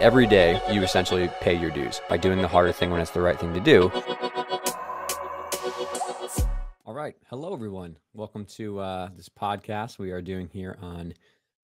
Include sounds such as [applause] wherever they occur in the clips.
every day you essentially pay your dues by doing the harder thing when it's the right thing to do. All right. Hello, everyone. Welcome to uh, this podcast we are doing here on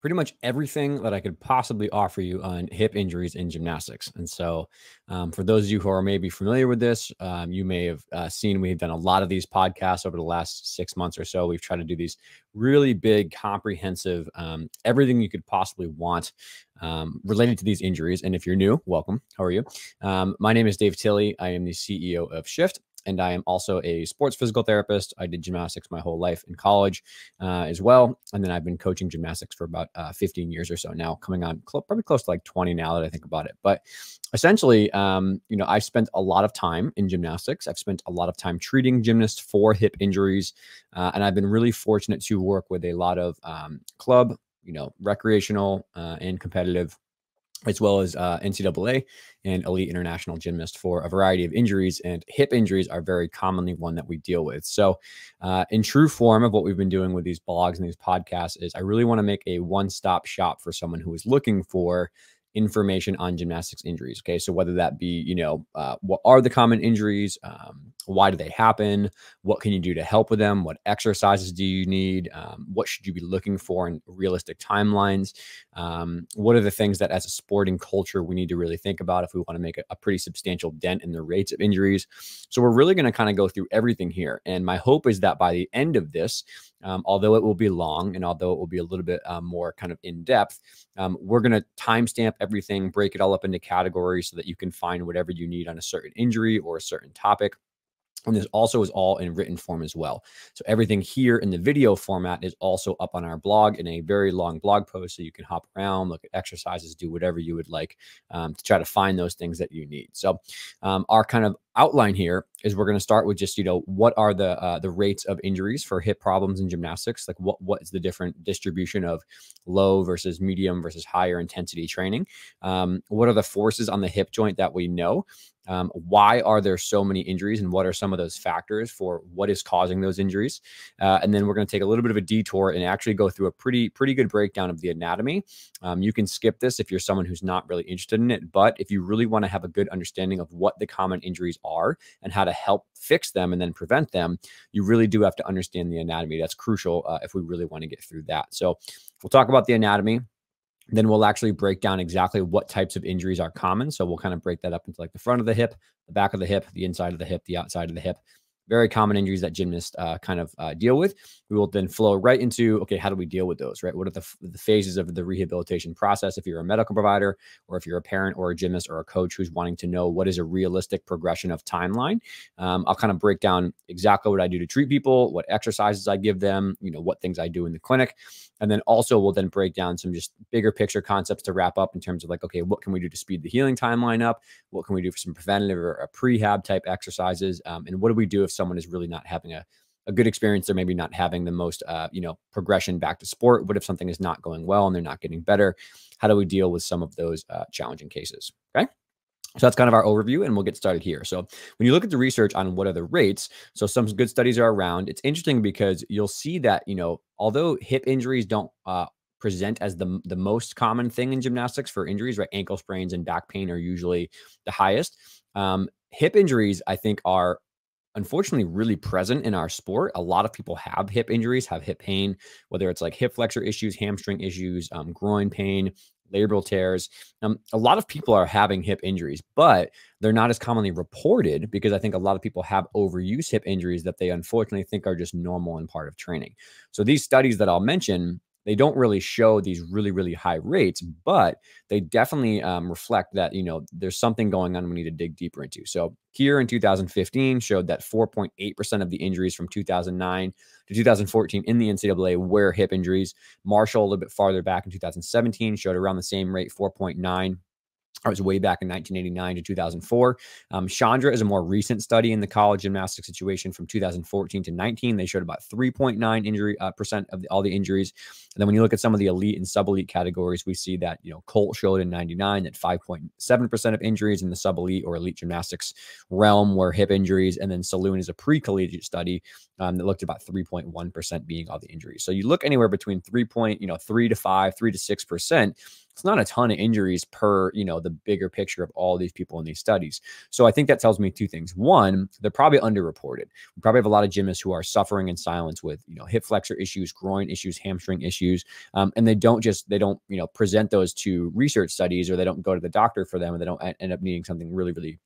pretty much everything that I could possibly offer you on hip injuries in gymnastics. And so, um, for those of you who are maybe familiar with this, um, you may have uh, seen we've done a lot of these podcasts over the last six months or so. We've tried to do these really big, comprehensive, um, everything you could possibly want um, related to these injuries. And if you're new, welcome. How are you? Um, my name is Dave Tilley. I am the CEO of Shift and I am also a sports physical therapist. I did gymnastics my whole life in college uh, as well, and then I've been coaching gymnastics for about uh, 15 years or so now, coming on cl- probably close to like 20 now that I think about it. But essentially, um, you know, I've spent a lot of time in gymnastics. I've spent a lot of time treating gymnasts for hip injuries, uh, and I've been really fortunate to work with a lot of um, club, you know, recreational uh, and competitive as well as uh, NCAA and elite international gymnast for a variety of injuries. And hip injuries are very commonly one that we deal with. So, uh, in true form of what we've been doing with these blogs and these podcasts, is I really want to make a one stop shop for someone who is looking for information on gymnastics injuries. Okay, so whether that be, you know, uh, what are the common injuries? Um, why do they happen? What can you do to help with them? What exercises do you need? Um, what should you be looking for in realistic timelines? Um, what are the things that, as a sporting culture, we need to really think about if we want to make a, a pretty substantial dent in the rates of injuries? So we're really going to kind of go through everything here, and my hope is that by the end of this, um, although it will be long and although it will be a little bit um, more kind of in depth, um, we're going to timestamp everything, break it all up into categories so that you can find whatever you need on a certain injury or a certain topic. And this also is all in written form as well. So everything here in the video format is also up on our blog in a very long blog post. So you can hop around, look at exercises, do whatever you would like um, to try to find those things that you need. So um, our kind of outline here is we're going to start with just you know what are the uh, the rates of injuries for hip problems in gymnastics like what what is the different distribution of low versus medium versus higher intensity training um, what are the forces on the hip joint that we know um, why are there so many injuries and what are some of those factors for what is causing those injuries uh, and then we're going to take a little bit of a detour and actually go through a pretty pretty good breakdown of the anatomy um, you can skip this if you're someone who's not really interested in it but if you really want to have a good understanding of what the common injuries are and how to help fix them and then prevent them, you really do have to understand the anatomy. That's crucial uh, if we really want to get through that. So we'll talk about the anatomy. Then we'll actually break down exactly what types of injuries are common. So we'll kind of break that up into like the front of the hip, the back of the hip, the inside of the hip, the outside of the hip very common injuries that gymnasts uh, kind of uh, deal with. We will then flow right into okay, how do we deal with those? Right? What are the, the phases of the rehabilitation process? If you're a medical provider, or if you're a parent, or a gymnast, or a coach who's wanting to know what is a realistic progression of timeline, um, I'll kind of break down exactly what I do to treat people, what exercises I give them, you know, what things I do in the clinic, and then also we'll then break down some just bigger picture concepts to wrap up in terms of like, okay, what can we do to speed the healing timeline up? What can we do for some preventative or a prehab type exercises? Um, and what do we do if someone is really not having a, a good experience? They're maybe not having the most, uh, you know, progression back to sport. What if something is not going well and they're not getting better? How do we deal with some of those uh, challenging cases? Okay. So that's kind of our overview, and we'll get started here. So when you look at the research on what are the rates, so some good studies are around. It's interesting because you'll see that you know although hip injuries don't uh, present as the the most common thing in gymnastics for injuries, right? Ankle sprains and back pain are usually the highest. Um, hip injuries, I think, are unfortunately really present in our sport. A lot of people have hip injuries, have hip pain, whether it's like hip flexor issues, hamstring issues, um, groin pain, labral tears. Um, a lot of people are having hip injuries, but they're not as commonly reported because I think a lot of people have overuse hip injuries that they unfortunately think are just normal and part of training. So these studies that I'll mention they don't really show these really really high rates but they definitely um, reflect that you know there's something going on we need to dig deeper into so here in 2015 showed that 4.8% of the injuries from 2009 to 2014 in the ncaa were hip injuries marshall a little bit farther back in 2017 showed around the same rate 4.9 I was way back in 1989 to 2004. Um, Chandra is a more recent study in the college gymnastics situation from 2014 to 19. They showed about 3.9 injury uh, percent of the, all the injuries. And then when you look at some of the elite and sub elite categories, we see that you know Kolt showed in 99 that 5.7 percent of injuries in the sub elite or elite gymnastics realm were hip injuries, and then Saluan is a pre collegiate study um, that looked at about 3.1 percent being all the injuries. So you look anywhere between 3. Point, you know 3 to 5, 3 to 6 percent it's not a ton of injuries per you know the bigger picture of all these people in these studies so i think that tells me two things one they're probably underreported we probably have a lot of gymnasts who are suffering in silence with you know hip flexor issues groin issues hamstring issues um, and they don't just they don't you know present those to research studies or they don't go to the doctor for them and they don't end up needing something really really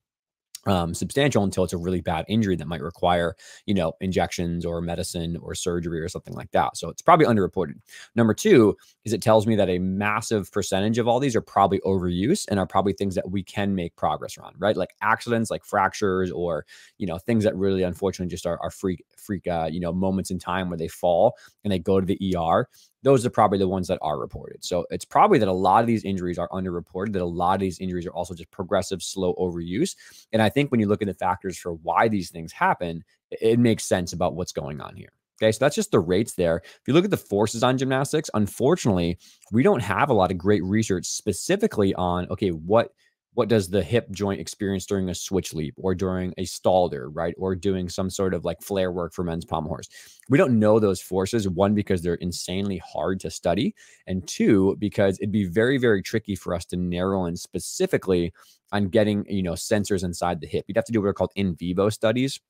um, substantial until it's a really bad injury that might require, you know, injections or medicine or surgery or something like that. So it's probably underreported. Number two is it tells me that a massive percentage of all these are probably overuse and are probably things that we can make progress on, right? Like accidents, like fractures, or you know, things that really unfortunately just are, are freak freak, uh, you know, moments in time where they fall and they go to the ER those are probably the ones that are reported. So it's probably that a lot of these injuries are underreported, that a lot of these injuries are also just progressive, slow overuse. And I think when you look at the factors for why these things happen, it makes sense about what's going on here. Okay, so that's just the rates there. If you look at the forces on gymnastics, unfortunately, we don't have a lot of great research specifically on okay, what what does the hip joint experience during a switch leap or during a stalder, right? Or doing some sort of like flare work for men's pommel horse. We don't know those forces, one, because they're insanely hard to study, and two, because it'd be very, very tricky for us to narrow in specifically on getting, you know, sensors inside the hip. You'd have to do what are called in vivo studies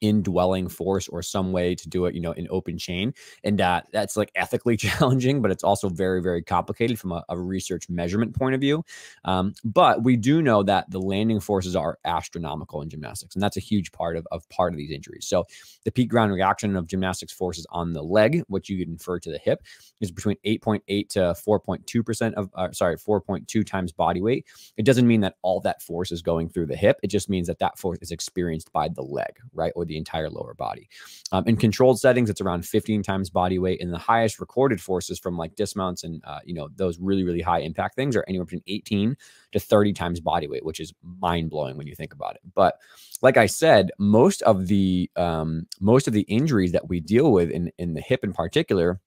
indwelling force or some way to do it, you know, in open chain. And uh, that's like ethically [laughs] challenging, but it's also very, very complicated from a, a research measurement point of view. Um, but we do know that the landing forces are astronomical in gymnastics, and that's a huge part of, of part of these injuries. So the peak ground reaction of gymnastics forces on the leg, which you could infer to the hip, is between 8.8 to 4.2% of, uh, sorry, 4.2 times body weight. It doesn't mean that all that force is going through the hip. It just means that that force is experienced by the leg, right? Or the entire lower body. Um, in controlled settings, it's around 15 times body weight, and the highest recorded forces from like dismounts and uh, you know those really really high impact things are anywhere between 18 to 30 times body weight, which is mind blowing when you think about it. But like I said, most of the um, most of the injuries that we deal with in in the hip in particular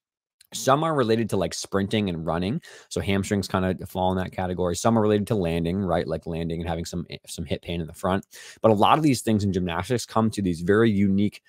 some are related to like sprinting and running. So hamstrings kind of fall in that category. Some are related to landing, right? Like landing and having some eh, some hip pain in the front. But a lot of these things in gymnastics come to these very unique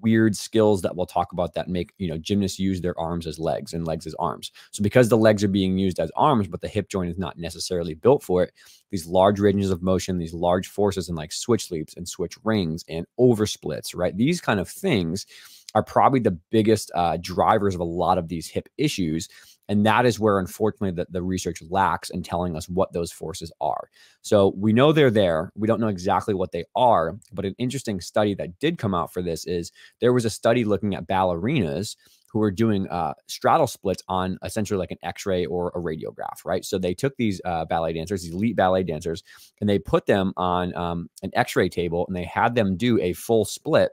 weird skills that we'll talk about that make you know gymnasts use their arms as legs and legs as arms so because the legs are being used as arms but the hip joint is not necessarily built for it these large ranges of motion these large forces and like switch leaps and switch rings and over splits right these kind of things are probably the biggest uh, drivers of a lot of these hip issues. And that is where, unfortunately, the, the research lacks in telling us what those forces are. So we know they're there. We don't know exactly what they are. But an interesting study that did come out for this is there was a study looking at ballerinas who were doing uh, straddle splits on essentially like an X-ray or a radiograph, right? So they took these uh, ballet dancers, these elite ballet dancers, and they put them on um, an X-ray table, and they had them do a full split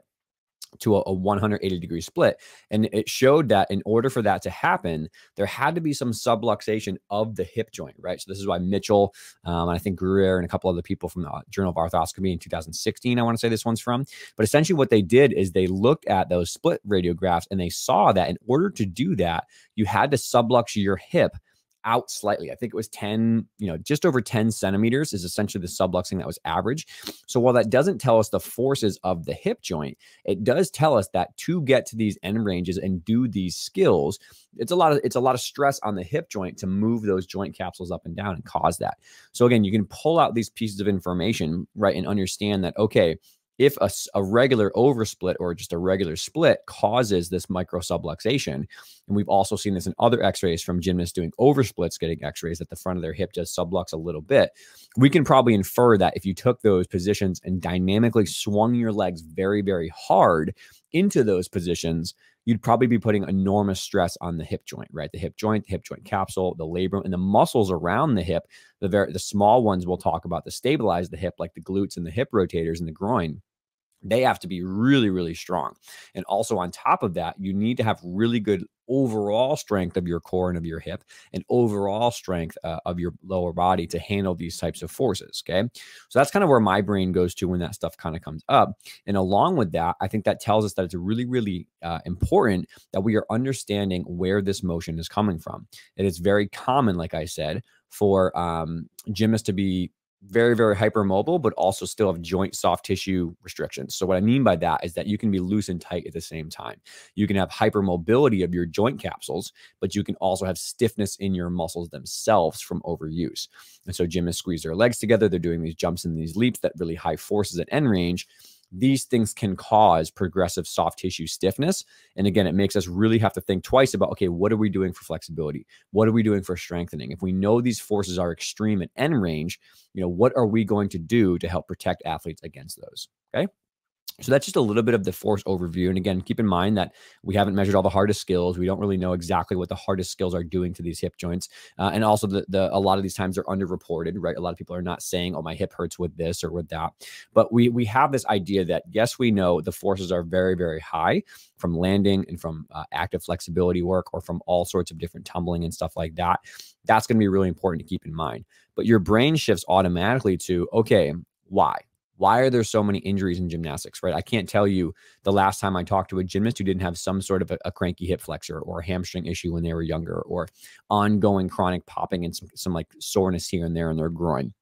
to a, a 180 degree split. And it showed that in order for that to happen, there had to be some subluxation of the hip joint, right? So this is why Mitchell, um, and I think Gruyer and a couple other people from the Journal of Arthroscopy in 2016, I want to say this one's from. But essentially what they did is they looked at those split radiographs and they saw that in order to do that, you had to sublux your hip out slightly. I think it was 10, you know, just over 10 centimeters is essentially the subluxing that was average. So while that doesn't tell us the forces of the hip joint, it does tell us that to get to these end ranges and do these skills, it's a lot of it's a lot of stress on the hip joint to move those joint capsules up and down and cause that. So again, you can pull out these pieces of information, right, and understand that okay, if a, a regular oversplit or just a regular split causes this micro subluxation, and we've also seen this in other x-rays from gymnasts doing oversplits getting x-rays at the front of their hip just sublux a little bit, we can probably infer that if you took those positions and dynamically swung your legs very, very hard into those positions, you'd probably be putting enormous stress on the hip joint, right? The hip joint, the hip joint capsule, the labrum, and the muscles around the hip. The very the small ones we'll talk about to stabilize the hip, like the glutes and the hip rotators and the groin they have to be really, really strong. And also, on top of that, you need to have really good overall strength of your core and of your hip and overall strength uh, of your lower body to handle these types of forces. Okay. So that's kind of where my brain goes to when that stuff kind of comes up. And along with that, I think that tells us that it's really, really uh, important that we are understanding where this motion is coming from. It is very common, like I said, for um, gymnasts to be very, very hypermobile, but also still have joint soft tissue restrictions. So, what I mean by that is that you can be loose and tight at the same time. You can have hypermobility of your joint capsules, but you can also have stiffness in your muscles themselves from overuse. And so, gymnasts squeeze their legs together. They're doing these jumps and these leaps that really high forces at end range these things can cause progressive soft tissue stiffness. And again, it makes us really have to think twice about okay, what are we doing for flexibility? What are we doing for strengthening? If we know these forces are extreme at end range, you know, what are we going to do to help protect athletes against those? Okay. So that's just a little bit of the force overview. And again, keep in mind that we haven't measured all the hardest skills. We don't really know exactly what the hardest skills are doing to these hip joints. Uh, and also, the, the a lot of these times they're underreported, right? A lot of people are not saying, "Oh, my hip hurts with this or with that." But we we have this idea that yes, we know the forces are very very high from landing and from uh, active flexibility work or from all sorts of different tumbling and stuff like that. That's going to be really important to keep in mind. But your brain shifts automatically to okay, why? Why are there so many injuries in gymnastics, right? I can't tell you the last time I talked to a gymnast who didn't have some sort of a, a cranky hip flexor or a hamstring issue when they were younger or ongoing chronic popping and some, some like soreness here and there in their groin.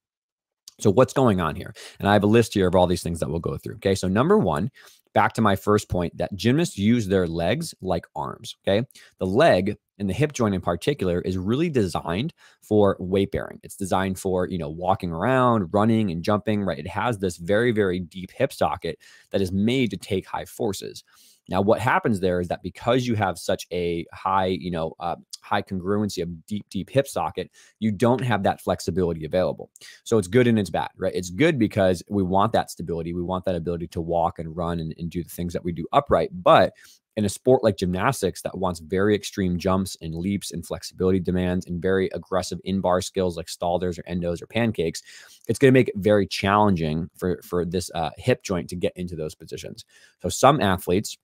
So, what's going on here? And I have a list here of all these things that we'll go through. Okay. So, number one, back to my first point that gymnasts use their legs like arms. Okay. The leg and the hip joint in particular is really designed for weight bearing. It's designed for, you know, walking around, running and jumping, right? It has this very, very deep hip socket that is made to take high forces. Now, what happens there is that because you have such a high, you know, uh, high congruency of deep, deep hip socket, you don't have that flexibility available. So it's good and it's bad, right? It's good because we want that stability. We want that ability to walk and run and, and do the things that we do upright. But in a sport like gymnastics that wants very extreme jumps and leaps and flexibility demands and very aggressive in-bar skills like stalders or endos or pancakes, it's going to make it very challenging for for this uh, hip joint to get into those positions. So some athletes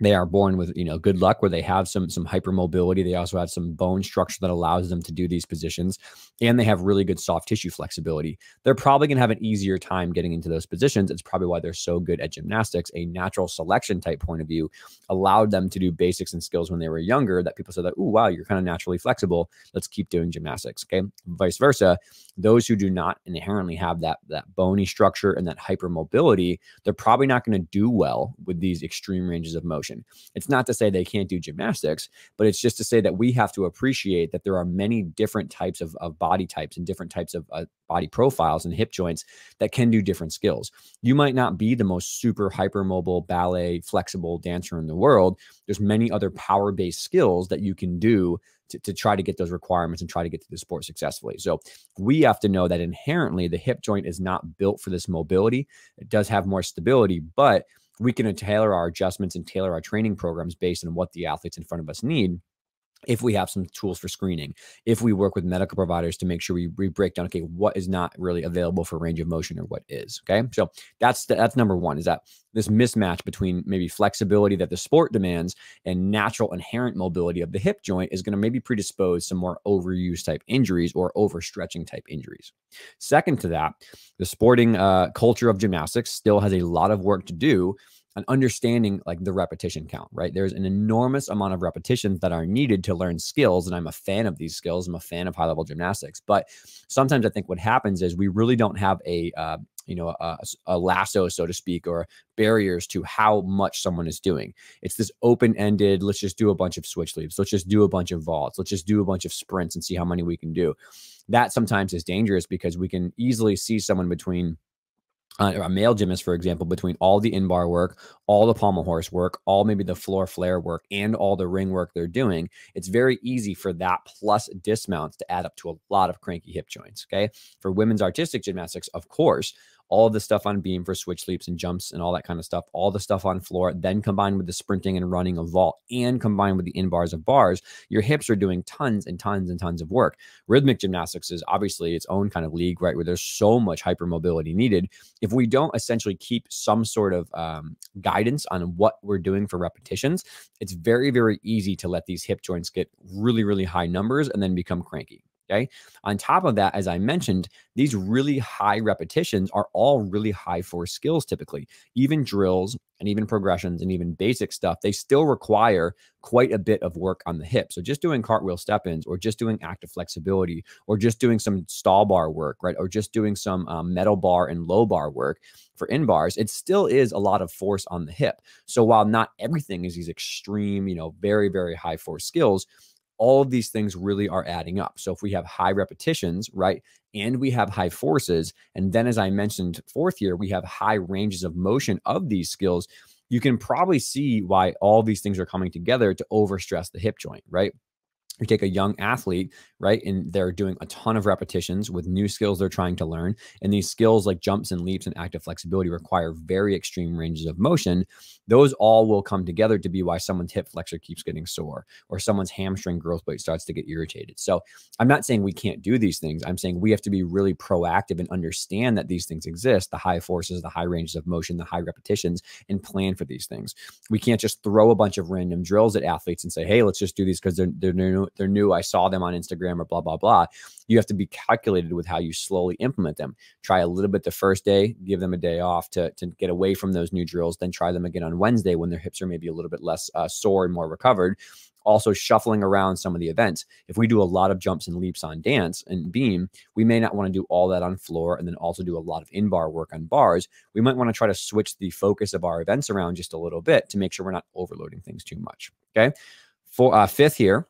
they are born with you know good luck where they have some some hypermobility. They also have some bone structure that allows them to do these positions and they have really good soft tissue flexibility. They're probably going to have an easier time getting into those positions. It's probably why they're so good at gymnastics. A natural selection type point of view allowed them to do basics and skills when they were younger that people said that oh wow you're kind of naturally flexible. Let's keep doing gymnastics okay? Vice versa those who do not inherently have that that bony structure and that hypermobility they're probably not going to do well with these extreme ranges of motion it's not to say they can't do gymnastics, but it's just to say that we have to appreciate that there are many different types of, of body types and different types of uh, body profiles and hip joints that can do different skills. You might not be the most super hypermobile ballet flexible dancer in the world. There's many other power based skills that you can do to, to, try to get those requirements and try to get to the sport successfully. So we have to know that inherently the hip joint is not built for this mobility. It does have more stability, but we can tailor our adjustments and tailor our training programs based on what the athletes in front of us need if we have some tools for screening, if we work with medical providers to make sure we, we break down, okay, what is not really available for range of motion or what is. Okay. So that's that's number one is that this mismatch between maybe flexibility that the sport demands and natural inherent mobility of the hip joint is going to maybe predispose some more overuse type injuries or overstretching type injuries. Second to that, the sporting uh, culture of gymnastics still has a lot of work to do on understanding like the repetition count, right? There's an enormous amount of repetitions that are needed to learn skills. And I'm a fan of these skills. I'm a fan of high level gymnastics. But sometimes I think what happens is we really don't have a, uh, you know, a, a, lasso, so to speak, or barriers to how much someone is doing. It's this open ended, let's just do a bunch of switch leaps. Let's just do a bunch of vaults. Let's just do a bunch of sprints and see how many we can do. That sometimes is dangerous because we can easily see someone between uh, a male gymnast, for example, between all the in-bar work, all the pommel horse work, all maybe the floor flare work, and all the ring work they're doing, it's very easy for that plus dismounts to add up to a lot of cranky hip joints. Okay. For women's artistic gymnastics, of course, all the stuff on beam for switch leaps and jumps and all that kind of stuff, all the stuff on floor, then combined with the sprinting and running of vault and combined with the in bars of bars, your hips are doing tons and tons and tons of work. Rhythmic gymnastics is obviously its own kind of league, right? Where there's so much hypermobility needed. If we don't essentially keep some sort of um, guidance on what we're doing for repetitions, it's very, very easy to let these hip joints get really, really high numbers and then become cranky. Okay. On top of that, as I mentioned, these really high repetitions are all really high force skills typically. Even drills and even progressions and even basic stuff, they still require quite a bit of work on the hip. So just doing cartwheel step ins or just doing active flexibility or just doing some stall bar work, right? Or just doing some um, metal bar and low bar work for in bars, it still is a lot of force on the hip. So while not everything is these extreme, you know, very, very high force skills, all of these things really are adding up. So if we have high repetitions, right, and we have high forces, and then as I mentioned, fourth year, we have high ranges of motion of these skills, you can probably see why all these things are coming together to overstress the hip joint, right? You take a young athlete, right? And they're doing a ton of repetitions with new skills they're trying to learn. And these skills, like jumps and leaps and active flexibility, require very extreme ranges of motion. Those all will come together to be why someone's hip flexor keeps getting sore or someone's hamstring growth plate starts to get irritated. So I'm not saying we can't do these things. I'm saying we have to be really proactive and understand that these things exist the high forces, the high ranges of motion, the high repetitions, and plan for these things. We can't just throw a bunch of random drills at athletes and say, hey, let's just do these because they're, they're new they're new. I saw them on Instagram or blah blah blah. You have to be calculated with how you slowly implement them. Try a little bit the first day, give them a day off to to get away from those new drills. Then try them again on Wednesday when their hips are maybe a little bit less uh, sore and more recovered. Also, shuffling around some of the events. If we do a lot of jumps and leaps on dance and beam, we may not want to do all that on floor and then also do a lot of in bar work on bars. We might want to try to switch the focus of our events around just a little bit to make sure we're not overloading things too much. Okay. For uh, fifth here,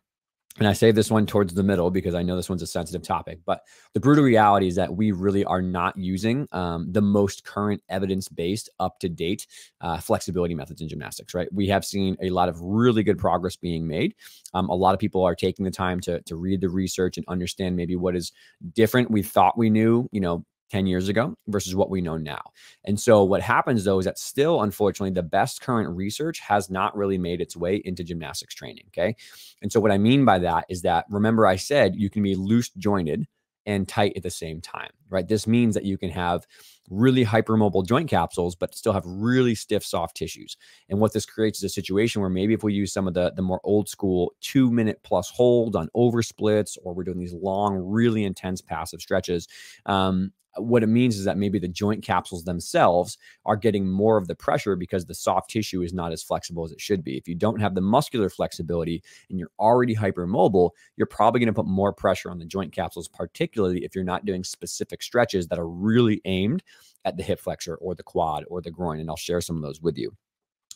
and I save this one towards the middle because I know this one's a sensitive topic. But the brutal reality is that we really are not using um, the most current evidence based, up to date uh, flexibility methods in gymnastics, right? We have seen a lot of really good progress being made. Um, a lot of people are taking the time to, to read the research and understand maybe what is different. We thought we knew, you know, 10 years ago versus what we know now. And so what happens though is that still unfortunately the best current research has not really made its way into gymnastics training, okay? And so what I mean by that is that remember I said you can be loose jointed and tight at the same time, right? This means that you can have really hypermobile joint capsules, but still have really stiff, soft tissues. And what this creates is a situation where maybe if we use some of the, the more old school two minute plus hold on over splits, or we're doing these long, really intense passive stretches, um, what it means is that maybe the joint capsules themselves are getting more of the pressure because the soft tissue is not as flexible as it should be. If you don't have the muscular flexibility and you're already hypermobile, you're probably going to put more pressure on the joint capsules, particularly if you're not doing specific stretches that are really aimed at the hip flexor or the quad or the groin. And I'll share some of those with you.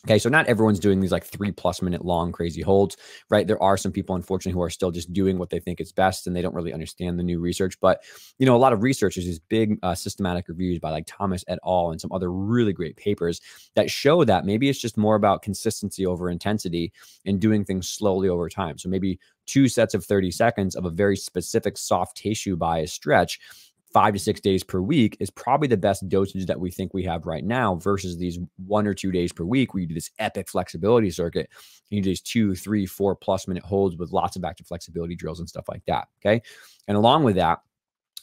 Okay, so not everyone's doing these like three plus minute long crazy holds, right? There are some people, unfortunately, who are still just doing what they think is best and they don't really understand the new research. But, you know, a lot of research is these big uh, systematic reviews by like Thomas et al. and some other really great papers that show that maybe it's just more about consistency over intensity and doing things slowly over time. So maybe two sets of 30 seconds of a very specific soft tissue bias stretch five to six days per week is probably the best dosage that we think we have right now versus these one or two days per week where you do this epic flexibility circuit. You do these two, three, four plus minute holds with lots of active flexibility drills and stuff like that. Okay. And along with that,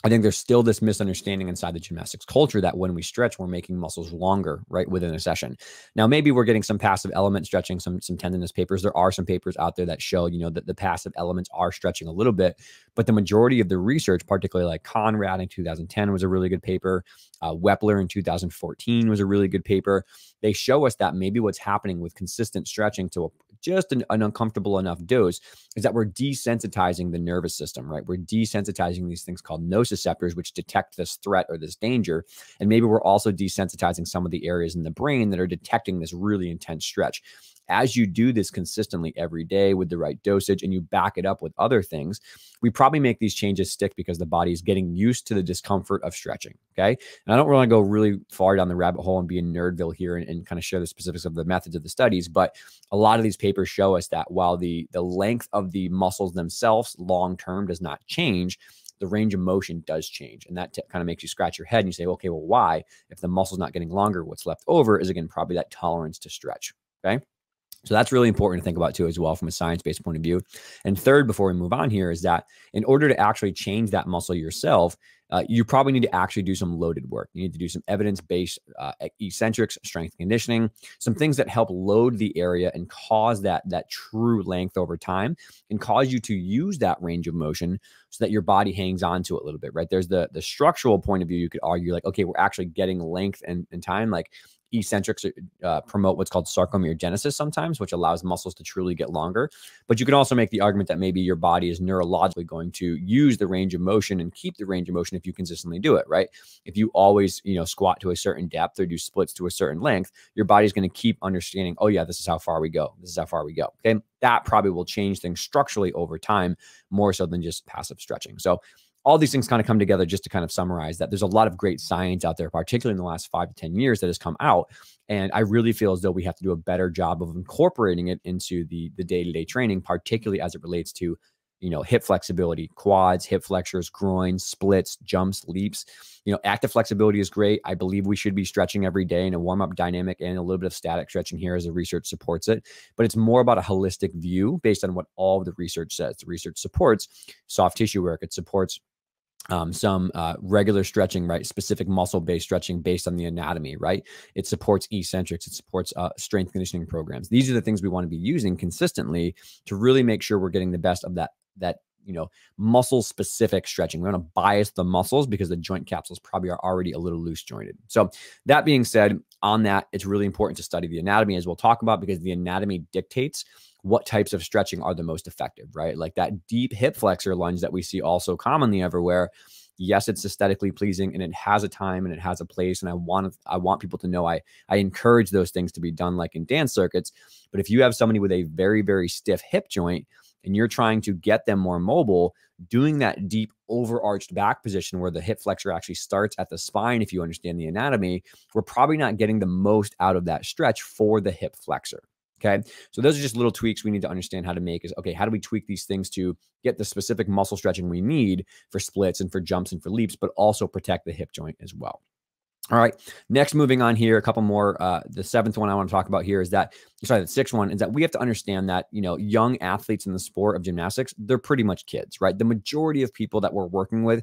I think there's still this misunderstanding inside the gymnastics culture that when we stretch, we're making muscles longer, right, within a session. Now, maybe we're getting some passive element stretching, some some tendinous papers. There are some papers out there that show, you know, that the passive elements are stretching a little bit, but the majority of the research, particularly like Conrad in 2010 was a really good paper. Uh, Weppler in 2014 was a really good paper. They show us that maybe what's happening with consistent stretching to a, just an, an, uncomfortable enough dose is that we're desensitizing the nervous system, right? We're desensitizing these things called nociceptors, which detect this threat or this danger. And maybe we're also desensitizing some of the areas in the brain that are detecting this really intense stretch as you do this consistently every day with the right dosage and you back it up with other things, we probably make these changes stick because the body is getting used to the discomfort of stretching. Okay. And I don't want to go really far down the rabbit hole and be in nerdville here and, and kind of share the specifics of the methods of the studies, but a lot of these papers show us that while the the length of the muscles themselves long term does not change, the range of motion does change. And that kind of makes you scratch your head and you say, okay, well, why? If the muscle's not getting longer, what's left over is again probably that tolerance to stretch. Okay. So that's really important to think about too, as well, from a science based point of view. And third, before we move on here, is that in order to actually change that muscle yourself, uh, you probably need to actually do some loaded work. You need to do some evidence based uh, eccentrics, strength conditioning, some things that help load the area and cause that that true length over time, and cause you to use that range of motion so that your body hangs on to it a little bit. Right? There's the the structural point of view. You could argue like, okay, we're actually getting length and, and time. Like eccentrics uh, promote what's called sarcomerogenesis sometimes, which allows muscles to truly get longer. But you can also make the argument that maybe your body is neurologically going to use the range of motion and keep the range of motion if you consistently do it, right? If you always, you know, squat to a certain depth or do splits to a certain length, your body's going to keep understanding, oh yeah, this is how far we go. This is how far we go. Okay. That probably will change things structurally over time more so than just passive stretching. So all these things kind of come together just to kind of summarize that there's a lot of great science out there, particularly in the last five to 10 years that has come out. And I really feel as though we have to do a better job of incorporating it into the, the day-to-day training, particularly as it relates to, you know, hip flexibility, quads, hip flexors, groins, splits, jumps, leaps. You know, active flexibility is great. I believe we should be stretching every day in a warm-up dynamic and a little bit of static stretching here as the research supports it. But it's more about a holistic view based on what all the research says. The research supports soft tissue work. It supports um, some uh, regular stretching, right? Specific muscle based stretching based on the anatomy, right? It supports eccentrics, it supports uh, strength conditioning programs. These are the things we want to be using consistently to really make sure we're getting the best of that that you know muscle specific stretching. We want to bias the muscles because the joint capsules probably are already a little loose jointed. So that being said, on that, it's really important to study the anatomy as we'll talk about because the anatomy dictates what types of stretching are the most effective, right? Like that deep hip flexor lunge that we see also commonly everywhere. Yes, it's aesthetically pleasing and it has a time and it has a place. And I want I want people to know I I encourage those things to be done like in dance circuits. But if you have somebody with a very, very stiff hip joint and you're trying to get them more mobile, doing that deep overarched back position where the hip flexor actually starts at the spine, if you understand the anatomy, we're probably not getting the most out of that stretch for the hip flexor. Okay. So those are just little tweaks we need to understand how to make is okay, how do we tweak these things to get the specific muscle stretching we need for splits and for jumps and for leaps, but also protect the hip joint as well. All right. Next, moving on here, a couple more. Uh, the seventh one I want to talk about here is that, sorry, the sixth one is that we have to understand that, you know, young athletes in the sport of gymnastics, they're pretty much kids, right? The majority of people that we're working with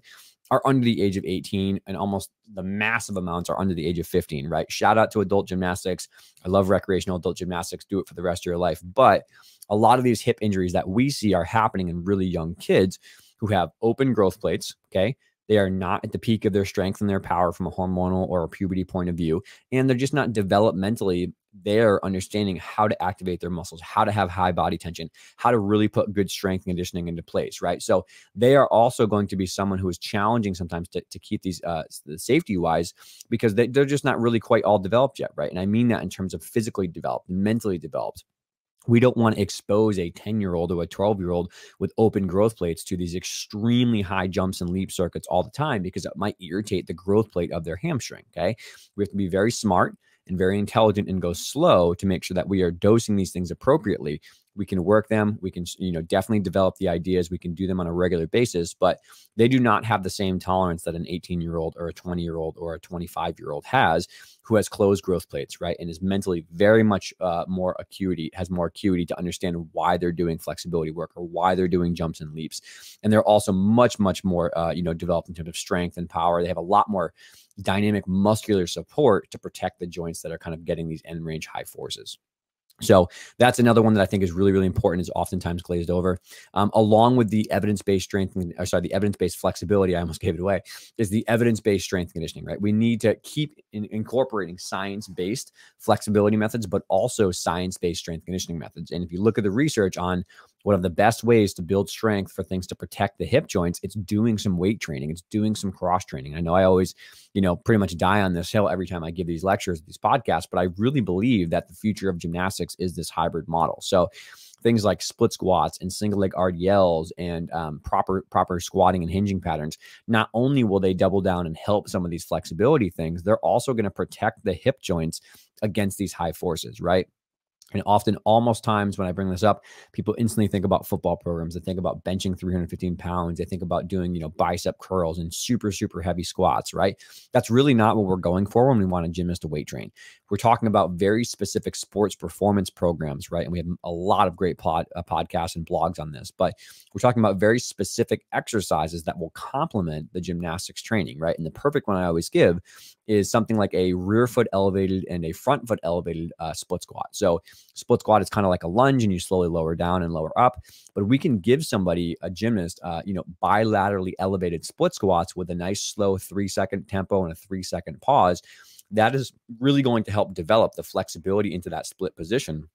are under the age of 18 and almost the massive amounts are under the age of 15 right? Shout out to adult gymnastics. I love recreational adult gymnastics. Do it for the rest of your life. But a lot of these hip injuries that we see are happening in really young kids who have open growth plates okay? They are not at the peak of their strength and their power from a hormonal or a puberty point of view. And they're just not developmentally there understanding how to activate their muscles, how to have high body tension, how to really put good strength conditioning into place, right? So they are also going to be someone who is challenging sometimes to, to keep these uh, safety wise because they, they're just not really quite all developed yet, right? And I mean that in terms of physically developed, mentally developed we don't want to expose a 10 year old or a 12 year old with open growth plates to these extremely high jumps and leap circuits all the time because it might irritate the growth plate of their hamstring. Okay. We have to be very smart and very intelligent and go slow to make sure that we are dosing these things appropriately. We can work them we can you know definitely develop the ideas we can do them on a regular basis but they do not have the same tolerance that an 18 year old or a 20 year old or a 25 year old has who has closed growth plates right and is mentally very much uh, more acuity has more acuity to understand why they're doing flexibility work or why they're doing jumps and leaps. And they're also much much more uh, you know developed in terms of strength and power. They have a lot more dynamic muscular support to protect the joints that are kind of getting these end range high forces so that's another one that I think is really, really important. Is oftentimes glazed over, um, along with the evidence-based strength. Or sorry, the evidence-based flexibility. I almost [laughs] gave it away. Is the evidence-based strength conditioning right? We need to keep in, incorporating science-based flexibility methods, but also science-based strength conditioning methods. And if you look at the research on one of the best ways to build strength for things to protect the hip joints, it's doing some weight training. It's doing some cross training. I know I always, you know, pretty much die on this hill every time I give these lectures, these podcasts, but I really believe that the future of gymnastics is this hybrid model. So things like split squats and single leg RDLs and um, proper proper squatting and hinging patterns. Not only will they double down and help some of these flexibility things, they're also going to protect the hip joints against these high forces, right? And often, almost times when I bring this up, people instantly think about football programs. They think about benching 315 pounds. They think about doing, you know, bicep curls and super, super heavy squats, right? That's really not what we're going for when we want a gymnast to weight train. We're talking about very specific sports performance programs, right? And we have a lot of great pod, uh, podcasts and blogs on this, but we're talking about very specific exercises that will complement the gymnastics training, right? And the perfect one I always give is something like a rear foot elevated and a front foot elevated uh, split squat. So, split squat is kind of like a lunge and you slowly lower down and lower up. But we can give somebody, a gymnast, uh, you know, bilaterally elevated split squats with a nice slow three second tempo and a three second pause. That is really going to help develop the flexibility into that split position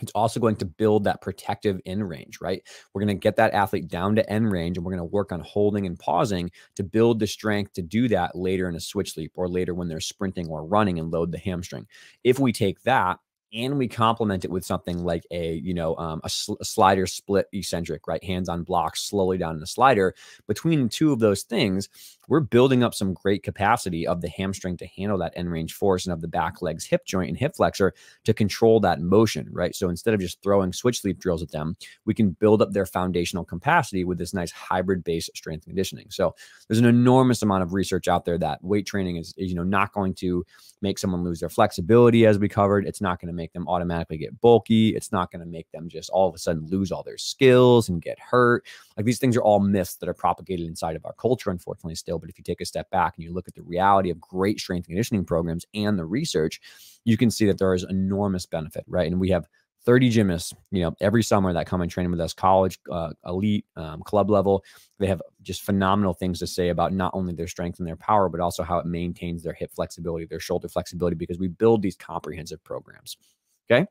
it's also going to build that protective end range, right? We're going to get that athlete down to end range and we're going to work on holding and pausing to build the strength to do that later in a switch leap or later when they're sprinting or running and load the hamstring. If we take that and we complement it with something like a you know um, a, sl- a, slider split eccentric right? Hands on blocks slowly down in the slider. Between two of those things we're building up some great capacity of the hamstring to handle that end range force and of the back legs hip joint and hip flexor to control that motion right? So instead of just throwing switch leap drills at them we can build up their foundational capacity with this nice hybrid based strength conditioning. So there's an enormous amount of research out there that weight training is, is you know not going to make someone lose their flexibility as we covered. It's not going to make make them automatically get bulky. It's not going to make them just all of a sudden lose all their skills and get hurt. Like these things are all myths that are propagated inside of our culture, unfortunately, still. But if you take a step back and you look at the reality of great strength and conditioning programs and the research, you can see that there is enormous benefit, right? And we have 30 gymnasts, you know, every summer that come and train with us, college, uh, elite, um, club level. They have just phenomenal things to say about not only their strength and their power, but also how it maintains their hip flexibility, their shoulder flexibility, because we build these comprehensive programs. Okay.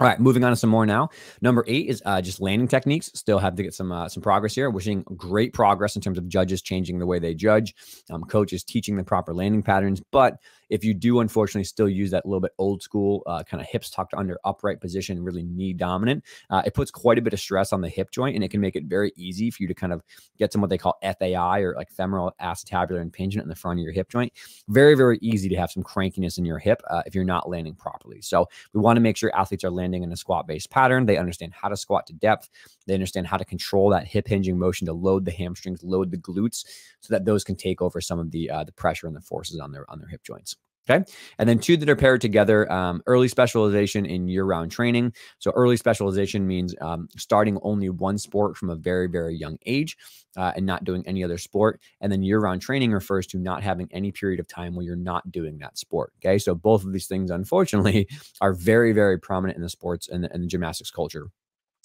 All right, moving on to some more now. Number eight is uh, just landing techniques. Still have to get some uh, some progress here. We're seeing great progress in terms of judges changing the way they judge, um, coaches teaching the proper landing patterns, but if you do unfortunately still use that little bit old school uh, kind of hips tucked under upright position, really knee dominant, uh, it puts quite a bit of stress on the hip joint and it can make it very easy for you to kind of get some what they call FAI or like femoral acetabular impingement in the front of your hip joint. Very, very easy to have some crankiness in your hip uh, if you're not landing properly. So we want to make sure athletes are landing in a squat based pattern. They understand how to squat to depth. They understand how to control that hip hinging motion to load the hamstrings, load the glutes, so that those can take over some of the uh, the pressure and the forces on their on their hip joints. Okay. And then two that are paired together um, early specialization in year round training. So, early specialization means um, starting only one sport from a very, very young age uh, and not doing any other sport. And then year round training refers to not having any period of time where you're not doing that sport. Okay. So, both of these things, unfortunately, [laughs] are very, very prominent in the sports and the, and the gymnastics culture.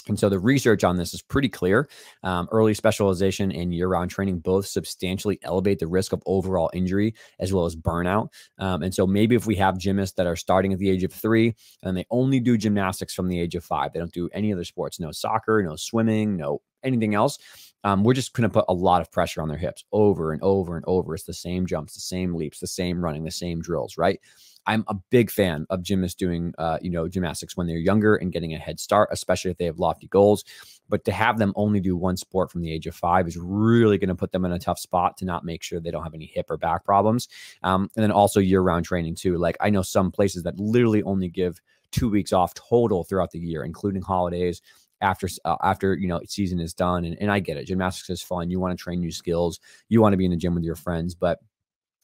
And so the research on this is pretty clear. Um, early specialization and year round training both substantially elevate the risk of overall injury as well as burnout. Um, and so maybe if we have gymnasts that are starting at the age of three and they only do gymnastics from the age of five, they don't do any other sports, no soccer, no swimming, no anything else. Um, we're just going to put a lot of pressure on their hips over and over and over. It's the same jumps, the same leaps, the same running, the same drills, right? I'm a big fan of gymnasts doing, uh, you know, gymnastics when they're younger and getting a head start, especially if they have lofty goals. But to have them only do one sport from the age of five is really going to put them in a tough spot to not make sure they don't have any hip or back problems. Um, and then also year round training too. Like I know some places that literally only give two weeks off total throughout the year, including holidays after uh, after you know season is done and, and i get it gymnastics is fun you want to train new skills you want to be in the gym with your friends but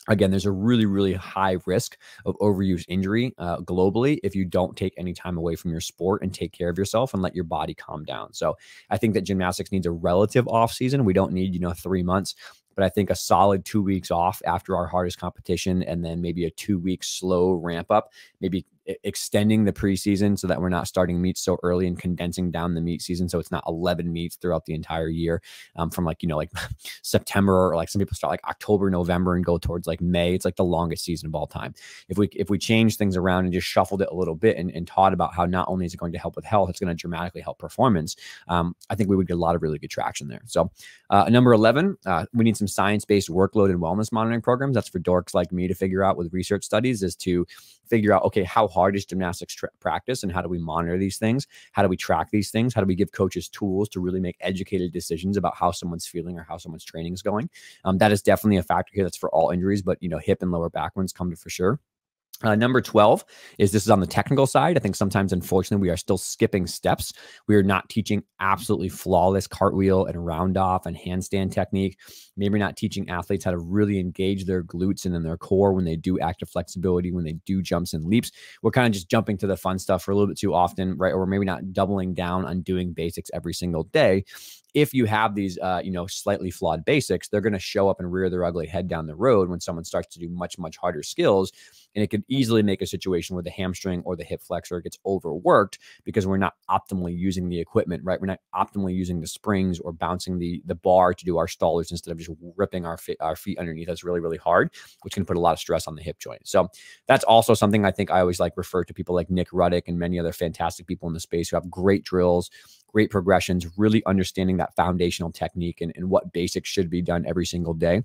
again there's a really really high risk of overuse injury uh, globally if you don't take any time away from your sport and take care of yourself and let your body calm down. So i think that gymnastics needs a relative off season. We don't need you know three months but I think a solid two weeks off after our hardest competition and then maybe a two week slow ramp up, maybe extending the preseason so that we're not starting meets so early and condensing down the meet season so it's not 11 meets throughout the entire year um, from like you know like [laughs] september or like some people start like october november and go towards like may. It's like the longest season of all time. If we if we change things around and just shuffled it a little bit and, and taught about how not only is it going to help with health it's going to dramatically help performance um, i think we would get a lot of really good traction there. So uh, number 11 uh, we need some science-based workload and wellness monitoring programs. That's for dorks like me to figure out with research studies is to figure out okay how hard is gymnastics tra- practice and how do we monitor these things how do we track these things how do we give coaches tools to really make educated decisions about how someone's feeling or how someone's training is going um, that is definitely a factor here that's for all injuries but you know hip and lower back ones come to for sure Uh, number 12 is this is on the technical side. I think sometimes, unfortunately, we are still skipping steps. We are not teaching absolutely flawless cartwheel and round off and handstand technique. Maybe not teaching athletes how to really engage their glutes and then their core when they do active flexibility, when they do jumps and leaps. We're kind of just jumping to the fun stuff for a little bit too often, right? Or maybe not doubling down on doing basics every single day if you have these uh, you know slightly flawed basics they're going to show up and rear their ugly head down the road when someone starts to do much much harder skills and it could easily make a situation where the hamstring or the hip flexor gets overworked because we're not optimally using the equipment, right? We're not optimally using the springs or bouncing the the bar to do our stalders instead of just ripping our feet, our feet underneath. us really really hard, which can put a lot of stress on the hip joint. So that's also something I think I always like refer to people like Nick Ruddock and many other fantastic people in the space who have great drills, great progressions, really understanding that foundational technique and, and what basics should be done every single day.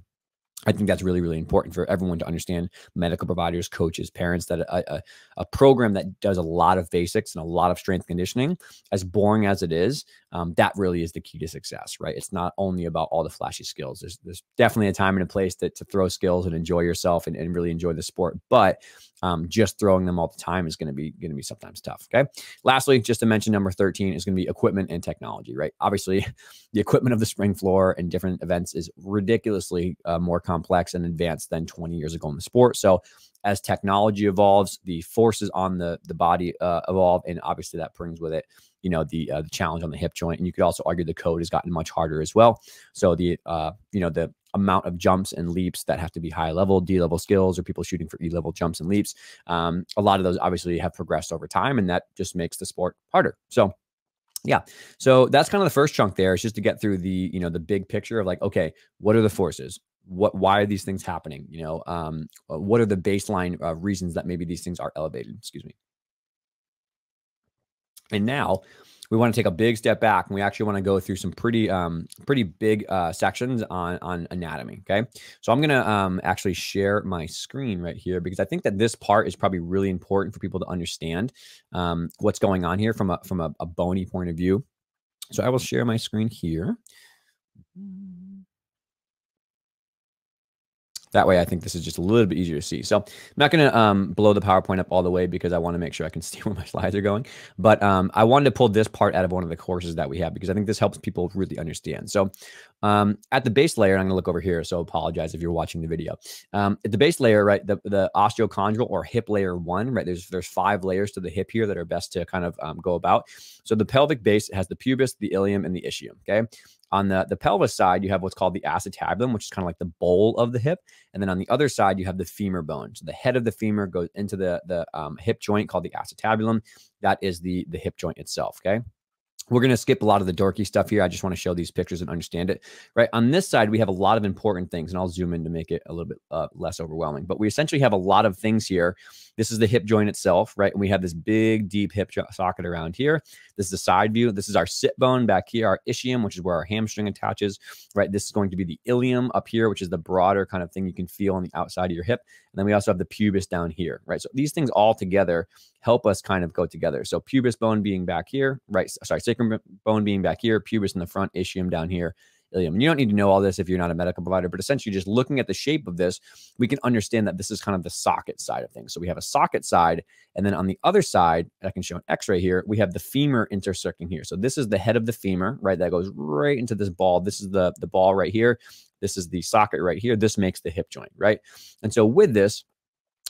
I think that's really, really important for everyone to understand medical providers, coaches, parents that a, a, a, program that does a lot of basics and a lot of strength conditioning, as boring as it is, um, that really is the key to success, right? It's not only about all the flashy skills. There's, there's definitely a time and a place to, to throw skills and enjoy yourself and, and really enjoy the sport. But um, just throwing them all the time is going to be going to be sometimes tough. Okay. Lastly, just to mention number 13 is going to be equipment and technology, right? Obviously, [laughs] the equipment of the spring floor and different events is ridiculously uh, more complex and advanced than 20 years ago in the sport. So as technology evolves, the forces on the the body uh, evolve, and obviously that brings with it, you know, the uh, the challenge on the hip joint. And you could also argue the code has gotten much harder as well. So the uh, you know the amount of jumps and leaps that have to be high level, D level skills, or people shooting for E level jumps and leaps. Um, a lot of those obviously have progressed over time, and that just makes the sport harder. So yeah so that's kind of the first chunk there is just to get through the you know the big picture of like okay what are the forces what why are these things happening you know um uh, what are the baseline uh, reasons that maybe these things are elevated excuse me and now we want to take a big step back and we actually want to go through some pretty um pretty big uh sections on on anatomy okay? So i'm gonna um actually share my screen right here because i think that this part is probably really important for people to understand um what's going on here from a from a, a bony point of view. So i will share my screen here that way, I think this is just a little bit easier to see. So I'm not going to um, blow the PowerPoint up all the way because I want to make sure I can [laughs] see where my slides are going. But um, I wanted to pull this part out of one of the courses that we have because I think this helps people really understand. So um, at the base layer, I'm going to look over here. So apologize if you're watching the video. Um, at the base layer, right, the, the osteochondral or hip layer one, right, there's, there's five layers to the hip here that are best to kind of um, go about. So the pelvic base has the pubis, the ilium, and the ischium. Okay. On the, the pelvis side, you have what's called the acetabulum, which is kind of like the bowl of the hip. And then on the other side, you have the femur bone. So the head of the femur goes into the, the um, hip joint called the acetabulum. That is the, the hip joint itself. Okay. We're going to skip a lot of the dorky stuff here. I just want to show these pictures and understand it. Right on this side, we have a lot of important things, and I'll zoom in to make it a little bit uh, less overwhelming. But we essentially have a lot of things here. This is the hip joint itself, right? And we have this big, deep hip socket around here. This is the side view. This is our sit bone back here, our ischium, which is where our hamstring attaches, right? This is going to be the ilium up here, which is the broader kind of thing you can feel on the outside of your hip. And then we also have the pubis down here, right? So these things all together help us kind of go together. So pubis bone being back here, right? Sorry, sacrum bone being back here, pubis in the front, ischium down here, ilium. You don't need to know all this if you're not a medical provider, but essentially just looking at the shape of this, we can understand that this is kind of the socket side of things. So we have a socket side, and then on the other side, I can show an x-ray here, we have the femur intersecting here. So this is the head of the femur, right? That goes right into this ball. This is the, the ball right here. This is the socket right here. This makes the hip joint, right? And so with this,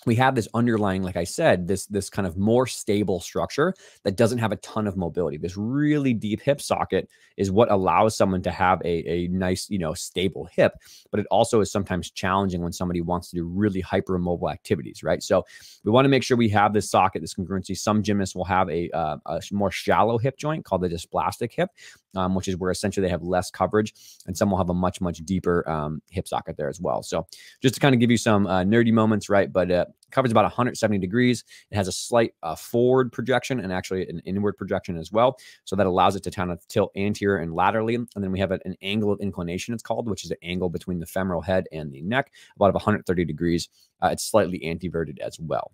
we have this underlying like i said this this kind of more stable structure that doesn't have a ton of mobility. This really deep hip socket is what allows someone to have a, a nice you know stable hip but it also is sometimes challenging when somebody wants to do really hyper mobile activities right? So we want to make sure we have this socket this congruency. Some gymnasts will have a, uh, a more shallow hip joint called the dysplastic hip um, which is where essentially they have less coverage and some will have a much much deeper um, hip socket there as well so just to kind of give you some uh, nerdy moments right but uh, covers about 170 degrees. It has a slight uh, forward projection and actually an inward projection as well. So that allows it to kind of tilt anterior and laterally. And then we have an, an angle of inclination, it's called, which is an angle between the femoral head and the neck, about 130 degrees. Uh, it's slightly anteverted as well.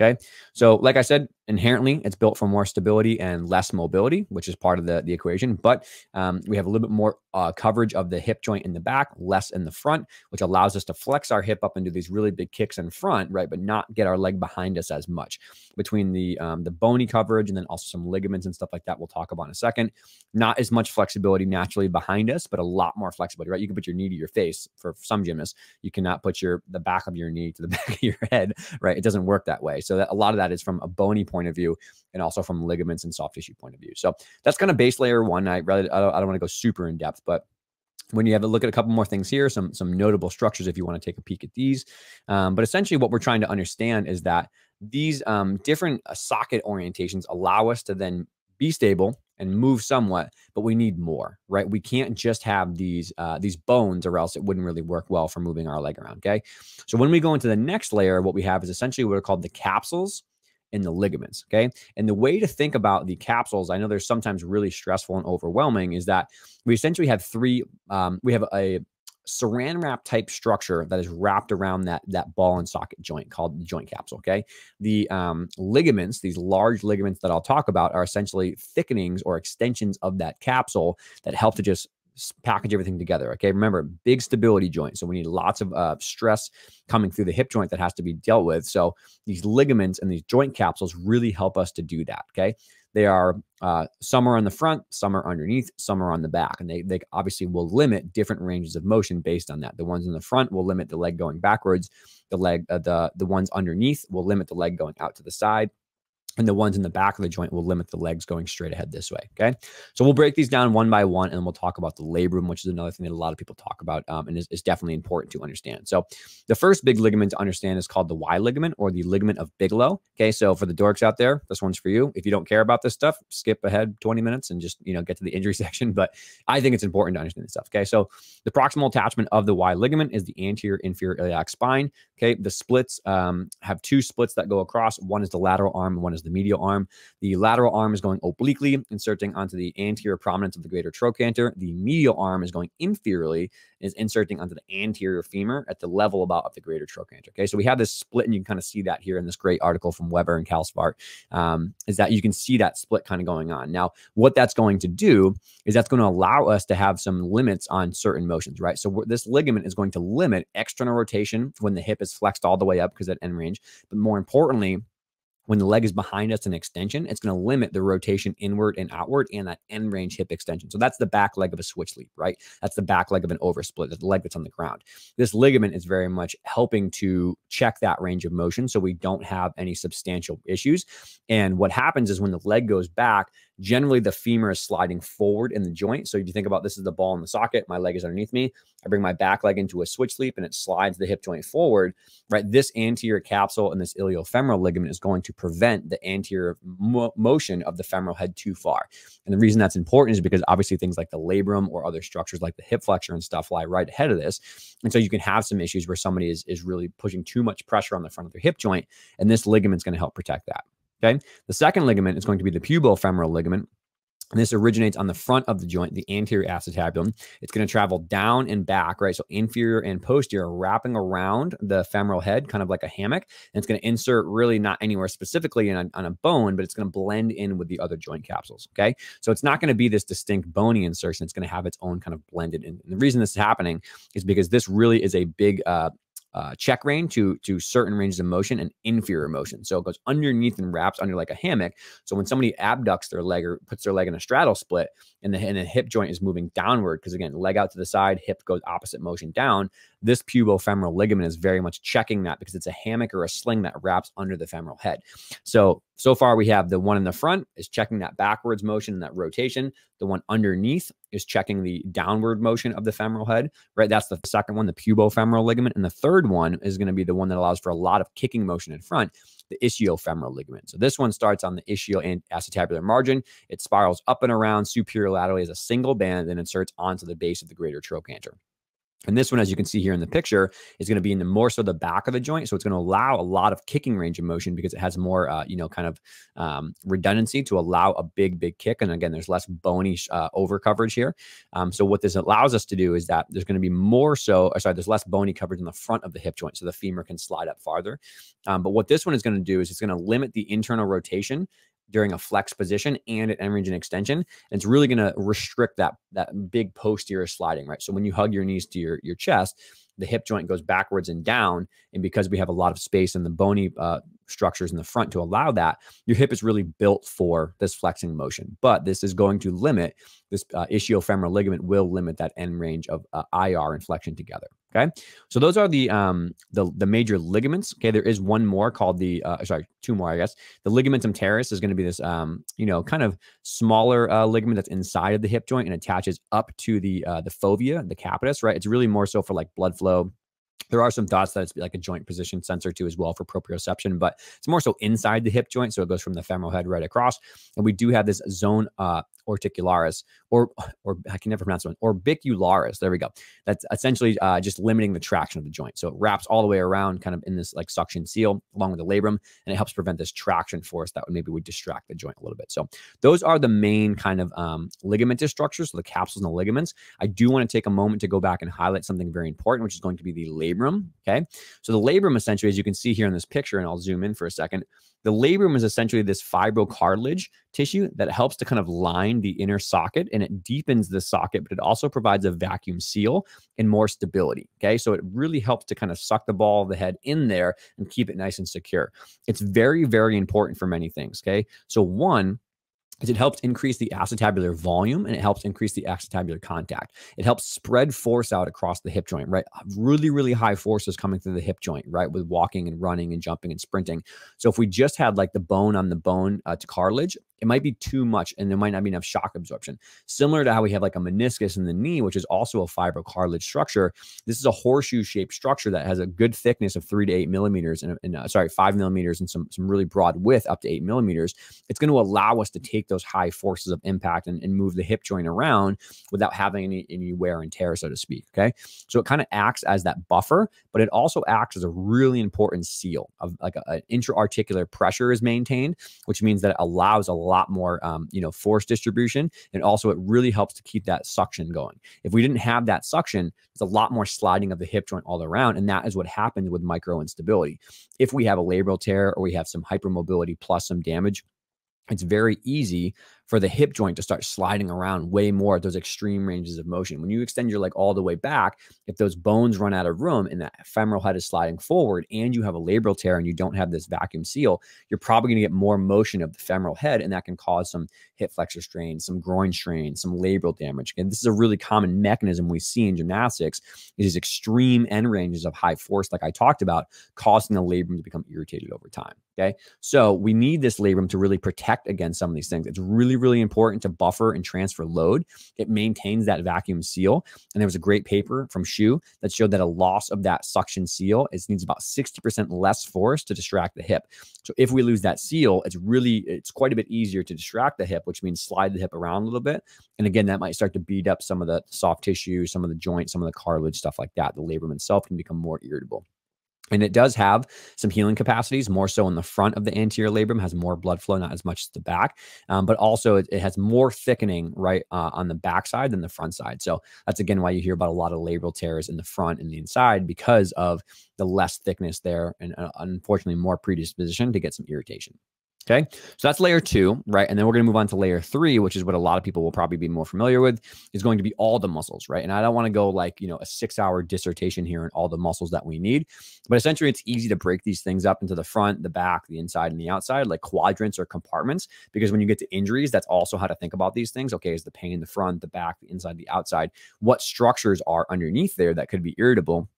Okay. So, like I said, inherently it's built for more stability and less mobility, which is part of the, the equation. But um, we have a little bit more uh, coverage of the hip joint in the back, less in the front, which allows us to flex our hip up and do these really big kicks in front, right? But not get our leg behind us as much between the um, the bony coverage and then also some ligaments and stuff like that. We'll talk about in a second. Not as much flexibility naturally behind us, but a lot more flexibility, right? You can put your knee to your face for some gymnasts. You cannot put your the back of your knee to the [laughs] back of your head, right? It doesn't work that way. So that, a lot of that is from a bony point of view and also from ligaments and soft tissue point of view. So that's kind of base layer one. I rather I don't, I don't want to go super in depth, but when you have a look at a couple more things here, some some notable structures if you want to take a peek at these. Um, but essentially, what we're trying to understand is that these um, different uh, socket orientations allow us to then be stable and move somewhat, but we need more, right? We can't just have these uh, these bones, or else it wouldn't really work well for moving our leg around. Okay, so when we go into the next layer, what we have is essentially what are called the capsules in the ligaments. Okay. And the way to think about the capsules, I know they're sometimes really stressful and overwhelming, is that we essentially have three, um, we have a saran wrap type structure that is wrapped around that that ball and socket joint called the joint capsule okay the um, ligaments these large ligaments that i'll talk about are essentially thickenings or extensions of that capsule that help to just package everything together. Okay. Remember, big stability joint. So we need lots of uh, stress coming through the hip joint that has to be dealt with. So these ligaments and these joint capsules really help us to do that. Okay. They are uh, some are on the front, some are underneath, some are on the back, and they they obviously will limit different ranges of motion based on that. The ones in the front will limit the leg going backwards. The leg, uh, the the ones underneath will limit the leg going out to the side and the ones in the back of the joint will limit the legs going straight ahead this way. Okay. So we'll break these down one by one and we'll talk about the labrum, which is another thing that a lot of people talk about um, and is, is, definitely important to understand. So the first big ligament to understand is called the Y ligament or the ligament of Bigelow. Okay. So for the dorks out there, this one's for you. If you don't care about this stuff, skip ahead 20 minutes and just, you know, get to the injury [laughs] section. But I think it's important to understand this stuff. Okay. So the proximal attachment of the Y ligament is the anterior inferior iliac spine. Okay. The splits um, have two splits that go across. One is the lateral arm, one is the medial arm. The lateral arm is going obliquely, inserting onto the anterior prominence of the greater trochanter. The medial arm is going inferiorly, is inserting onto the anterior femur at the level about of the greater trochanter. Okay, so we have this split, and you can kind of see that here in this great article from Weber and Calsvart, um, is that you can see that split kind of going on. Now, what that's going to do is that's going to allow us to have some limits on certain motions, right? So this ligament is going to limit external rotation when the hip is flexed all the way up because at end range, but more importantly, when the leg is behind us in extension, it's going to limit the rotation inward and outward and that end range hip extension. So that's the back leg of a switch leap, right? That's the back leg of an oversplit, the leg that's on the ground. This ligament is very much helping to check that range of motion so we don't have any substantial issues. And what happens is when the leg goes back, Generally, the femur is sliding forward in the joint. So if you think about this is the ball in the socket, my leg is underneath me. I bring my back leg into a switch leap and it slides the hip joint forward, right? This anterior capsule and this iliofemoral ligament is going to prevent the anterior mo motion of the femoral head too far. And the reason that's important is because obviously things like the labrum or other structures like the hip flexor and stuff lie right ahead of this. And so you can have some issues where somebody is, is really pushing too much pressure on the front of their hip joint. And this ligament is going to help protect that. Okay. The second ligament is going to be the pubofemoral ligament. And this originates on the front of the joint, the anterior acetabulum. It's going to travel down and back, right? So inferior and posterior, wrapping around the femoral head, kind of like a hammock. And it's going to insert really not anywhere specifically a, on a bone, but it's going to blend in with the other joint capsules. Okay. So it's not going to be this distinct bony insertion. It's going to have its own kind of blended in. And the reason this is happening is because this really is a big uh, uh, check rein to to certain ranges of motion and inferior motion. So it goes underneath and wraps under like a hammock. So when somebody abducts their leg or puts their leg in a straddle split and the, and the hip joint is moving downward, because again, leg out to the side, hip goes opposite motion down, this pubofemoral ligament is very much checking that because it's a hammock or a sling that wraps under the femoral head. So, so far we have the one in the front is checking that backwards motion and that rotation. The one underneath is checking the downward motion of the femoral head, right? That's the second one, the pubofemoral ligament. And the third one is going to be the one that allows for a lot of kicking motion in front, the ischiofemoral ligament. So this one starts on the ischio and acetabular margin. It spirals up and around superior laterally as a single band and inserts onto the base of the greater trochanter. And this one, as you can see here in the picture, is going to be in the more so the back of the joint. So it's going to allow a lot of kicking range of motion because it has more, uh, you know, kind of um, redundancy to allow a big, big kick. And again, there's less bony uh, over coverage here. Um, so what this allows us to do is that there's going to be more so, sorry, there's less bony coverage in the front of the hip joint. So the femur can slide up farther. Um, but what this one is going to do is it's going to limit the internal rotation during a flex position and an end range and extension. And it's really going to restrict that that big posterior sliding, right? So when you hug your knees to your your chest, the hip joint goes backwards and down, and because we have a lot of space in the bony uh, structures in the front to allow that, your hip is really built for this flexing motion. But this is going to limit this uh, ischiofemoral ligament will limit that end range of uh, IR and flexion together. Okay, so those are the um the the major ligaments. Okay, there is one more called the uh, sorry two more I guess. The ligamentum teres is going to be this um you know kind of smaller uh, ligament that's inside of the hip joint and attaches up to the uh, the fovea, the capitis. Right, it's really more so for like blood flow there are some thoughts that it's like a joint position sensor too as well for proprioception, but it's more so inside the hip joint. So it goes from the femoral head right across. And we do have this zone uh, orticularis, or or I can never pronounce it, orbicularis. There we go. That's essentially uh, just limiting the traction of the joint. So it wraps all the way around, kind of in this like suction seal along with the labrum, and it helps prevent this traction force that would maybe would distract the joint a little bit. So those are the main kind of um, ligamentous structures, so the capsules and the ligaments. I do want to take a moment to go back and highlight something very important, which is going to be the labrum. Okay, so the labrum essentially, as you can see here in this picture, and I'll zoom in for a second. The labrum is essentially this fibrocartilage tissue that helps to kind of line the inner socket and it deepens the socket, but it also provides a vacuum seal and more stability. Okay. So it really helps to kind of suck the ball of the head in there and keep it nice and secure. It's very, very important for many things. Okay. So, one, is it helps increase the acetabular volume and it helps increase the acetabular contact. It helps spread force out across the hip joint, right? Really, really high forces coming through the hip joint, right? With walking and running and jumping and sprinting. So if we just had like the bone on the bone uh, to cartilage, it might be too much and there might not be enough shock absorption. Similar to how we have like a meniscus in the knee, which is also a fibrocartilage structure. This is a horseshoe shaped structure that has a good thickness of three to eight millimeters and, and uh, sorry, five millimeters and some, some really broad width up to eight millimeters. It's going to allow us to take those high forces of impact and, and move the hip joint around without having any, any wear and tear, so to speak. Okay. So it kind of acts as that buffer, but it also acts as a really important seal of like an intra-articular pressure is maintained, which means that it allows a lot more, um, you know, force distribution. And also it really helps to keep that suction going. If we didn't have that suction, it's a lot more sliding of the hip joint all around. And that is what happens with micro instability. If we have a labral tear or we have some hypermobility plus some damage, it's very easy for the hip joint to start sliding around way more at those extreme ranges of motion. When you extend your leg all the way back, if those bones run out of room and that femoral head is sliding forward and you have a labral tear and you don't have this vacuum seal, you're probably going to get more motion of the femoral head and that can cause some hip flexor strain, some groin strain, some labral damage. And this is a really common mechanism we see in gymnastics is extreme end ranges of high force, like I talked about, causing the labrum to become irritated over time. Okay. So we need this labrum to really protect against some of these things. It's really, really important to buffer and transfer load. It maintains that vacuum seal. And there was a great paper from Shu that showed that a loss of that suction seal it needs about 60% less force to distract the hip. So if we lose that seal, it's really, it's quite a bit easier to distract the hip, which means slide the hip around a little bit. And again, that might start to beat up some of the soft tissue, some of the joints, some of the cartilage, stuff like that. The labrum itself can become more irritable. And it does have some healing capacities, more so in the front of the anterior labrum, has more blood flow, not as much as the back, um, but also it, it, has more thickening right uh, on the back side than the front side. So that's again why you hear about a lot of labral tears in the front and the inside because of the less thickness there and uh, unfortunately more predisposition to get some irritation. Okay. So that's layer two, right? And then we're going to move on to layer three, which is what a lot of people will probably be more familiar with, is going to be all the muscles, right? And I don't want to go like, you know, a six hour dissertation here on all the muscles that we need. But essentially, it's easy to break these things up into the front, the back, the inside, and the outside, like quadrants or compartments. Because when you get to injuries, that's also how to think about these things. Okay. Is the pain in the front, the back, the inside, the outside? What structures are underneath there that could be irritable?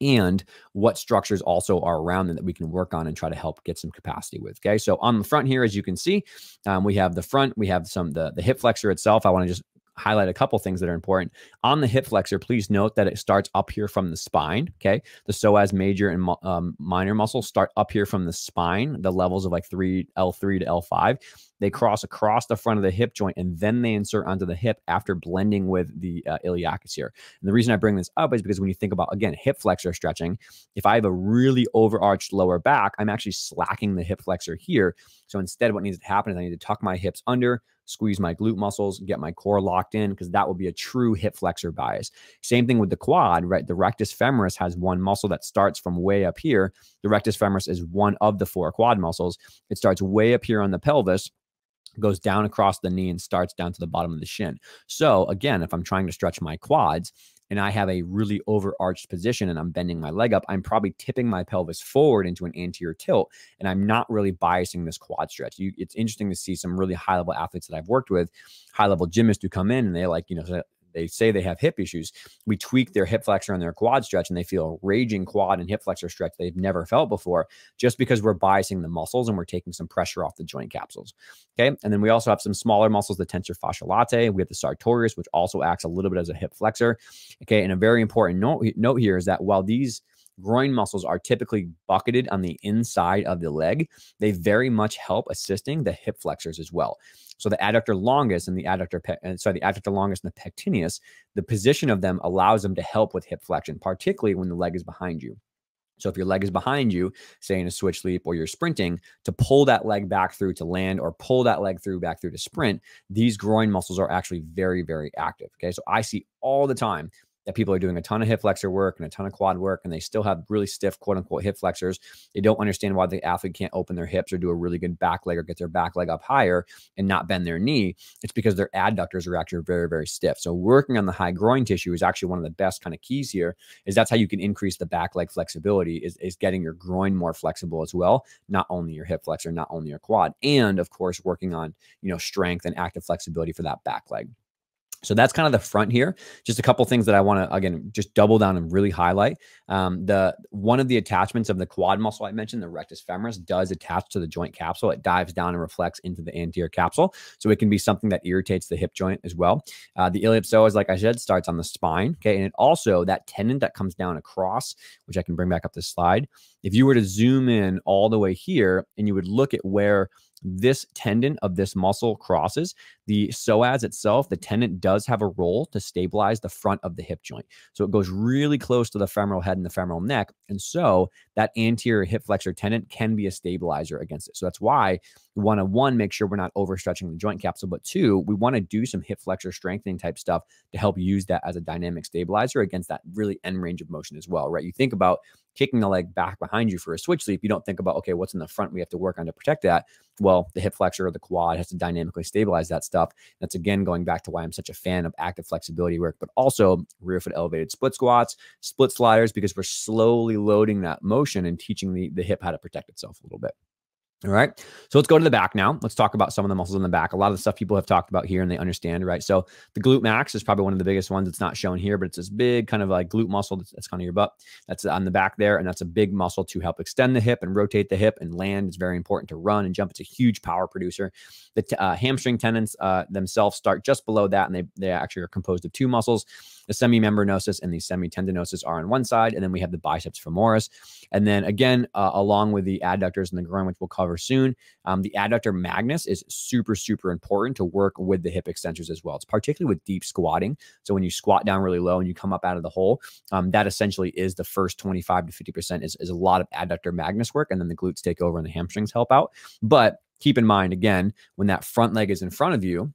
And what structures also are around them that we can work on and try to help get some capacity with. Okay, so on the front here, as you can see, um, we have the front, we have some the the hip flexor itself. I want to just highlight a couple things that are important on the hip flexor. Please note that it starts up here from the spine. Okay, the psoas major and um, minor muscles start up here from the spine, the levels of like three L three to L five. They cross across the front of the hip joint and then they insert onto the hip after blending with the uh, iliacus here. And the reason I bring this up is because when you think about, again, hip flexor stretching, if I have a really overarched lower back, I'm actually slacking the hip flexor here. So instead, what needs to happen is I need to tuck my hips under, squeeze my glute muscles, get my core locked in, because that will be a true hip flexor bias. Same thing with the quad, right? The rectus femoris has one muscle that starts from way up here. The rectus femoris is one of the four quad muscles. It starts way up here on the pelvis goes down across the knee and starts down to the bottom of the shin. So again, if I'm trying to stretch my quads, and I have a really overarched position and I'm bending my leg up, I'm probably tipping my pelvis forward into an anterior tilt and I'm not really biasing this quad stretch. You, it's interesting to see some really high level athletes that I've worked with, high level gymnasts who come in and they like, you know, they say they have hip issues. We tweak their hip flexor and their quad stretch, and they feel raging quad and hip flexor stretch they've never felt before, just because we're biasing the muscles and we're taking some pressure off the joint capsules. Okay. And then we also have some smaller muscles, the tensor fasciae latae. We have the sartorius, which also acts a little bit as a hip flexor. Okay. And a very important note, note here is that while these groin muscles are typically bucketed on the inside of the leg, they very much help assisting the hip flexors as well. So the adductor longus and the adductor, uh, sorry, the adductor longus and the pectineus, the position of them allows them to help with hip flexion, particularly when the leg is behind you. So if your leg is behind you, say in a switch leap or you're sprinting, to pull that leg back through to land or pull that leg through back through to sprint, these groin muscles are actually very, very active. Okay. So I see all the time that people are doing a ton of hip flexor work and a ton of quad work, and they still have really stiff, quote unquote, hip flexors. They don't understand why the athlete can't open their hips or do a really good back leg or get their back leg up higher and not bend their knee. It's because their adductors are actually very, very stiff. So working on the high groin tissue is actually one of the best kind of keys here. Is that's how you can increase the back leg flexibility is, is getting your groin more flexible as well, not only your hip flexor, not only your quad, and of course working on you know strength and active flexibility for that back leg. So that's kind of the front here. Just a couple things that I want to again just double down and really highlight. Um, the one of the attachments of the quad muscle I mentioned, the rectus femoris, does attach to the joint capsule. It dives down and reflects into the anterior capsule, so it can be something that irritates the hip joint as well. Uh, the iliopsoas, like I said, starts on the spine. Okay, and it also that tendon that comes down across, which I can bring back up this slide. If you were to zoom in all the way here, and you would look at where this tendon of this muscle crosses, the psoas itself, the tendon does have a role to stabilize the front of the hip joint. So it goes really close to the femoral head and the femoral neck. And so that anterior hip flexor tendon can be a stabilizer against it. So that's why we want to one, make sure we're not overstretching the joint capsule, but two, we want to do some hip flexor strengthening type stuff to help use that as a dynamic stabilizer against that really end range of motion as well, right? You think about kicking the leg back behind you for a switch leap, you don't think about, okay, what's in the front we have to work on to protect that. Well, the hip flexor or the quad has to dynamically stabilize that stuff. That's again going back to why I'm such a fan of active flexibility work, but also rear foot elevated split squats, split sliders, because we're slowly loading that motion and teaching the, the hip how to protect itself a little bit. All right. So let's go to the back now. Let's talk about some of the muscles in the back. A lot of the stuff people have talked about here and they understand, right? So the glute max is probably one of the biggest ones. It's not shown here, but it's this big kind of like glute muscle that's, that's kind of your butt. That's on the back there. And that's a big muscle to help extend the hip and rotate the hip and land. It's very important to run and jump. It's a huge power producer. The uh, hamstring tendons uh, themselves start just below that. And they, they actually are composed of two muscles. The semimembranosus and the semitendinosus are on one side. And then we have the biceps femoris. And then again, uh, along with the adductors and the groin, which we'll cover soon, um, the adductor magnus is super, super important to work with the hip extensors as well. It's particularly with deep squatting. So when you squat down really low and you come up out of the hole, um, that essentially is the first 25 to 50% is, is a lot of adductor magnus work. And then the glutes take over and the hamstrings help out. But keep in mind, again, when that front leg is in front of you,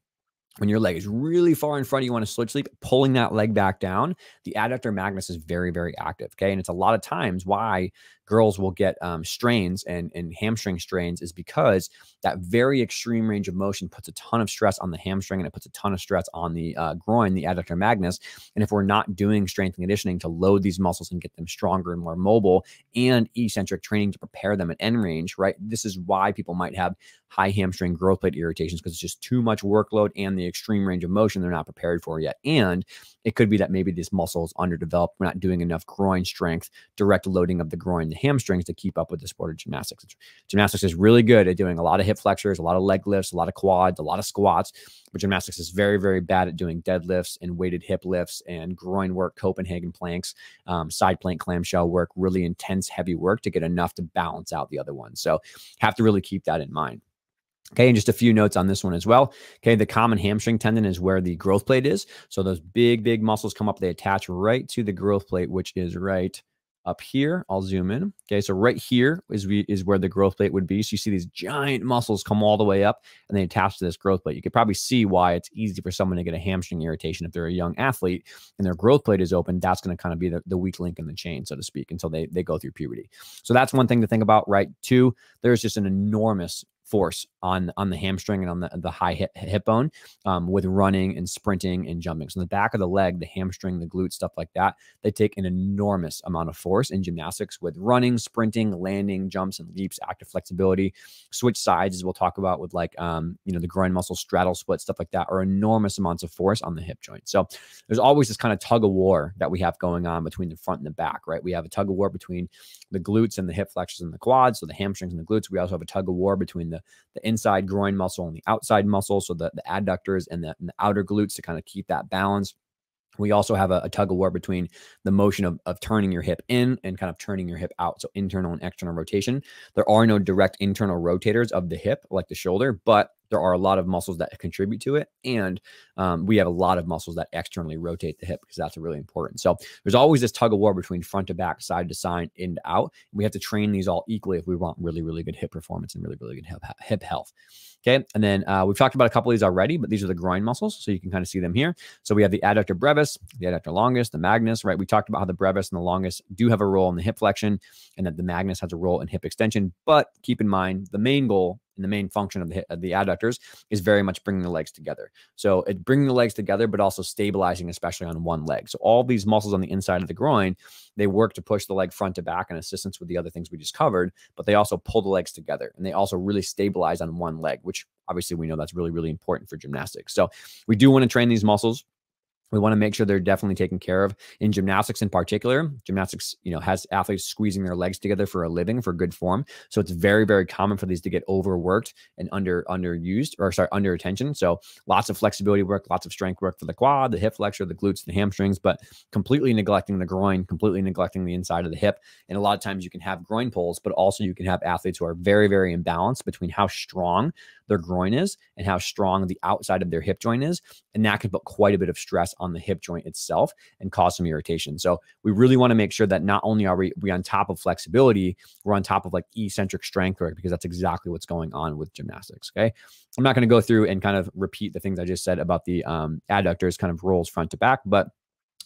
when your leg is really far in front, you want to switch leap, pulling that leg back down, the adductor magnus is very, very active. Okay. And it's a lot of times why girls will get um, strains and, and hamstring strains is because that very extreme range of motion puts a ton of stress on the hamstring and it puts a ton of stress on the uh, groin, the adductor magnus. And if we're not doing strength and conditioning to load these muscles and get them stronger and more mobile and eccentric training to prepare them at end range, right? This is why people might have high hamstring growth plate irritations because it's just too much workload and the extreme range of motion they're not prepared for yet. And it could be that maybe this muscle is underdeveloped. We're not doing enough groin strength, direct loading of the groin, the hamstrings to keep up with the sport of gymnastics. Gymnastics is really good at doing a lot of hip flexors, a lot of leg lifts, a lot of quads, a lot of squats. But gymnastics is very, very bad at doing deadlifts and weighted hip lifts and groin work, Copenhagen planks, um, side plank clamshell work, really intense, heavy work to get enough to balance out the other ones. So have to really keep that in mind. Okay, and just a few notes on this one as well. Okay, the common hamstring tendon is where the growth plate is. So those big, big muscles come up, they attach right to the growth plate, which is right up here. I'll zoom in. Okay, so right here is we is where the growth plate would be. So you see these giant muscles come all the way up and they attach to this growth plate. You could probably see why it's easy for someone to get a hamstring irritation if they're a young athlete and their growth plate is open. That's going to kind of be the, the weak link in the chain, so to speak, until they they go through puberty. So that's one thing to think about, right? Two, there's just an enormous force on on the hamstring and on the, the high hip, hip bone um, with running and sprinting and jumping. So the back of the leg, the hamstring, the glute, stuff like that, they take an enormous amount of force in gymnastics with running, sprinting, landing, jumps and leaps, active flexibility, switch sides, as we'll talk about with like um, you know the groin muscle straddle split, stuff like that, are enormous amounts of force on the hip joint. So there's always this kind of tug of war that we have going on between the front and the back, right? We have a tug of war between the glutes and the hip flexors and the quads, so the hamstrings and the glutes. We also have a tug of war between the the inside groin muscle and the outside muscle, so the, the adductors and the, and the outer glutes to kind of keep that balance. We also have a, a, tug of war between the motion of, of turning your hip in and kind of turning your hip out. So internal and external rotation. There are no direct internal rotators of the hip like the shoulder, but there are a lot of muscles that contribute to it. And um, we have a lot of muscles that externally rotate the hip because that's really important. So there's always this tug of war between front to back, side to side, in to out. We have to train these all equally if we want really, really good hip performance and really, really good hip, hip health. Okay. And then uh, we've talked about a couple of these already, but these are the groin muscles. So you can kind of see them here. So we have the adductor brevis, the adductor longus, the magnus, right? We talked about how the brevis and the longus do have a role in the hip flexion and that the magnus has a role in hip extension. But keep in mind, the main goal and the main function of the, of the adductors is very much bringing the legs together. So it bringing the legs together, but also stabilizing, especially on one leg. So all these muscles on the inside of the groin, they work to push the leg front to back in assistance with the other things we just covered, but they also pull the legs together and they also really stabilize on one leg, which obviously we know that's really, really important for gymnastics. So we do want to train these muscles we want to make sure they're definitely taken care of. In gymnastics in particular gymnastics you know has athletes squeezing their legs together for a living for good form. So it's very very common for these to get overworked and under underused or sorry under attention. So lots of flexibility work lots of strength work for the quad the hip flexor the glutes the hamstrings but completely neglecting the groin completely neglecting the inside of the hip. And a lot of times you can have groin pulls but also you can have athletes who are very very imbalanced between how strong their groin is and how strong the outside of their hip joint is. And that can put quite a bit of stress on the hip joint itself and cause some irritation. So we really want to make sure that not only are we, we on top of flexibility, we're on top of like eccentric strength work because that's exactly what's going on with gymnastics. Okay. I'm not going to go through and kind of repeat the things I just said about the um, adductors kind of rolls front to back, but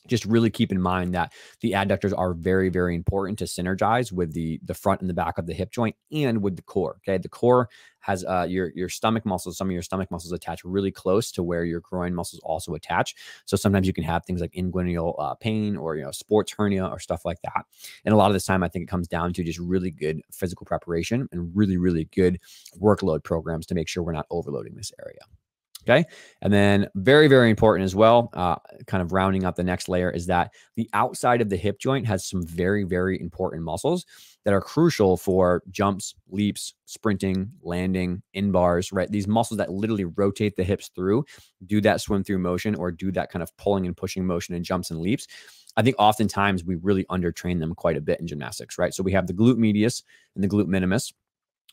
just really keep in mind that the adductors are very very important to synergize with the the front and the back of the hip joint and with the core okay? The core has uh, your your stomach muscles some of your stomach muscles attach really close to where your groin muscles also attach. So sometimes you can have things like inguinal uh, pain or you know sports hernia or stuff like that. And a lot of this time i think it comes down to just really good physical preparation and really really good workload programs to make sure we're not overloading this area Okay. And then, very, very important as well, uh, kind of rounding up the next layer is that the outside of the hip joint has some very, very important muscles that are crucial for jumps, leaps, sprinting, landing, in bars, right? These muscles that literally rotate the hips through, do that swim through motion or do that kind of pulling and pushing motion in jumps and leaps. I think oftentimes we really undertrain them quite a bit in gymnastics, right? So we have the glute medius and the glute minimus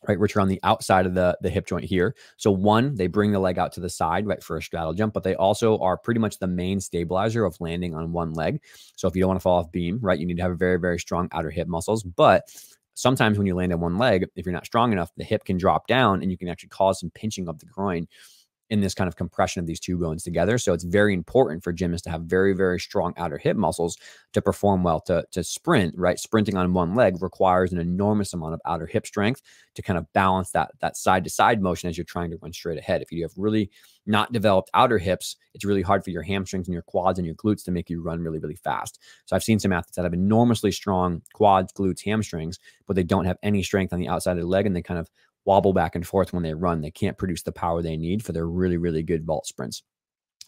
right, which are on the outside of the, the hip joint here. So one, they bring the leg out to the side, right, for a straddle jump, but they also are pretty much the main stabilizer of landing on one leg. So if you don't want to fall off beam, right, you need to have a very, very strong outer hip muscles. But sometimes when you land on one leg, if you're not strong enough, the hip can drop down and you can actually cause some pinching of the groin in this kind of compression of these two bones together. So it's very important for gymnasts to have very, very strong outer hip muscles to perform well. To, to sprint, right? Sprinting on one leg requires an enormous amount of outer hip strength to kind of balance that, that side to side motion as you're trying to run straight ahead. If you have really not developed outer hips, it's really hard for your hamstrings and your quads and your glutes to make you run really, really fast. So I've seen some athletes that have enormously strong quads, glutes, hamstrings, but they don't have any strength on the outside of the leg and they kind of wobble back and forth when they run. They can't produce the power they need for their really, really good vault sprints.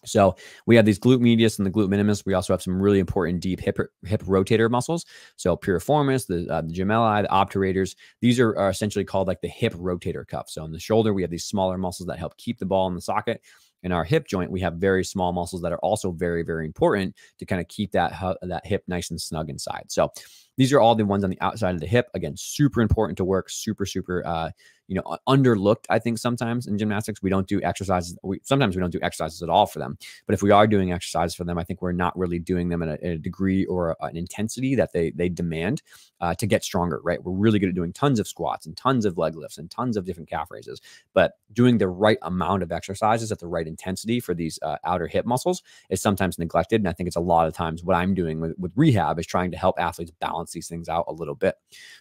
So we have these glute medius and the glute minimus. We also have some really important deep hip hip rotator muscles. So piriformis, the, uh, the gemelli, the obturators. These are, are essentially called like the hip rotator cuff. So on the shoulder, we have these smaller muscles that help keep the ball in the socket. In our hip joint, we have very small muscles that are also very, very important to kind of keep that that hip nice and snug inside. So these are all the ones on the outside of the hip. Again, super important to work, super, super, uh, you know underlooked i think sometimes in gymnastics. We don't do exercises we sometimes we don't do exercises at all for them. But if we are doing exercises for them i think we're not really doing them at a, a degree or an intensity that they they demand uh, to get stronger right? We're really good at doing tons of squats and tons of leg lifts and tons of different calf raises. But doing the right amount of exercises at the right intensity for these uh, outer hip muscles is sometimes neglected. And i think it's a lot of times what i'm doing with, with rehab is trying to help athletes balance these things out a little bit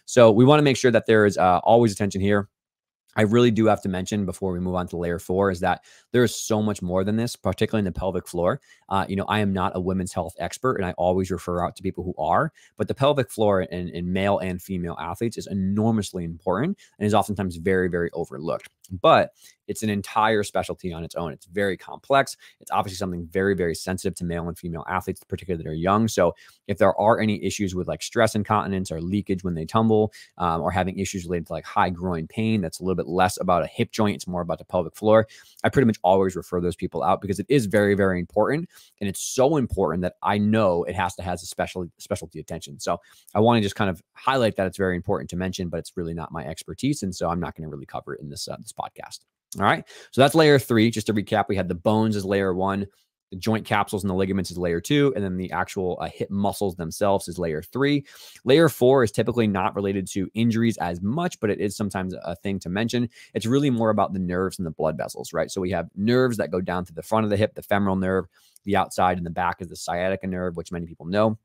so we want to make sure that there is uh, always attention here I really do have to mention before we move on to layer four is that there is so much more than this, particularly in the pelvic floor. Uh, you know, I am not a women's health expert, and I always refer out to people who are. But the pelvic floor in, in male and female athletes is enormously important and is oftentimes very, very overlooked. But it's an entire specialty on its own. It's very complex. It's obviously something very, very sensitive to male and female athletes, particularly that are young. So if there are any issues with like stress incontinence or leakage when they tumble, um, or having issues related to like high groin pain, that's a little bit less about a hip joint. It's more about the pelvic floor. I pretty much always refer those people out because it is very, very important. And it's so important that I know it has to has a special specialty attention. So I want to just kind of highlight that it's very important to mention, but it's really not my expertise. And so I'm not going to really cover it in this, uh, this podcast. All right. So that's layer three. Just to recap, we had the bones as layer one, the joint capsules and the ligaments is layer two, and then the actual uh, hip muscles themselves is layer three. Layer four is typically not related to injuries as much, but it is sometimes a thing to mention. It's really more about the nerves and the blood vessels, right? So we have nerves that go down to the front of the hip, the femoral nerve, the outside and the back is the sciatica nerve, which many people know.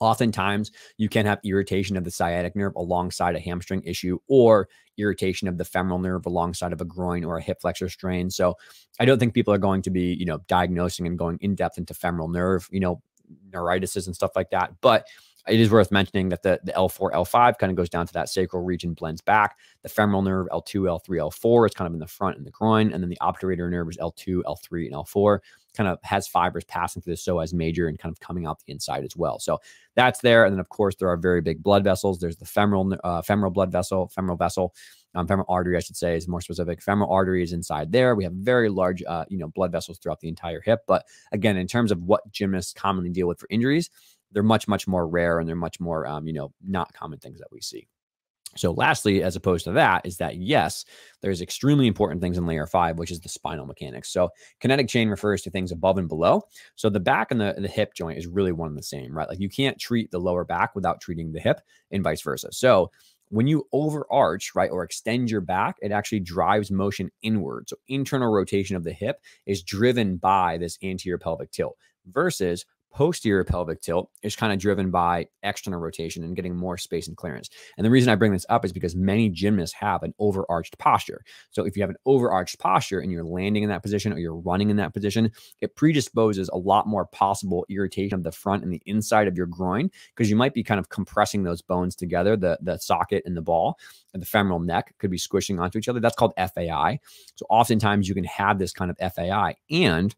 Oftentimes, you can have irritation of the sciatic nerve alongside a hamstring issue or irritation of the femoral nerve alongside of a groin or a hip flexor strain. So, I don't think people are going to be, you know, diagnosing and going in depth into femoral nerve, you know, neuritises and stuff like that. But it is worth mentioning that the, the L4, L5 kind of goes down to that sacral region, blends back. The femoral nerve, L2, L3, L4, is kind of in the front and the groin. And then the obturator nerve is L2, L3, and L4 kind of has fibers passing through the psoas major and kind of coming out the inside as well. So that's there. And then of course there are very big blood vessels. There's the femoral uh, femoral blood vessel, femoral vessel, um, femoral artery, I should say, is more specific. Femoral artery is inside there. We have very large, uh, you know, blood vessels throughout the entire hip. But again, in terms of what gymnasts commonly deal with for injuries, they're much much more rare and they're much more, um, you know, not common things that we see. So, lastly, as opposed to that, is that yes, there's extremely important things in layer five, which is the spinal mechanics. So, kinetic chain refers to things above and below. So, the back and the, the hip joint is really one and the same, right? Like you can't treat the lower back without treating the hip and vice versa. So, when you overarch, right, or extend your back, it actually drives motion inward. So, internal rotation of the hip is driven by this anterior pelvic tilt versus posterior pelvic tilt is kind of driven by external rotation and getting more space and clearance. And the reason I bring this up is because many gymnasts have an overarched posture. So if you have an overarched posture and you're landing in that position or you're running in that position, it predisposes a lot more possible irritation of the front and the inside of your groin because you might be kind of compressing those bones together, the, the socket and the ball and the femoral neck could be squishing onto each other. That's called FAI. So oftentimes you can have this kind of FAI and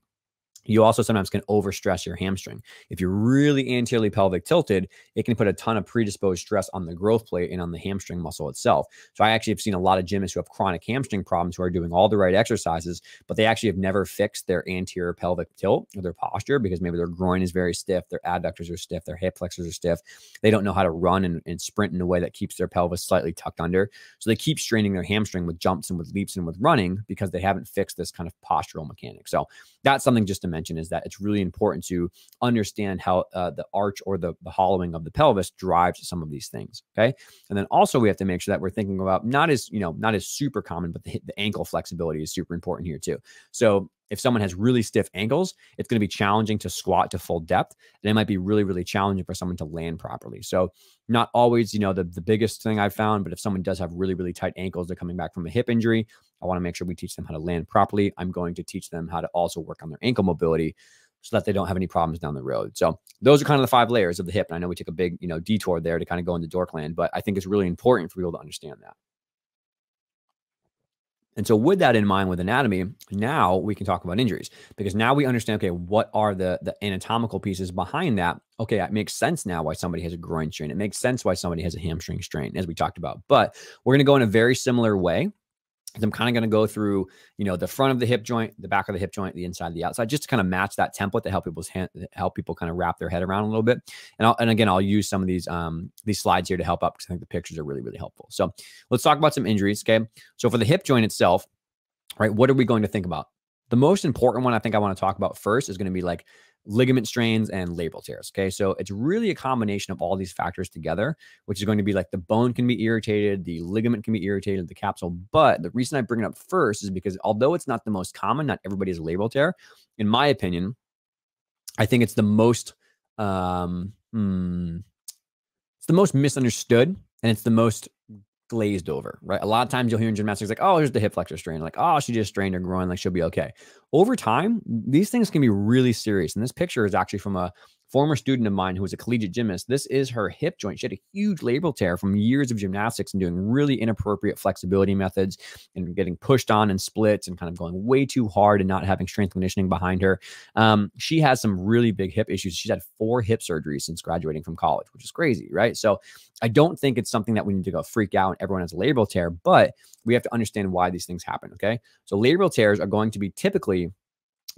you also sometimes can overstress your hamstring. If you're really anteriorly pelvic tilted, it can put a ton of predisposed stress on the growth plate and on the hamstring muscle itself. So I actually have seen a lot of gymnasts who have chronic hamstring problems who are doing all the right exercises, but they actually have never fixed their anterior pelvic tilt or their posture because maybe their groin is very stiff, their adductors are stiff, their hip flexors are stiff. They don't know how to run and, and sprint in a way that keeps their pelvis slightly tucked under. So they keep straining their hamstring with jumps and with leaps and with running because they haven't fixed this kind of postural mechanic. So that's something just to mention is that it's really important to understand how uh, the arch or the, the hollowing of the pelvis drives some of these things. Okay. And then also we have to make sure that we're thinking about not as, you know, not as super common, but the, the ankle flexibility is super important here too. So if someone has really stiff ankles, it's going to be challenging to squat to full depth. And it might be really, really challenging for someone to land properly. So, not always, you know, the, the biggest thing I've found, but if someone does have really, really tight ankles, they're coming back from a hip injury, I want to make sure we teach them how to land properly. I'm going to teach them how to also work on their ankle mobility so that they don't have any problems down the road. So those are kind of the five layers of the hip. And I know we took a big, you know, detour there to kind of go into Dorkland, but I think it's really important for people to understand that. And so, with that in mind, with anatomy, now we can talk about injuries because now we understand okay, what are the, the anatomical pieces behind that? Okay, it makes sense now why somebody has a groin strain. It makes sense why somebody has a hamstring strain, as we talked about. But we're going to go in a very similar way I'm kind of going to go through, you know, the front of the hip joint, the back of the hip joint, the inside, the outside, just to kind of match that template to help people's hand, help people kind of wrap their head around a little bit. And I'll, and again, I'll use some of these um these slides here to help up because I think the pictures are really really helpful. So let's talk about some injuries. Okay, so for the hip joint itself, right, what are we going to think about? The most important one I think I want to talk about first is going to be like ligament strains and labral tears. Okay. So it's really a combination of all these factors together, which is going to be like the bone can be irritated, the ligament can be irritated, the capsule. But the reason I bring it up first is because although it's not the most common, not everybody has a labral tear. In my opinion, I think it's the most, um, hmm, it's the most misunderstood and it's the most glazed over, right? A lot of times you'll hear in gymnastics like, oh, here's the hip flexor strain. Like, oh, she just strained her groin. Like, she'll be okay. Over time, these things can be really serious. And this picture is actually from a former student of mine who was a collegiate gymnast. This is her hip joint. She had a huge labral tear from years of gymnastics and doing really inappropriate flexibility methods and getting pushed on and splits and kind of going way too hard and not having strength conditioning behind her. Um, she has some really big hip issues. She's had four hip surgeries since graduating from college, which is crazy, right? So I don't think it's something that we need to go freak out and everyone has a labral tear, but we have to understand why these things happen. Okay. So labral tears are going to be typically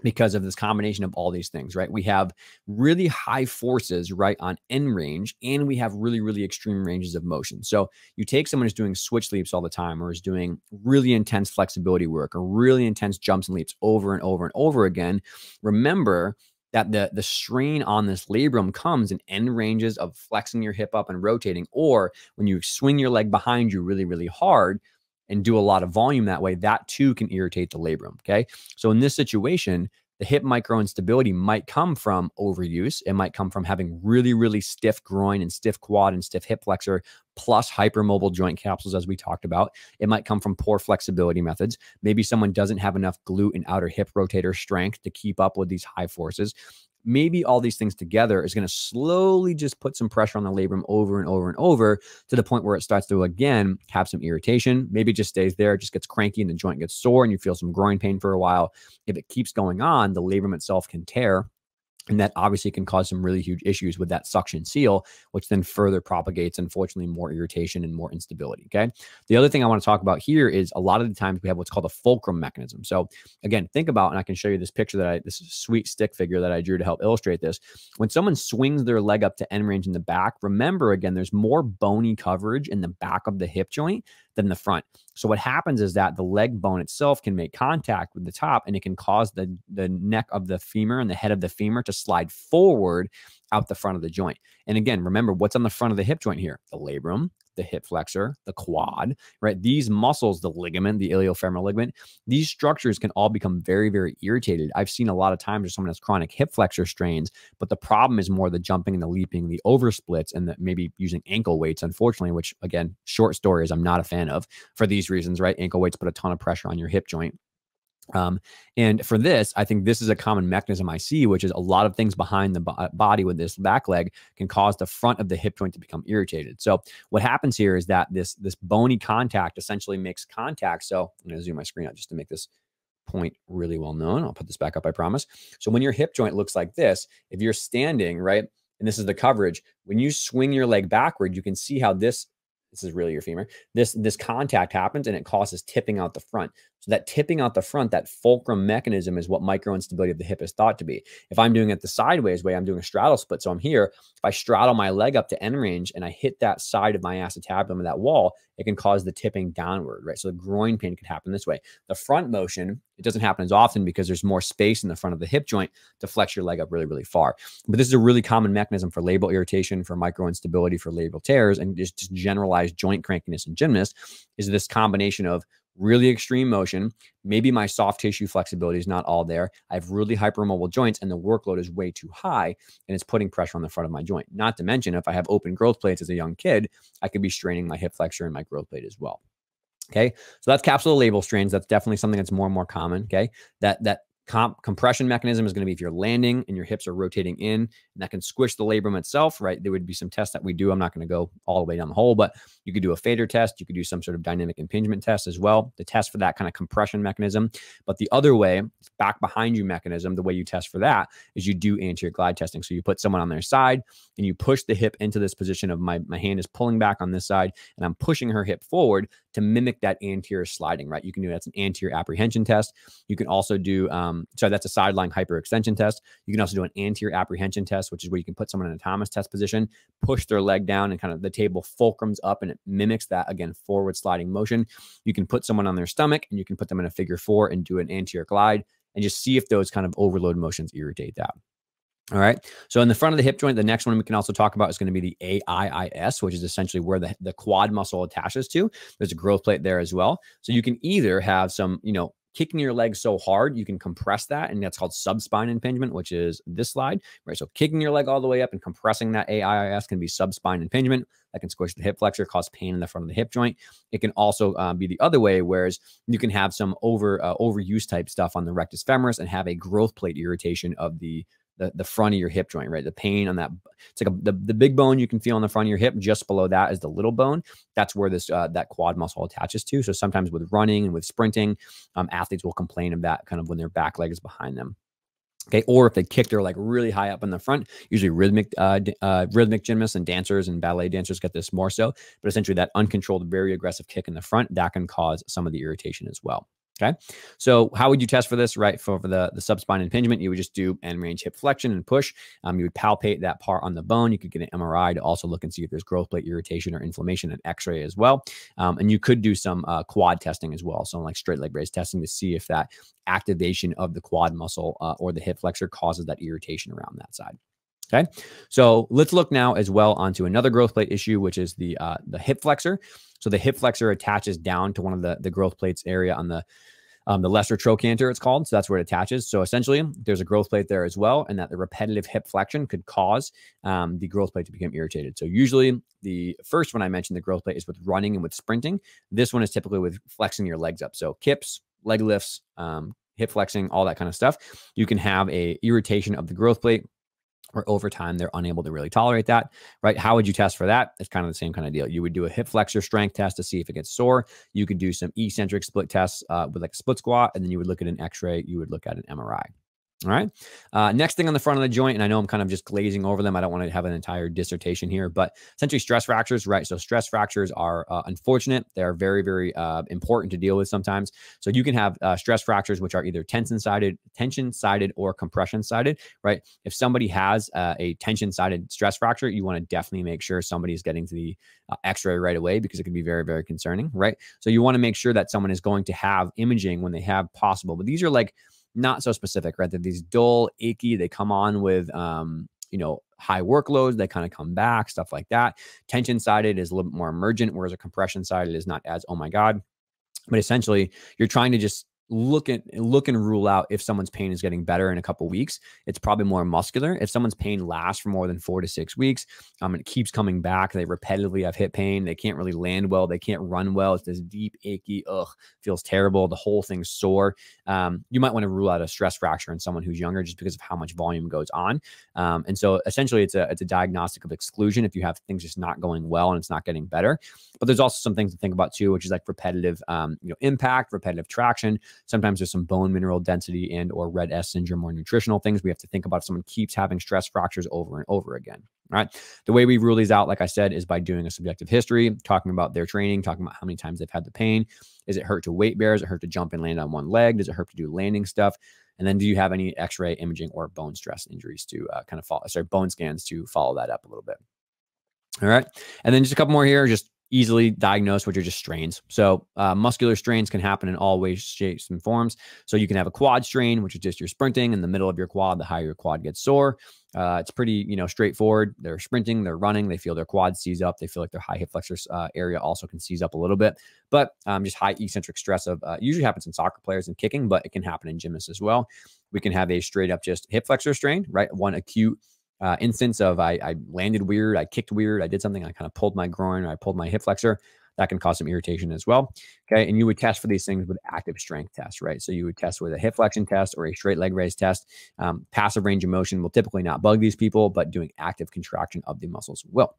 because of this combination of all these things, right? We have really high forces, right, on end range, and we have really, really extreme ranges of motion. So you take someone who's doing switch leaps all the time, or is doing really intense flexibility work, or really intense jumps and leaps over and over and over again. Remember that the the strain on this labrum comes in end ranges of flexing your hip up and rotating, or when you swing your leg behind you really, really hard and do a lot of volume that way, that too can irritate the labrum. Okay. So in this situation, the hip micro instability might come from overuse. It might come from having really, really stiff groin and stiff quad and stiff hip flexor, plus hypermobile joint capsules, as we talked about. It might come from poor flexibility methods. Maybe someone doesn't have enough glute and outer hip rotator strength to keep up with these high forces maybe all these things together is going to slowly just put some pressure on the labrum over and over and over to the point where it starts to again have some irritation. Maybe it just stays there, just gets cranky and the joint gets sore and you feel some groin pain for a while. If it keeps going on, the labrum itself can tear and that obviously can cause some really huge issues with that suction seal, which then further propagates, unfortunately, more irritation and more instability. Okay. The other thing I want to talk about here is a lot of the times we have what's called a fulcrum mechanism. So, again, think about, and I can show you this picture that I, this sweet stick figure that I drew to help illustrate this. When someone swings their leg up to end range in the back, remember again, there's more bony coverage in the back of the hip joint than the front. So what happens is that the leg bone itself can make contact with the top and it can cause the, the neck of the femur and the head of the femur to slide forward out the front of the joint. And again, remember what's on the front of the hip joint here? The labrum, the hip flexor, the quad, right? These muscles, the ligament, the iliofemoral ligament, these structures can all become very, very irritated. I've seen a lot of times where someone has chronic hip flexor strains, but the problem is more the jumping and the leaping, the oversplits, and the maybe using ankle weights, unfortunately, which again, short story is I'm not a fan of for these reasons, right? Ankle weights put a ton of pressure on your hip joint. Um, and for this, I think this is a common mechanism I see, which is a lot of things behind the bo- body with this back leg can cause the front of the hip joint to become irritated. So what happens here is that this this bony contact essentially makes contact. So I'm going to zoom my screen out just to make this point really well known. I'll put this back up, I promise. So when your hip joint looks like this, if you're standing right, and this is the coverage, when you swing your leg backward, you can see how this this is really your femur. This this contact happens and it causes tipping out the front. So that tipping out the front, that fulcrum mechanism is what micro instability of the hip is thought to be. If I'm doing it the sideways way, I'm doing a straddle split. So I'm here. If I straddle my leg up to end range and I hit that side of my acetabulum that wall, it can cause the tipping downward, right? So the groin pain could happen this way. The front motion, it doesn't happen as often because there's more space in the front of the hip joint to flex your leg up really, really far. But this is a really common mechanism for labral irritation, for micro instability, for labral tears, and just, just generalized joint crankiness in gymnasts is this combination of really extreme motion. Maybe my soft tissue flexibility is not all there. I have really hypermobile joints and the workload is way too high and it's putting pressure on the front of my joint. Not to mention, if I have open growth plates as a young kid, I could be straining my hip flexor and my growth plate as well. Okay. So that's capsular labral strains. That's definitely something that's more and more common. Okay. That, that Comp- compression mechanism is going to be if you're landing and your hips are rotating in, and that can squish the labrum itself, right? There would be some tests that we do. I'm not going to go all the way down the hole, but you could do a FADIR test. You could do some sort of dynamic impingement test as well to test for that kind of compression mechanism. But the other way, back behind you mechanism, the way you test for that is you do anterior glide testing. So you put someone on their side and you push the hip into this position of my, my hand is pulling back on this side and I'm pushing her hip forward to mimic that anterior sliding, right? You can do that's an anterior apprehension test. You can also do, um, Um, sorry, that's a sideline hyperextension test. You can also do an anterior apprehension test, which is where you can put someone in a Thomas test position, push their leg down, and kind of the table fulcrums up, and it mimics that again forward sliding motion. You can put someone on their stomach, and you can put them in a figure four and do an anterior glide, and just see if those kind of overload motions irritate that. All right. So in the front of the hip joint, the next one we can also talk about is going to be the AIIS, which is essentially where the, the quad muscle attaches to. There's a growth plate there as well. So you can either have some, you know, kicking your leg so hard you can compress that and that's called subspine impingement which is this slide right? So kicking your leg all the way up and compressing that aiis can be subspine impingement. That can squish the hip flexor cause pain in the front of the hip joint. It can also uh, be the other way whereas you can have some over uh, overuse type stuff on the rectus femoris and have a growth plate irritation of the the, the front of your hip joint, right? The pain on that. It's like a, the, the big bone you can feel on the front of your hip. Just below that is the little bone. That's where this uh, that quad muscle attaches to. So sometimes with running and with sprinting, um, athletes will complain of that kind of when their back leg is behind them. Okay, or if they kick their like really high up in the front, usually rhythmic uh, uh, rhythmic gymnasts and dancers and ballet dancers get this more so. But essentially, that uncontrolled, very aggressive kick in the front that can cause some of the irritation as well. Okay. So how would you test for this, right? For, for the, the subspine impingement, you would just do end range hip flexion and push. Um, you would palpate that part on the bone. You could get an MRI to also look and see if there's growth plate irritation or inflammation and x-ray as well. Um, and you could do some uh, quad testing as well. So like straight leg raise testing to see if that activation of the quad muscle uh, or the hip flexor causes that irritation around that side. Okay, so let's look now as well onto another growth plate issue, which is the uh, the hip flexor. So the hip flexor attaches down to one of the the growth plates area on the um, the lesser trochanter, it's called. So that's where it attaches. So essentially, there's a growth plate there as well, and that the repetitive hip flexion could cause um, the growth plate to become irritated. So usually, the first one I mentioned, the growth plate, is with running and with sprinting. This one is typically with flexing your legs up. So kips, leg lifts, um, hip flexing, all that kind of stuff. You can have a irritation of the growth plate or over time they're unable to really tolerate that, right? How would you test for that? It's kind of the same kind of deal. You would do a hip flexor strength test to see if it gets sore. You could do some eccentric split tests uh, with like a split squat, and then you would look at an X-ray. You would look at an MRI. All right. Uh, next thing on the front of the joint, and I know I'm kind of just glazing over them. I don't want to have an entire dissertation here, but essentially stress fractures, right? So stress fractures are uh, unfortunate. They're very, very uh, important to deal with sometimes. So you can have uh, stress fractures, which are either tension sided, tension sided, or compression sided, right? If somebody has uh, a tension sided stress fracture, you want to definitely make sure somebody is getting to the uh, X-ray right away because it can be very, very concerning, right? So you want to make sure that someone is going to have imaging when they have possible. But these are like not so specific, right? They're these dull, achy, they come on with, um, you know, high workloads, they kind of come back, stuff like that. Tension sided is a little bit more emergent, whereas a compression sided is not as, oh my God. But essentially, you're trying to just look at look and rule out if someone's pain is getting better in a couple weeks. It's probably more muscular. If someone's pain lasts for more than four to six weeks um, it keeps coming back they repetitively have hip pain they can't really land well they can't run well it's this deep achy ugh feels terrible the whole thing's sore um, you might want to rule out a stress fracture in someone who's younger just because of how much volume goes on. Um, and so essentially it's a it's a diagnostic of exclusion if you have things just not going well and it's not getting better. But there's also some things to think about too which is like repetitive um, you know impact repetitive traction Sometimes there's some bone mineral density and or RED-S syndrome or nutritional things we have to think about if someone keeps having stress fractures over and over again. Right. The way we rule these out, like I said, is by doing a subjective history, talking about their training, talking about how many times they've had the pain. Is it hurt to weight bear? Does it hurt to jump and land on one leg? Does it hurt to do landing stuff? And then do you have any x-ray imaging or bone stress injuries to uh, kind of follow, sorry, bone scans to follow that up a little bit. All right. And then just a couple more here, just easily diagnosed, which are just strains. So uh, muscular strains can happen in all ways, shapes, and forms. So you can have a quad strain, which is just your sprinting in the middle of your quad. The higher your quad gets sore, uh, it's pretty you know straightforward. They're sprinting, they're running, they feel their quad seize up, they feel like their high hip flexor uh, area also can seize up a little bit. But um, just high eccentric stress of uh, usually happens in soccer players and kicking, but it can happen in gymnasts as well. We can have a straight up just hip flexor strain, right? One acute uh, instance of I, I landed weird, I kicked weird, I did something, I kind of pulled my groin, I pulled my hip flexor, that can cause some irritation as well. Okay. And you would test for these things with active strength tests, right? So you would test with a hip flexion test or a straight leg raise test. Um, passive range of motion will typically not bug these people, but doing active contraction of the muscles will.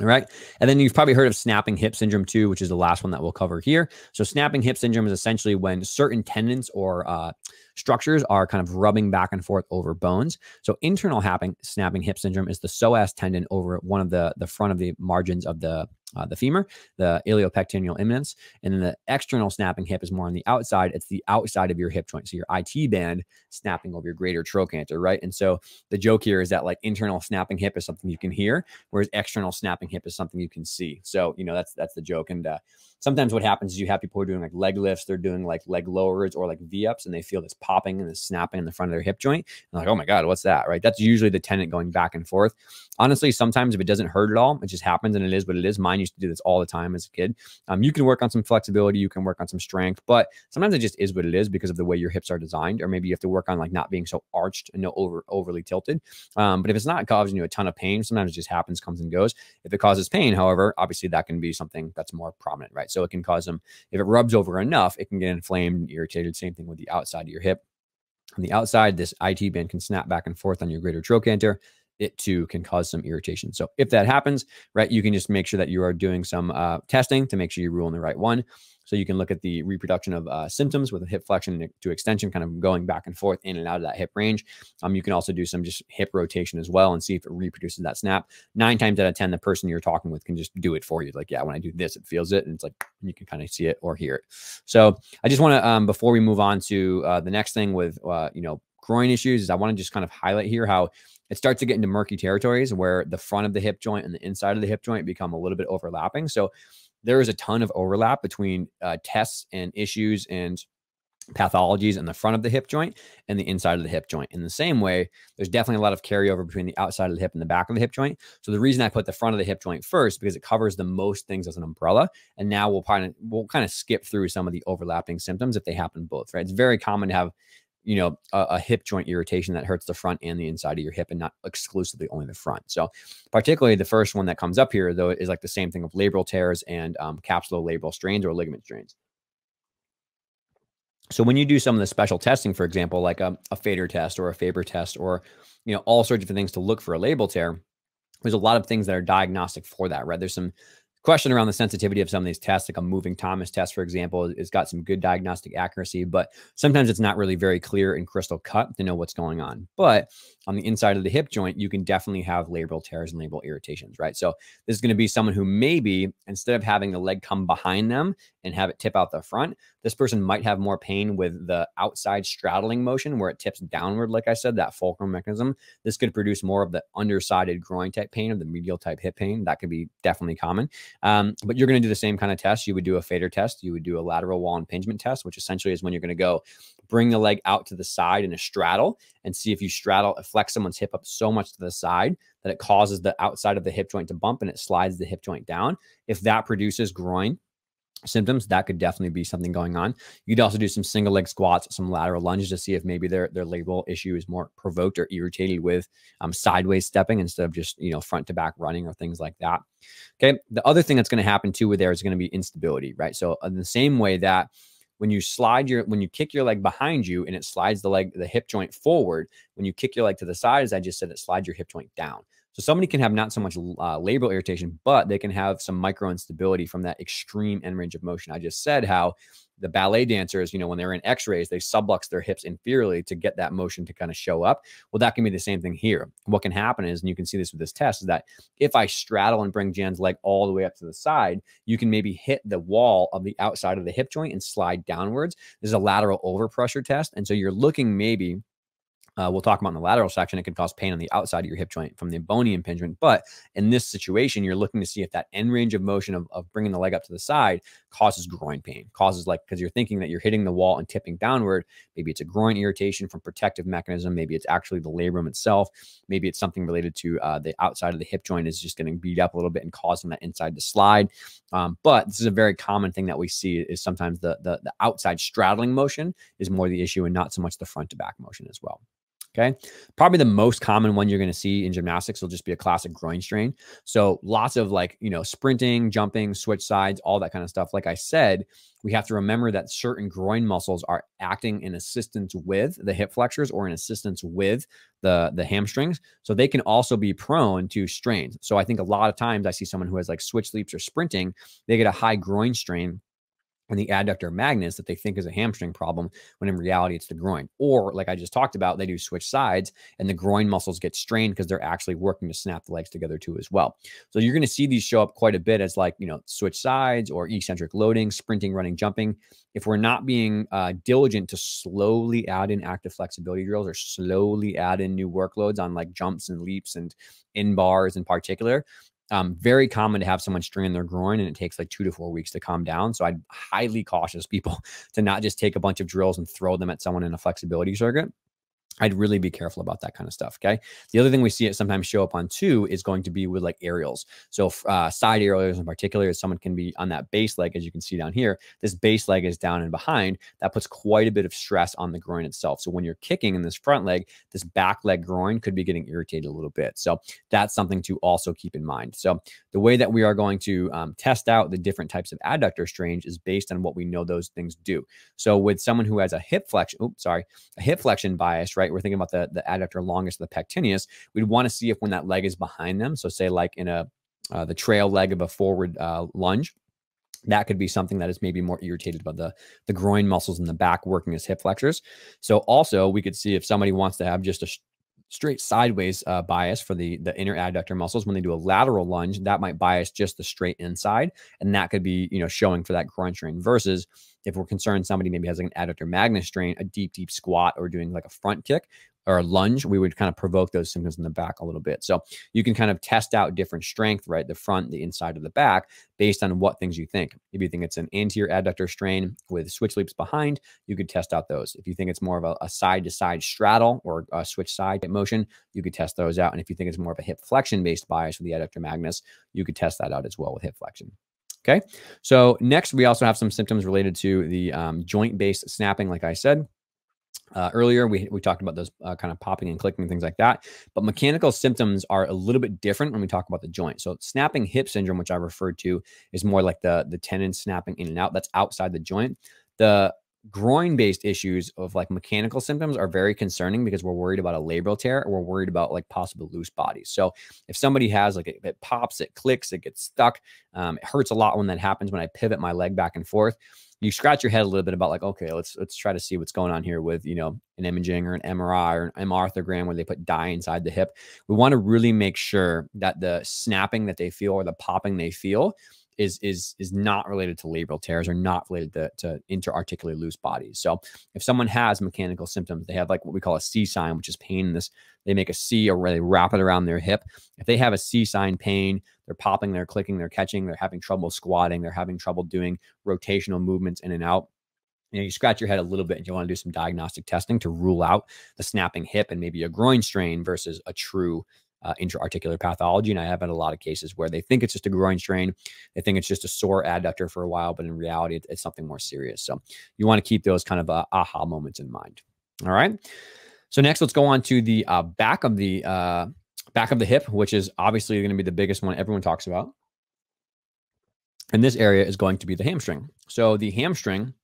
All right. And then you've probably heard of snapping hip syndrome too, which is the last one that we'll cover here. So, snapping hip syndrome is essentially when certain tendons or uh, structures are kind of rubbing back and forth over bones. So, internal happen, snapping hip syndrome is the psoas tendon over one of the, the front of the margins of the uh, the femur, the iliopectineal eminence, and then the external snapping hip is more on the outside. It's the outside of your hip joint, so your IT band snapping over your greater trochanter, right? And so the joke here is that like internal snapping hip is something you can hear, whereas external snapping hip is something you can see. So you know that's that's the joke, and uh, sometimes what happens is you have people who are doing like leg lifts, they're doing like leg lowers or like V ups, and they feel this popping and this snapping in the front of their hip joint. And like, oh my God, what's that? Right. That's usually the tendon going back and forth. Honestly, sometimes if it doesn't hurt at all, it just happens and it is what it is. Mine used to do this all the time as a kid. Um, you can work on some flexibility, you can work on some strength, but sometimes it just is what it is because of the way your hips are designed, or maybe you have to work on like not being so arched and no over overly tilted. Um, but if it's not causing you a ton of pain, sometimes it just happens, comes and goes. If it causes pain, however, obviously that can be something that's more prominent, right? So it can cause them, if it rubs over enough, it can get inflamed and irritated. Same thing with the outside of your hip. On the outside, this IT band can snap back and forth on your greater trochanter it too can cause some irritation. So if that happens, right, you can just make sure that you are doing some uh, testing to make sure you're ruling the right one. So you can look at the reproduction of uh, symptoms with a hip flexion to extension, kind of going back and forth in and out of that hip range. Um, you can also do some just hip rotation as well and see if it reproduces that snap. Nine times out of 10, the person you're talking with can just do it for you. Like, yeah, when I do this, it feels it. And it's like, you can kind of see it or hear it. So I just want to, um, before we move on to uh, the next thing with, uh, you know, groin issues, is I want to just kind of highlight here how it starts to get into murky territories where the front of the hip joint and the inside of the hip joint become a little bit overlapping. So there is a ton of overlap between uh, tests and issues and pathologies in the front of the hip joint and the inside of the hip joint. In the same way, there's definitely a lot of carryover between the outside of the hip and the back of the hip joint. So the reason I put the front of the hip joint first because it covers the most things as an umbrella. And now we'll kind of we'll kind of skip through some of the overlapping symptoms if they happen both. Right? It's very common to have you know, a, a, hip joint irritation that hurts the front and the inside of your hip and not exclusively only the front. So, particularly the first one that comes up here, though, is like the same thing of labral tears and um, capsulolabral strains or ligament strains. So, when you do some of the special testing, for example, like a, a FADIR test or a Faber test or, you know, all sorts of things to look for a labral tear, there's a lot of things that are diagnostic for that, right? There's some question around the sensitivity of some of these tests, like a moving Thomas test, for example, it's got some good diagnostic accuracy, but sometimes it's not really very clear and crystal cut to know what's going on. But on the inside of the hip joint, you can definitely have labral tears and labral irritations, right? So this is going to be someone who maybe instead of having the leg come behind them and have it tip out the front, this person might have more pain with the outside straddling motion where it tips downward, like I said, that fulcrum mechanism. This could produce more of the undersided groin type pain or the medial type hip pain. That could be definitely common. Um, but you're going to do the same kind of test. You would do a FADIR test. You would do a lateral wall impingement test, which essentially is when you're going to go bring the leg out to the side in a straddle and see if you straddle, flex someone's hip up so much to the side that it causes the outside of the hip joint to bump and it slides the hip joint down. If that produces groin symptoms, that could definitely be something going on. You could also do some single leg squats, some lateral lunges to see if maybe their their labral issue is more provoked or irritated with um, sideways stepping instead of just you know front to back running or things like that. Okay, the other thing that's going to happen too with there is going to be instability, right? So in the same way that when you slide your when you kick your leg behind you and it slides the leg the hip joint forward when you kick your leg to the side as i just said it slides your hip joint down so somebody can have not so much uh, labral irritation but they can have some micro instability from that extreme end range of motion i just said how the ballet dancers, you know, when they're in x-rays, they sublux their hips inferiorly to get that motion to kind of show up. Well, that can be the same thing here. What can happen is, and you can see this with this test, is that if I straddle and bring Jan's leg all the way up to the side, you can maybe hit the wall of the outside of the hip joint and slide downwards. This is a lateral overpressure test. And so you're looking maybe uh, we'll talk about in the lateral section. It could cause pain on the outside of your hip joint from the bony impingement. But in this situation, you're looking to see if that end range of motion of, of bringing the leg up to the side causes groin pain, causes like, because you're thinking that you're hitting the wall and tipping downward. Maybe it's a groin irritation from protective mechanism. Maybe it's actually the labrum itself. Maybe it's something related to uh, the outside of the hip joint is just getting beat up a little bit and causing that inside to slide. Um, but this is a very common thing that we see is sometimes the, the, the outside straddling motion is more the issue and not so much the front to back motion as well. Okay. Probably the most common one you're going to see in gymnastics will just be a classic groin strain. So lots of like, you know, sprinting, jumping, switch sides, all that kind of stuff. Like I said, we have to remember that certain groin muscles are acting in assistance with the hip flexors or in assistance with the, the hamstrings. So they can also be prone to strains. So I think a lot of times I see someone who has like switch leaps or sprinting, they get a high groin strain and the adductor magnus that they think is a hamstring problem when in reality it's the groin. Or like I just talked about, they do switch sides and the groin muscles get strained because they're actually working to snap the legs together too as well. So you're going to see these show up quite a bit as like, you know, switch sides or eccentric loading, sprinting, running, jumping. If we're not being uh, diligent to slowly add in active flexibility drills or slowly add in new workloads on like jumps and leaps and in bars in particular, um, very common to have someone strain their groin and it takes like two to four weeks to calm down. So I'd highly [laughs] cautious people to not just take a bunch of drills and throw them at someone in a flexibility circuit. I'd really be careful about that kind of stuff. Okay. The other thing we see it sometimes show up on too is going to be with like aerials. So uh, side aerials in particular, is someone can be on that base leg, as you can see down here. This base leg is down and behind. That puts quite a bit of stress on the groin itself. So when you're kicking in this front leg, this back leg groin could be getting irritated a little bit. So that's something to also keep in mind. So the way that we are going to um, test out the different types of adductor strains is based on what we know those things do. So with someone who has a hip flexion, oops, sorry, a hip flexion bias, right? Right? We're thinking about the, the adductor longus the pectineus. We'd want to see if when that leg is behind them, so say like in a uh, the trail leg of a forward uh, lunge, that could be something that is maybe more irritated by the the groin muscles in the back working as hip flexors. So also we could see if somebody wants to have just a straight sideways uh, bias for the the inner adductor muscles. When they do a lateral lunge that might bias just the straight inside and that could be you know showing for that groin strain. Versus if we're concerned somebody maybe has like an adductor magnus strain, a deep, deep squat or doing like a front kick or a lunge, we would kind of provoke those symptoms in the back a little bit. So you can kind of test out different strength, right? The front, the inside of the back, based on what things you think. If you think it's an anterior adductor strain with switch leaps behind, you could test out those. If you think it's more of a side to side straddle or a switch side motion, you could test those out. And if you think it's more of a hip flexion based bias with the adductor magnus, you could test that out as well with hip flexion. Okay. So next, we also have some symptoms related to the um, joint-based snapping, like I said. Uh, earlier, we, we talked about those uh, kind of popping and clicking, things like that. But mechanical symptoms are a little bit different when we talk about the joint. So snapping hip syndrome, which I referred to, is more like the, the tendon snapping in and out. That's outside the joint. The groin based issues of like mechanical symptoms are very concerning because we're worried about a labral tear or we're worried about like possible loose bodies. So if somebody has like it, it pops, it clicks, it gets stuck, um, it hurts a lot when that happens when I pivot my leg back and forth. You scratch your head a little bit about like, okay, let's let's try to see what's going on here with you know an imaging or an MRI or an MR where they put dye inside the hip. We want to really make sure that the snapping that they feel or the popping they feel is is is not related to labral tears or not related to, to intra-articular loose bodies. So if someone has mechanical symptoms, they have like what we call a C sign, which is pain in this. They make a C or they wrap it around their hip. If they have a C sign pain, they're popping, they're clicking, they're catching, they're having trouble squatting, they're having trouble doing rotational movements in and out. You, know, you scratch your head a little bit and you want to do some diagnostic testing to rule out the snapping hip and maybe a groin strain versus a true uh, intra-articular pathology. And I have had a lot of cases where they think it's just a groin strain. They think it's just a sore adductor for a while, but in reality, it's something more serious. So you want to keep those kind of uh, aha moments in mind. All right. So next, let's go on to the uh, back of the uh, back of the hip, which is obviously going to be the biggest one everyone talks about. And this area is going to be the hamstring. So the hamstring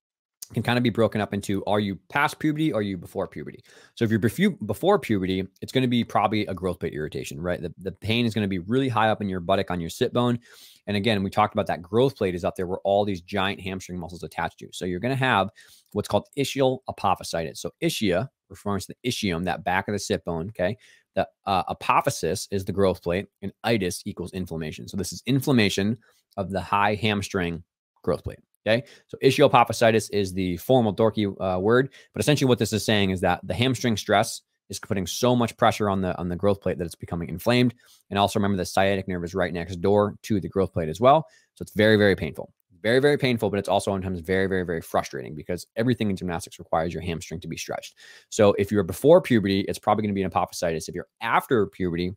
can kind of be broken up into are you past puberty are you before puberty? So if you're before puberty it's going to be probably a growth plate irritation right? The, the pain is going to be really high up in your buttock on your sit bone. And again we talked about that growth plate is up there where all these giant hamstring muscles attached to. So you're going to have what's called ischial apophysitis. So ischia refers to the ischium that back of the sit bone okay? The uh, apophysis is the growth plate and itis equals inflammation. So this is inflammation of the high hamstring growth plate Okay. So ischiopophysitis is the formal dorky uh, word, but essentially what this is saying is that the hamstring stress is putting so much pressure on the on the growth plate that it's becoming inflamed. And also remember the sciatic nerve is right next door to the growth plate as well. So it's very, very painful. Very, very painful, but it's also sometimes very, very, very frustrating because everything in gymnastics requires your hamstring to be stretched. So if you're before puberty, it's probably going to be an apophysitis. If you're after puberty,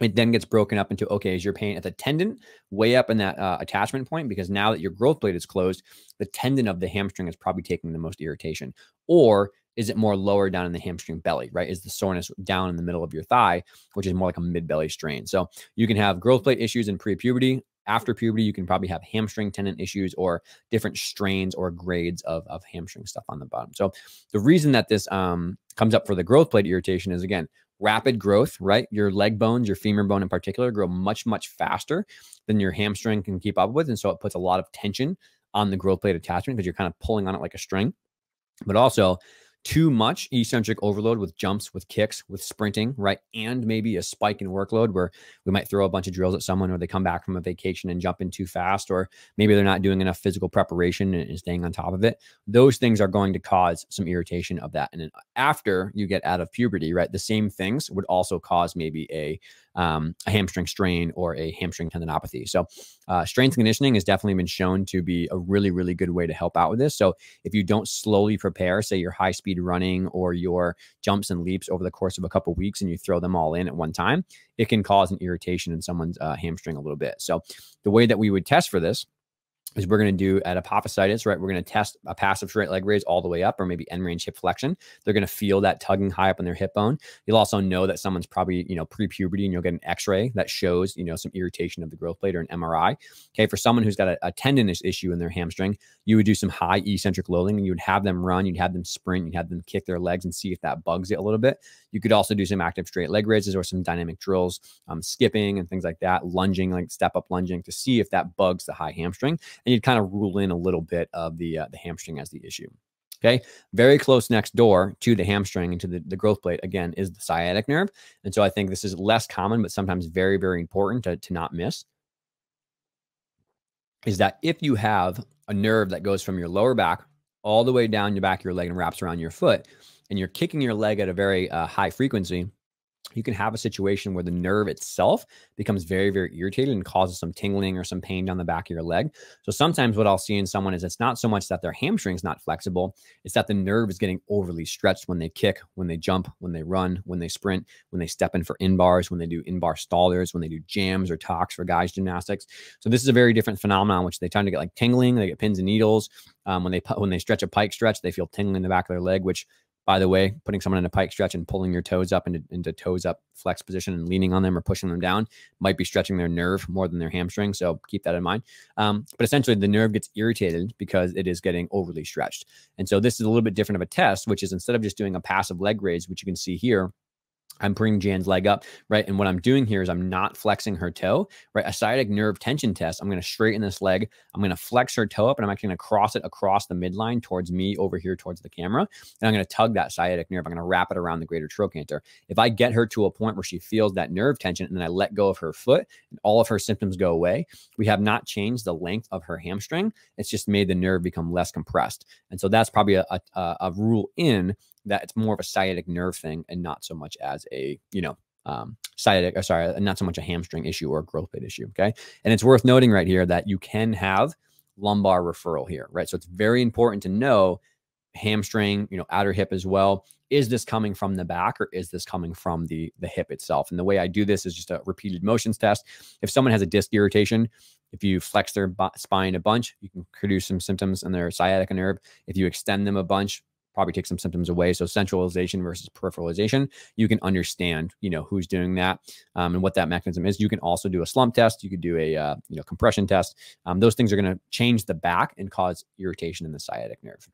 it then gets broken up into okay, is your pain at the tendon way up in that uh, attachment point? Because now that your growth plate is closed, the tendon of the hamstring is probably taking the most irritation. Or is it more lower down in the hamstring belly, right? Is the soreness down in the middle of your thigh, which is more like a mid belly strain? So you can have growth plate issues in pre puberty. After puberty, you can probably have hamstring tendon issues or different strains or grades of, of hamstring stuff on the bottom. So the reason that this um, comes up for the growth plate irritation is again, rapid growth, right? Your leg bones, your femur bone in particular, grow much, much faster than your hamstring can keep up with. And so it puts a lot of tension on the growth plate attachment because you're kind of pulling on it like a string. But also, too much eccentric overload with jumps, with kicks, with sprinting, right? And maybe a spike in workload where we might throw a bunch of drills at someone or they come back from a vacation and jump in too fast, or maybe they're not doing enough physical preparation and staying on top of it. Those things are going to cause some irritation of that. And then after you get out of puberty, right, the same things would also cause maybe a um, a hamstring strain or a hamstring tendinopathy. So, uh, strength conditioning has definitely been shown to be a really, really good way to help out with this. So, if you don't slowly prepare, say your high speed running or your jumps and leaps over the course of a couple of weeks, and you throw them all in at one time, it can cause an irritation in someone's uh, hamstring a little bit. So, the way that we would test for this is we're going to do at apophysitis, right? We're going to test a passive straight leg raise all the way up or maybe end range hip flexion. They're going to feel that tugging high up in their hip bone. You'll also know that someone's probably, you know, pre-puberty and you'll get an x-ray that shows, you know, some irritation of the growth plate or an MRI. Okay. For someone who's got a, a tendinous issue in their hamstring, you would do some high eccentric loading and you would have them run, you'd have them sprint, you'd have them kick their legs and see if that bugs it a little bit. You could also do some active straight leg raises or some dynamic drills, um, skipping and things like that, lunging, like step up lunging to see if that bugs the high hamstring. And you'd kind of rule in a little bit of the uh, the hamstring as the issue. Okay. Very close next door to the hamstring and to the, the growth plate, again, is the sciatic nerve. And so I think this is less common, but sometimes very, very important to, to not miss. Is that if you have a nerve that goes from your lower back all the way down your back of your leg and wraps around your foot, and you're kicking your leg at a very uh, high frequency, you can have a situation where the nerve itself becomes very, very irritated and causes some tingling or some pain down the back of your leg. So sometimes what I'll see in someone is it's not so much that their hamstring is not flexible, it's that the nerve is getting overly stretched when they kick, when they jump, when they run, when they sprint, when they step in for in bars, when they do in bar stalders, when they do jams or talks for guys gymnastics. So this is a very different phenomenon, which they tend to get like tingling, they get pins and needles. Um, when they when they stretch a pike stretch, they feel tingling in the back of their leg, which by the way, putting someone in a pike stretch and pulling your toes up into, into toes up flex position and leaning on them or pushing them down might be stretching their nerve more than their hamstring. So keep that in mind. Um, but essentially, the nerve gets irritated because it is getting overly stretched. And so this is a little bit different of a test, which is instead of just doing a passive leg raise, which you can see here, I'm bringing Jan's leg up, right? And what I'm doing here is I'm not flexing her toe, right? A sciatic nerve tension test. I'm going to straighten this leg. I'm going to flex her toe up and I'm actually going to cross it across the midline towards me over here towards the camera. And I'm going to tug that sciatic nerve. I'm going to wrap it around the greater trochanter. If I get her to a point where she feels that nerve tension and then I let go of her foot and all of her symptoms go away, we have not changed the length of her hamstring. It's just made the nerve become less compressed. And so that's probably a, a, a rule in that it's more of a sciatic nerve thing and not so much as a, you know, um, sciatic, or uh, sorry, not so much a hamstring issue or a growth plate issue. Okay. And it's worth noting right here that you can have lumbar referral here, right? So it's very important to know hamstring, you know, outer hip as well. Is this coming from the back or is this coming from the the hip itself? And the way I do this is just a repeated motions test. If someone has a disc irritation, if you flex their spine a bunch, you can produce some symptoms in their sciatic nerve. If you extend them a bunch, probably take some symptoms away. So centralization versus peripheralization, you can understand, you know, who's doing that um, and what that mechanism is. You can also do a slump test. You could do a, uh, you know, compression test. Um, those things are going to change the back and cause irritation in the sciatic nerve.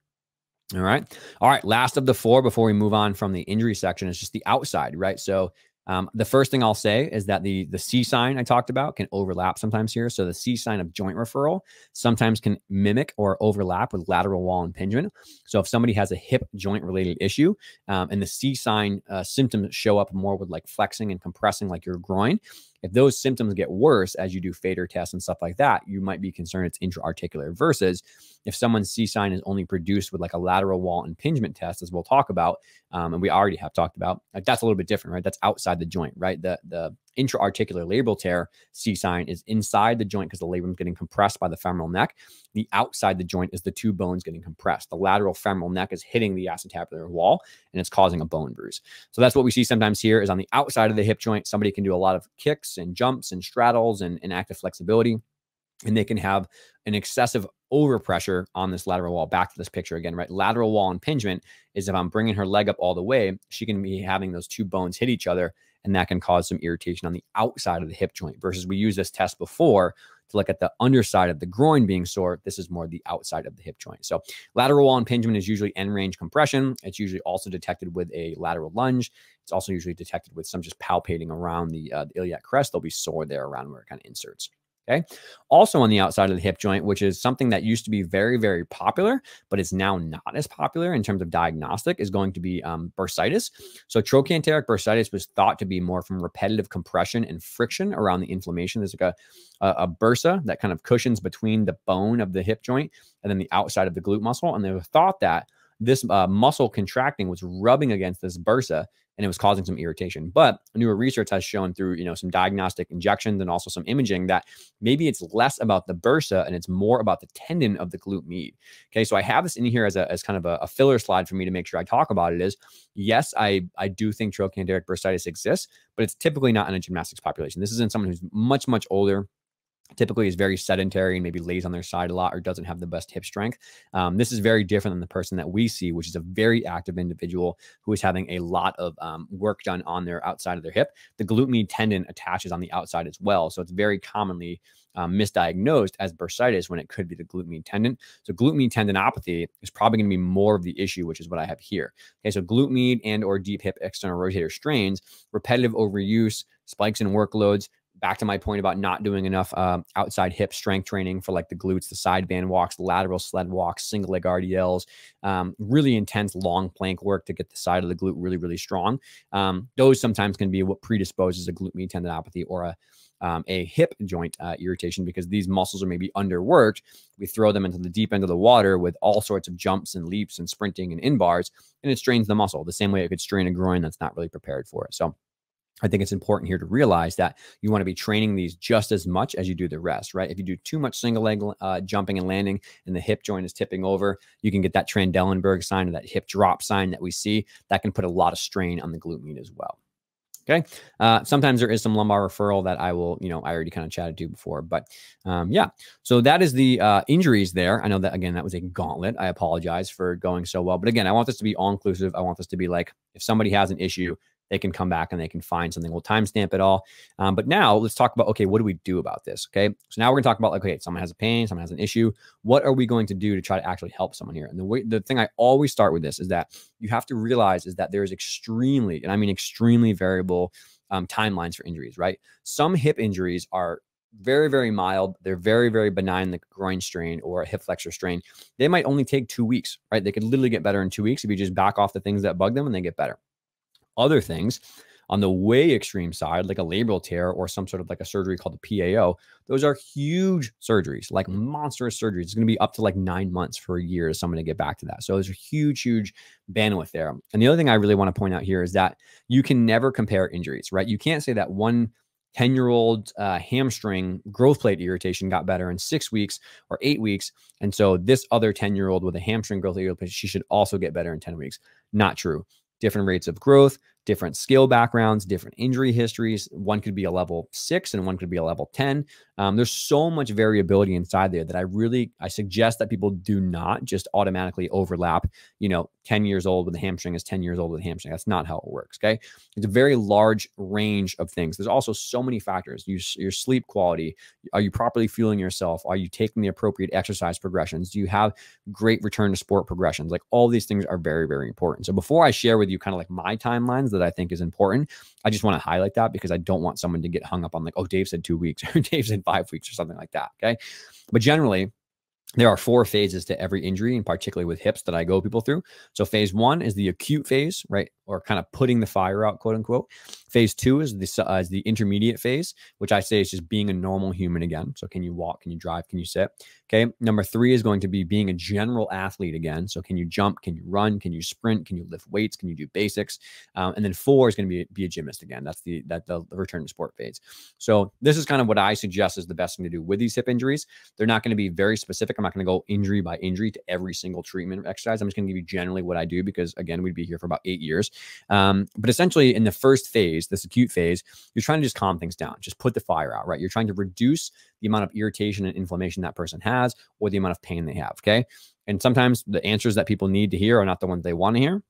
All right. All right. Last of the four before we move on from the injury section is just the outside, right? So um, the first thing I'll say is that the the C sign I talked about can overlap sometimes here. So the C sign of joint referral sometimes can mimic or overlap with lateral wall impingement. So if somebody has a hip joint related issue um, and the C sign uh, symptoms show up more with like flexing and compressing like your groin, if those symptoms get worse as you do FADIR tests and stuff like that, you might be concerned it's intra-articular versus if someone's C sign is only produced with like a lateral wall impingement test, as we'll talk about, um, and we already have talked about, like that's a little bit different, right? That's outside the joint, right? The the intra-articular labral tear C sign is inside the joint because the labrum is getting compressed by the femoral neck. The outside the joint is the two bones getting compressed. The lateral femoral neck is hitting the acetabular wall and it's causing a bone bruise. So that's what we see sometimes here is on the outside of the hip joint, somebody can do a lot of kicks and jumps and straddles and, and active flexibility and they can have an excessive overpressure on this lateral wall. Back to this picture again, right? Lateral wall impingement is if I'm bringing her leg up all the way, she can be having those two bones hit each other, and that can cause some irritation on the outside of the hip joint. Versus we used this test before to look at the underside of the groin being sore. This is more the outside of the hip joint. So lateral wall impingement is usually end range compression. It's usually also detected with a lateral lunge. It's also usually detected with some just palpating around the, uh, the iliac crest. There'll be sore there around where it kind of inserts. Okay. Also on the outside of the hip joint, which is something that used to be very, very popular, but is now not as popular in terms of diagnostic, is going to be um, bursitis. So trochanteric bursitis was thought to be more from repetitive compression and friction around the inflammation. There's like a, a, a bursa that kind of cushions between the bone of the hip joint and then the outside of the glute muscle. And they thought that this uh, muscle contracting was rubbing against this bursa and it was causing some irritation. But newer research has shown through, you know, some diagnostic injections and also some imaging that maybe it's less about the bursa and it's more about the tendon of the glute med. Okay, so I have this in here as a as kind of a, a filler slide for me to make sure I talk about it. Is yes, I I do think trochanteric bursitis exists, but it's typically not in a gymnastics population. This is in someone who's much much older typically is very sedentary and maybe lays on their side a lot or doesn't have the best hip strength. Um, this is very different than the person that we see, which is a very active individual who is having a lot of um, work done on their outside of their hip. The glute med tendon attaches on the outside as well. So it's very commonly um, misdiagnosed as bursitis when it could be the glute med tendon. So glute med tendinopathy is probably going to be more of the issue, which is what I have here. Okay, so glute med and or deep hip external rotator strains, repetitive overuse, spikes in workloads, back to my point about not doing enough um, outside hip strength training for like the glutes, the side band walks, lateral sled walks, single leg RDLs, um, really intense long plank work to get the side of the glute really, really strong. Um, those sometimes can be what predisposes a glute med tendinopathy or a um, a hip joint uh, irritation because these muscles are maybe underworked. We throw them into the deep end of the water with all sorts of jumps and leaps and sprinting and in bars, and it strains the muscle the same way it could strain a groin that's not really prepared for it. So I think it's important here to realize that you want to be training these just as much as you do the rest, right? If you do too much single leg uh, jumping and landing and the hip joint is tipping over, you can get that Trendelenburg sign or that hip drop sign that we see. That can put a lot of strain on the glute med as well. Okay. Uh, sometimes there is some lumbar referral that I will, you know, I already kind of chatted to before, but um, yeah. So that is the uh, injuries there. I know that again, that was a gauntlet. I apologize for going so well, but again, I want this to be all inclusive. I want this to be like if somebody has an issue, they can come back and they can find something. We'll timestamp it all. Um, but now let's talk about okay, what do we do about this? Okay. So now we're gonna talk about like, okay, someone has a pain, someone has an issue. What are we going to do to try to actually help someone here? And the way the thing I always start with this is that you have to realize is that there is extremely, and I mean extremely variable um, timelines for injuries, right? Some hip injuries are very, very mild. They're very, very benign, the groin strain or a hip flexor strain. They might only take two weeks, right? They could literally get better in two weeks if you just back off the things that bug them and they get better other things on the way extreme side, like a labral tear or some sort of like a surgery called the PAO, those are huge surgeries, like monstrous surgeries. It's going to be up to like nine months for a year to someone to get back to that. So there's a huge, huge bandwidth there. And the other thing I really want to point out here is that you can never compare injuries, right? You can't say that one 10 year old uh, hamstring growth plate irritation got better in six weeks or eight weeks. And so this other 10 year old with a hamstring growth irritation, she should also get better in 10 weeks. Not true different rates of growth, different skill backgrounds, different injury histories. One could be a level six and one could be a level 10. Um, there's so much variability inside there that I really, I suggest that people do not just automatically overlap, you know, 10 years old with a hamstring is 10 years old with a hamstring. That's not how it works. Okay. It's a very large range of things. There's also so many factors. You, your sleep quality. Are you properly fueling yourself? Are you taking the appropriate exercise progressions? Do you have great return to sport progressions? Like all these things are very, very important. So before I share with you kind of like my timelines that I think is important, I just want to highlight that because I don't want someone to get hung up on like, oh, Dave said two weeks [laughs] or Dave said five weeks or something like that. Okay. But generally, there are four phases to every injury, and particularly with hips that I go people through. So phase one is the acute phase, right? Or kind of putting the fire out, quote unquote. Phase two is the uh, is the intermediate phase, which I say is just being a normal human again. So can you walk? Can you drive? Can you sit? Okay. Number three is going to be being a general athlete again. So can you jump? Can you run? Can you sprint? Can you lift weights? Can you do basics? Um, and then four is going to be be a gymnast again. That's the that the, return to sport phase. So this is kind of what I suggest is the best thing to do with these hip injuries. They're not going to be very specific. I'm not going to go injury by injury to every single treatment exercise. I'm just going to give you generally what I do because again, we'd be here for about eight years. Um, but essentially, in the first phase, this acute phase, you're trying to just calm things down, just put the fire out, right? You're trying to reduce the amount of irritation and inflammation that person has or the amount of pain they have. Okay. And sometimes the answers that people need to hear are not the ones they want to hear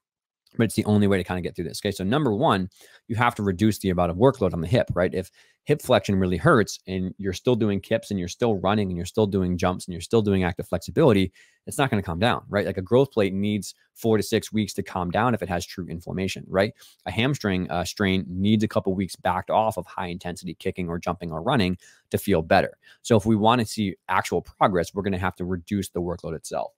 but it's the only way to kind of get through this. Okay. So, number one, you have to reduce the amount of workload on the hip, right? If hip flexion really hurts and you're still doing kips and you're still running and you're still doing jumps and you're still doing active flexibility, it's not going to calm down, right? Like a growth plate needs four to six weeks to calm down if it has true inflammation, right? A hamstring uh, strain needs a couple weeks backed off of high intensity kicking or jumping or running to feel better. So, if we want to see actual progress, we're going to have to reduce the workload itself.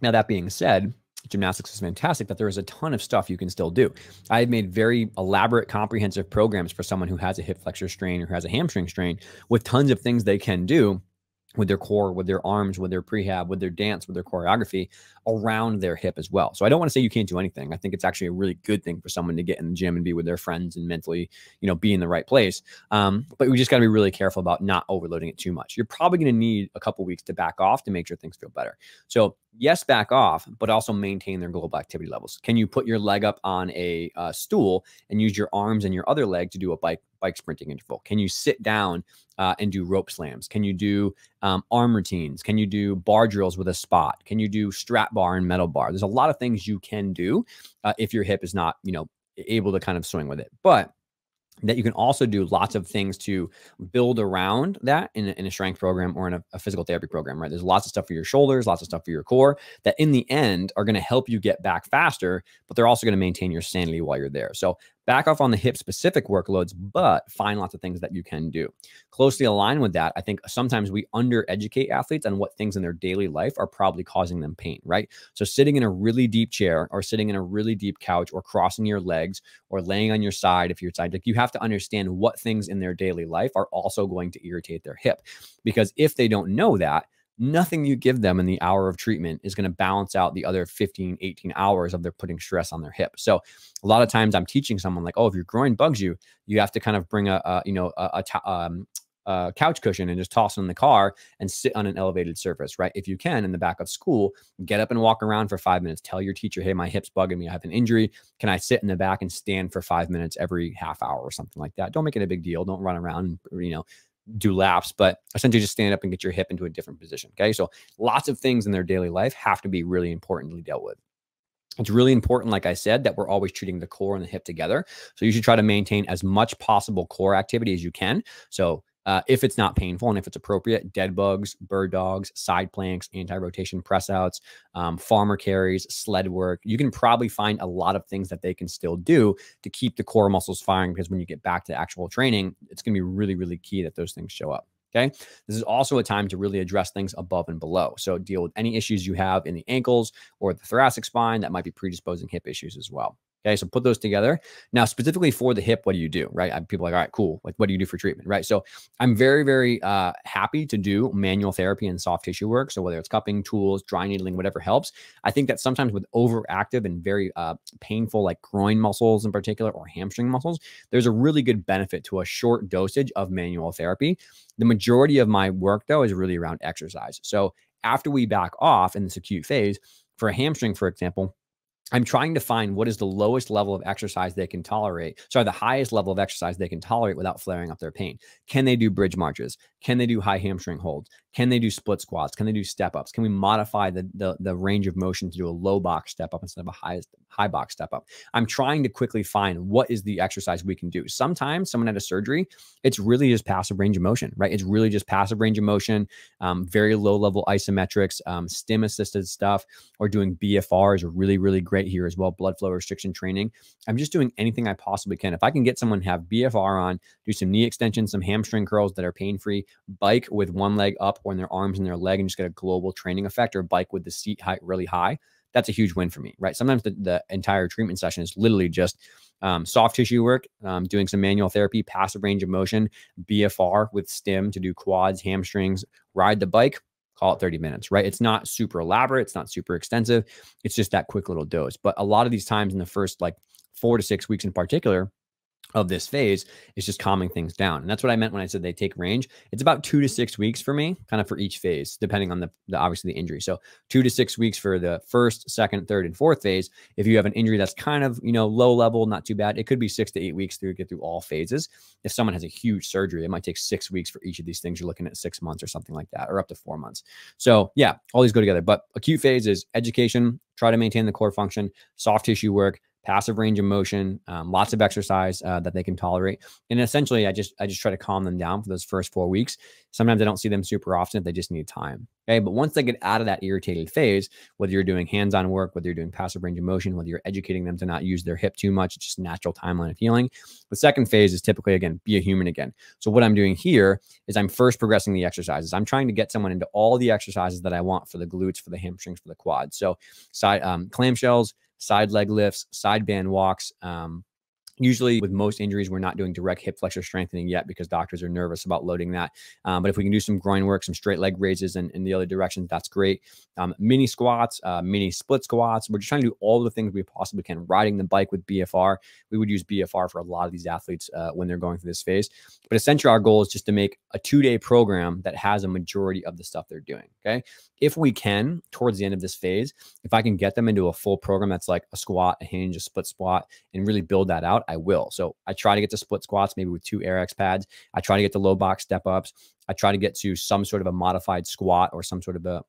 Now, that being said, gymnastics is fantastic, but there is a ton of stuff you can still do. I've made very elaborate, comprehensive programs for someone who has a hip flexor strain or has a hamstring strain with tons of things they can do with their core, with their arms, with their prehab, with their dance, with their choreography around their hip as well. So I don't want to say you can't do anything. I think it's actually a really good thing for someone to get in the gym and be with their friends and mentally, you know, be in the right place. Um, but we just got to be really careful about not overloading it too much. You're probably going to need a couple weeks to back off to make sure things feel better. So yes, back off, but also maintain their global activity levels. Can you put your leg up on a uh, stool and use your arms and your other leg to do a bike bike sprinting interval? Can you sit down uh, and do rope slams? Can you do um, arm routines? Can you do bar drills with a spot? Can you do strap bar and metal bar? There's a lot of things you can do uh, if your hip is not, you know, able to kind of swing with it. But that you can also do lots of things to build around that in a, in a strength program or in a, a, physical therapy program, right? There's lots of stuff for your shoulders, lots of stuff for your core that in the end are going to help you get back faster, but they're also going to maintain your sanity while you're there. So back off on the hip specific workloads, but find lots of things that you can do. Closely aligned with that, I think sometimes we undereducate athletes on what things in their daily life are probably causing them pain, right? So sitting in a really deep chair or sitting in a really deep couch or crossing your legs or laying on your side if you're side, like you have to understand what things in their daily life are also going to irritate their hip. Because if they don't know that, nothing you give them in the hour of treatment is going to balance out the other 15 18 hours of their putting stress on their hip so a lot of times i'm teaching someone like oh if your groin bugs you you have to kind of bring a, a you know a, a, um, couch cushion and just toss it in the car and sit on an elevated surface, right? If you can, in the back of school, get up and walk around for five minutes. Tell your teacher, hey, my hip's bugging me. I have an injury. Can I sit in the back and stand for five minutes every half hour or something like that? Don't make it a big deal. Don't run around, you know, do laps, but essentially just stand up and get your hip into a different position. Okay. So lots of things in their daily life have to be really importantly dealt with. It's really important, like I said, that we're always treating the core and the hip together. So you should try to maintain as much possible core activity as you can. So uh, if it's not painful and if it's appropriate, dead bugs, bird dogs, side planks, anti rotation press outs, um, farmer carries, sled work. You can probably find a lot of things that they can still do to keep the core muscles firing because when you get back to actual training, it's going to be really, really key that those things show up. Okay. This is also a time to really address things above and below. So deal with any issues you have in the ankles or the thoracic spine that might be predisposing hip issues as well. Okay, so put those together. Now, specifically for the hip, what do you do? Right? People are like, all right, cool. Like, what do you do for treatment? Right. So I'm very, very uh, happy to do manual therapy and soft tissue work. So whether it's cupping, tools, dry needling, whatever helps. I think that sometimes with overactive and very uh, painful, like groin muscles in particular or hamstring muscles, there's a really good benefit to a short dosage of manual therapy. The majority of my work, though, is really around exercise. So after we back off in this acute phase, for a hamstring, for example, I'm trying to find what is the lowest level of exercise they can tolerate. Sorry, the highest level of exercise they can tolerate without flaring up their pain. Can they do bridge marches? Can they do high hamstring holds? Can they do split squats? Can they do step ups? Can we modify the, the, the range of motion to do a low box step up instead of a high, high box step up? I'm trying to quickly find what is the exercise we can do. Sometimes someone had a surgery, it's really just passive range of motion, right? It's really just passive range of motion, um, very low level isometrics, um, stim assisted stuff, or doing BFR is really, really great here as well. Blood flow restriction training. I'm just doing anything I possibly can. If I can get someone have BFR on, do some knee extensions, some hamstring curls that are pain free, bike with one leg up or in their arms and their leg and just get a global training effect or bike with the seat height really high, that's a huge win for me, right? Sometimes the, the entire treatment session is literally just um, soft tissue work, um, doing some manual therapy, passive range of motion, BFR with stim to do quads, hamstrings, ride the bike, call it 30 minutes, right? It's not super elaborate. It's not super extensive. It's just that quick little dose. But a lot of these times in the first like four to six weeks in particular, of this phase is just calming things down. And that's what I meant when I said they take range. It's about two to six weeks for me, kind of for each phase, depending on the, the, obviously the injury. So two to six weeks for the first, second, third, and fourth phase. If you have an injury that's kind of, you know, low level, not too bad, it could be six to eight weeks to get through all phases. If someone has a huge surgery, it might take six weeks for each of these things. You're looking at six months or something like that, or up to four months. So yeah, all these go together. But acute phase is education, try to maintain the core function, soft tissue work, passive range of motion, um, lots of exercise uh, that they can tolerate. And essentially, I just I just try to calm them down for those first four weeks. Sometimes I don't see them super often; if they just need time. Okay, but once they get out of that irritated phase, whether you're doing hands-on work, whether you're doing passive range of motion, whether you're educating them to not use their hip too much, it's just natural timeline of healing. The second phase is typically again be a human again. So what I'm doing here is I'm first progressing the exercises. I'm trying to get someone into all the exercises that I want for the glutes, for the hamstrings, for the quads. So side um, clamshells side leg lifts, side band walks. Um, Usually, with most injuries, we're not doing direct hip flexor strengthening yet because doctors are nervous about loading that. Um, but if we can do some groin work, some straight leg raises in, in the other direction, that's great. Um, mini squats, uh, mini split squats. We're just trying to do all the things we possibly can. Riding the bike with BFR, we would use BFR for a lot of these athletes uh, when they're going through this phase. But essentially, our goal is just to make a two day program that has a majority of the stuff they're doing. Okay if we can, towards the end of this phase, if I can get them into a full program that's like a squat, a hinge, a split squat, and really build that out, I will. So I try to get to split squats, maybe with two Airex pads. I try to get to low box step ups. I try to get to some sort of a modified squat or some sort of a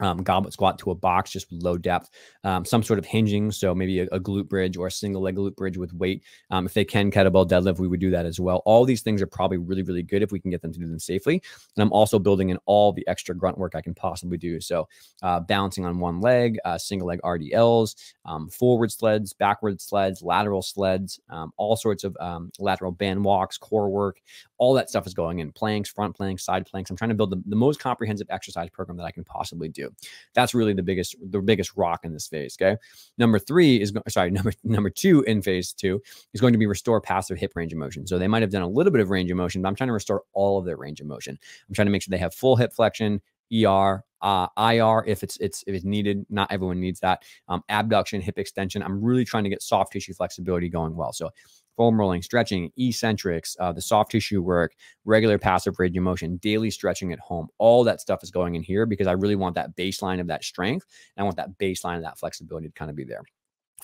um, goblet squat to a box, just low depth, um, some sort of hinging. So maybe a, a, glute bridge or a single leg glute bridge with weight. Um, if they can kettlebell deadlift, we would do that as well. All these things are probably really, really good if we can get them to do them safely. And I'm also building in all the extra grunt work I can possibly do. So uh, balancing on one leg, uh, single leg RDLs, um, forward sleds, backward sleds, lateral sleds, um, all sorts of um, lateral band walks, core work, all that stuff is going in planks, front planks, side planks. I'm trying to build the, the most comprehensive exercise program that I can possibly do. That's really the biggest the biggest rock in this phase. Okay. Number three is sorry, [laughs] number number two in phase two is going to be restore passive hip range of motion. So they might have done a little bit of range of motion, but I'm trying to restore all of their range of motion. I'm trying to make sure they have full hip flexion, ER, uh, IR if it's it's if it's needed. Not everyone needs that. Um, abduction, hip extension. I'm really trying to get soft tissue flexibility going well. So foam rolling, stretching, eccentrics, uh, the soft tissue work, regular passive range of motion, daily stretching at home. All that stuff is going in here because I really want that baseline of that strength. And I want that baseline of that flexibility to kind of be there.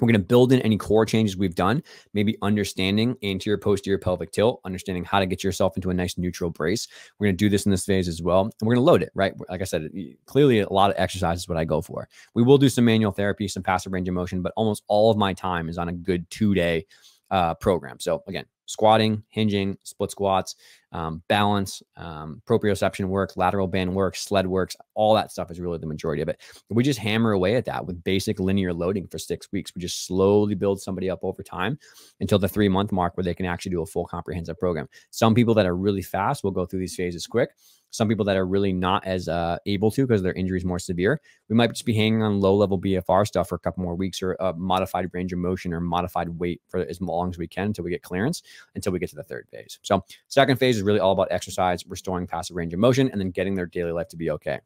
We're going to build in any core changes we've done, maybe understanding anterior, posterior pelvic tilt, understanding how to get yourself into a nice neutral brace. We're going to do this in this phase as well. And we're going to load it, right? Like I said, clearly a lot of exercises what I go for. We will do some manual therapy, some passive range of motion, but almost all of my time is on a good two day uh, program. So again, squatting, hinging, split squats, um, balance, um, proprioception work, lateral band work, sled works, all that stuff is really the majority of it. We just hammer away at that with basic linear loading for six weeks. We just slowly build somebody up over time until the three month mark where they can actually do a full comprehensive program. Some people that are really fast will go through these phases quick. Some people that are really not as uh, able to because their injury is more severe, we might just be hanging on low level BFR stuff for a couple more weeks or a modified range of motion or modified weight for as long as we can until we get clearance until we get to the third phase. So, second phase is really all about exercise, restoring passive range of motion, and then getting their daily life to be okay.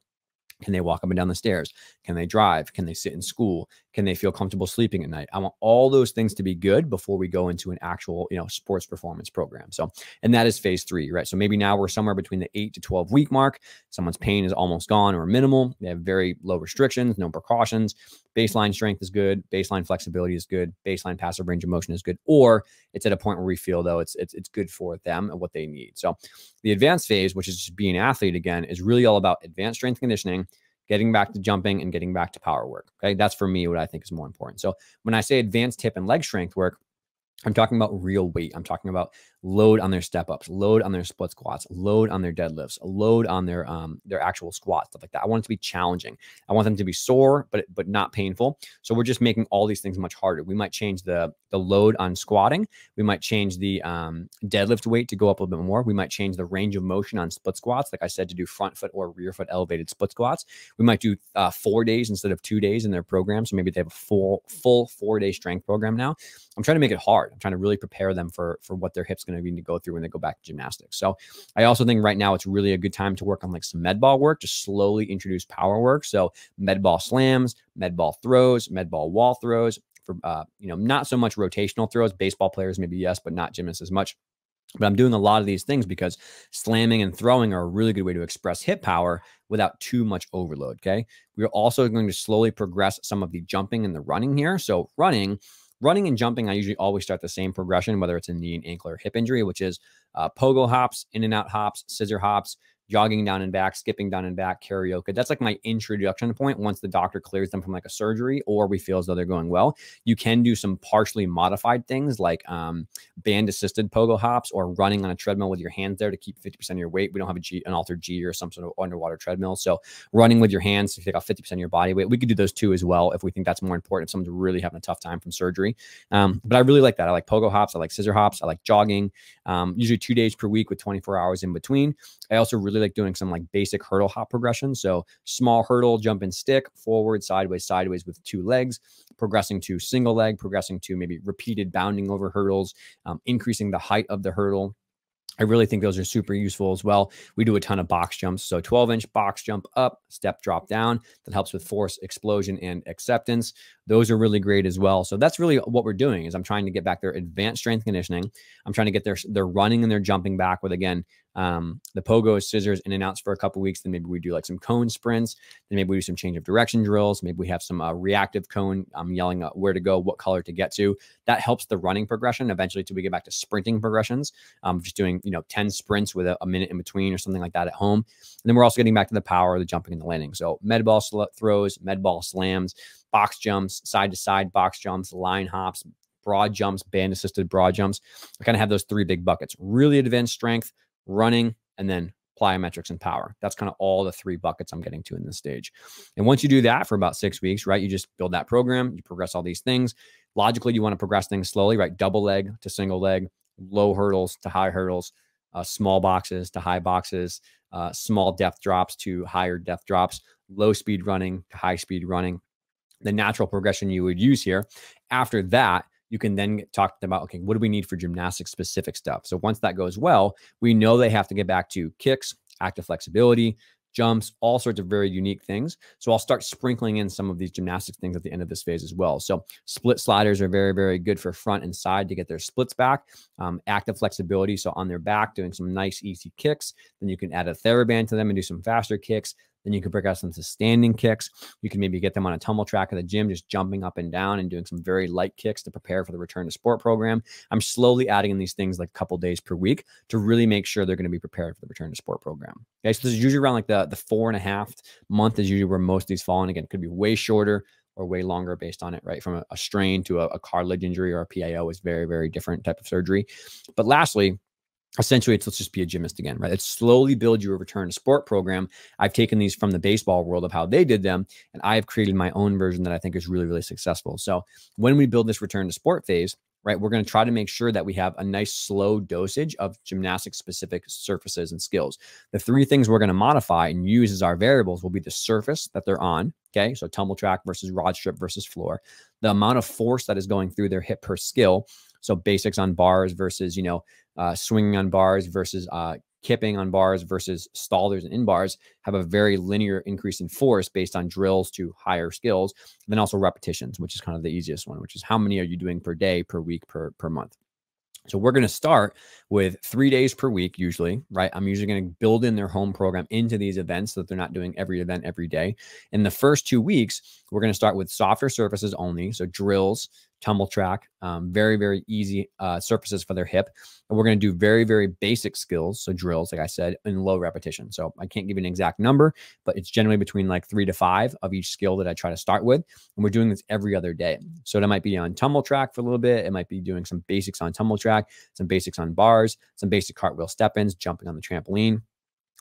Can they walk up and down the stairs? Can they drive? Can they sit in school? Can they feel comfortable sleeping at night? I want all those things to be good before we go into an actual, you know, sports performance program. So, and that is phase three, right? So maybe now we're somewhere between the eight to 12 week mark. Someone's pain is almost gone or minimal. They have very low restrictions, no precautions. Baseline strength is good. Baseline flexibility is good. Baseline passive range of motion is good. Or it's at a point where we feel though it's it's, it's good for them and what they need. So the advanced phase, which is just being an athlete again, is really all about advanced strength conditioning getting back to jumping and getting back to power work. Okay. That's for me what I think is more important. So when I say advanced hip and leg strength work, I'm talking about real weight. I'm talking about load on their step ups, load on their split squats, load on their deadlifts, load on their um their actual squats, stuff like that. I want it to be challenging. I want them to be sore, but but not painful. So we're just making all these things much harder. We might change the the load on squatting. We might change the um, deadlift weight to go up a little bit more. We might change the range of motion on split squats, like I said, to do front foot or rear foot elevated split squats. We might do uh, four days instead of two days in their program. So maybe they have a full full four day strength program now. I'm trying to make it hard. I'm trying to really prepare them for for what their hips going to be to go through when they go back to gymnastics. So I also think right now it's really a good time to work on like some med ball work, to slowly introduce power work. So med ball slams, med ball throws, med ball wall throws, for uh, you know not so much rotational throws. Baseball players maybe yes, but not gymnasts as much. But I'm doing a lot of these things because slamming and throwing are a really good way to express hip power without too much overload. Okay. We're also going to slowly progress some of the jumping and the running here. So, running, running and jumping, I usually always start the same progression, whether it's a knee and ankle or hip injury, which is uh, pogo hops, in and out hops, scissor hops, jogging down and back, skipping down and back, karaoke. That's like my introduction point once the doctor clears them from like a surgery or we feel as though they're going well. You can do some partially modified things like um, band assisted pogo hops or running on a treadmill with your hands there to keep 50% of your weight. We don't have a G, an AlterG or some sort of underwater treadmill. So running with your hands to take off 50% of your body weight. We could do those too as well if we think that's more important if someone's really having a tough time from surgery. Um, but I really like that. I like pogo hops. I like scissor hops. I like jogging, um, usually two days per week with 24 hours in between. I also really like doing some like basic hurdle hop progression. So small hurdle, jump and stick, forward, sideways, sideways with two legs, progressing to single leg, progressing to maybe repeated bounding over hurdles, um, increasing the height of the hurdle I really think those are super useful as well. We do a ton of box jumps. So 12 inch box jump up, step drop down. That helps with force, explosion, and acceptance. Those are really great as well. So that's really what we're doing is I'm trying to get back their advanced strength conditioning. I'm trying to get their, their running and their jumping back with, again, um, the pogo scissors in and outs for a couple weeks. Then maybe we do like some cone sprints. Then maybe we do some change of direction drills. Maybe we have some uh, reactive cone. I'm yelling where to go, what color to get to. That helps the running progression eventually till we get back to sprinting progressions. Um, just doing, you know, 10 sprints with a, a, minute in between or something like that at home. And then we're also getting back to the power, the jumping and the landing. So med ball throws, med ball slams, box jumps, side to side box jumps, line hops, broad jumps, band assisted broad jumps. I kind of have those three big buckets really advanced strength, running, and then plyometrics and power. That's kind of all the three buckets I'm getting to in this stage. And once you do that for about six weeks, right, you just build that program, you progress all these things. Logically, you want to progress things slowly, right? Double leg to single leg, low hurdles to high hurdles, uh, small boxes to high boxes, uh, small depth drops to higher depth drops, low speed running to high speed running. The natural progression you would use here. After that, you can then talk to them about okay what do we need for gymnastics specific stuff? So once that goes well we know they have to get back to kicks active flexibility jumps all sorts of very unique things. So i'll start sprinkling in some of these gymnastics things at the end of this phase as well. So split sliders are very very good for front and side to get their splits back. Um, active flexibility so on their back doing some nice easy kicks. Then you can add a TheraBand to them and do some faster kicks then you can break out some standing kicks. You can maybe get them on a tumble track at the gym, just jumping up and down and doing some very light kicks to prepare for the return to sport program. I'm slowly adding in these things like a couple days per week to really make sure they're going to be prepared for the return to sport program. Okay. So this is usually around like the, the four and a half month is usually where most of these fall in. Again, it could be way shorter or way longer based on it, right? From a, a strain to a, a cartilage injury or a PAO is very, very different type of surgery. But lastly, essentially it's let's just be a gymnast again right? It's slowly build your return to sport program. I've taken these from the baseball world of how they did them and i have created my own version that i think is really really successful. So when we build this return to sport phase right we're going to try to make sure that we have a nice slow dosage of gymnastic specific surfaces and skills. The three things we're going to modify and use as our variables will be the surface that they're on okay? So tumble track versus rod strip versus floor the amount of force that is going through their hip per skill so basics on bars versus, you know, uh, swinging on bars versus uh, kipping on bars versus stalders and in bars have a very linear increase in force based on drills to higher skills. And then also repetitions, which is kind of the easiest one, which is how many are you doing per day, per week, per per month. So we're going to start with three days per week, usually, right? I'm usually going to build in their home program into these events so that they're not doing every event every day. In the first two weeks, we're going to start with softer surfaces only. So drills, tumble track, um, very, very easy uh, surfaces for their hip. And we're going to do very, very basic skills. So drills, like I said, in low repetition. So I can't give you an exact number, but it's generally between like three to five of each skill that I try to start with. And we're doing this every other day. So it might be on tumble track for a little bit. It might be doing some basics on tumble track, some basics on bars, some basic cartwheel step ins, jumping on the trampoline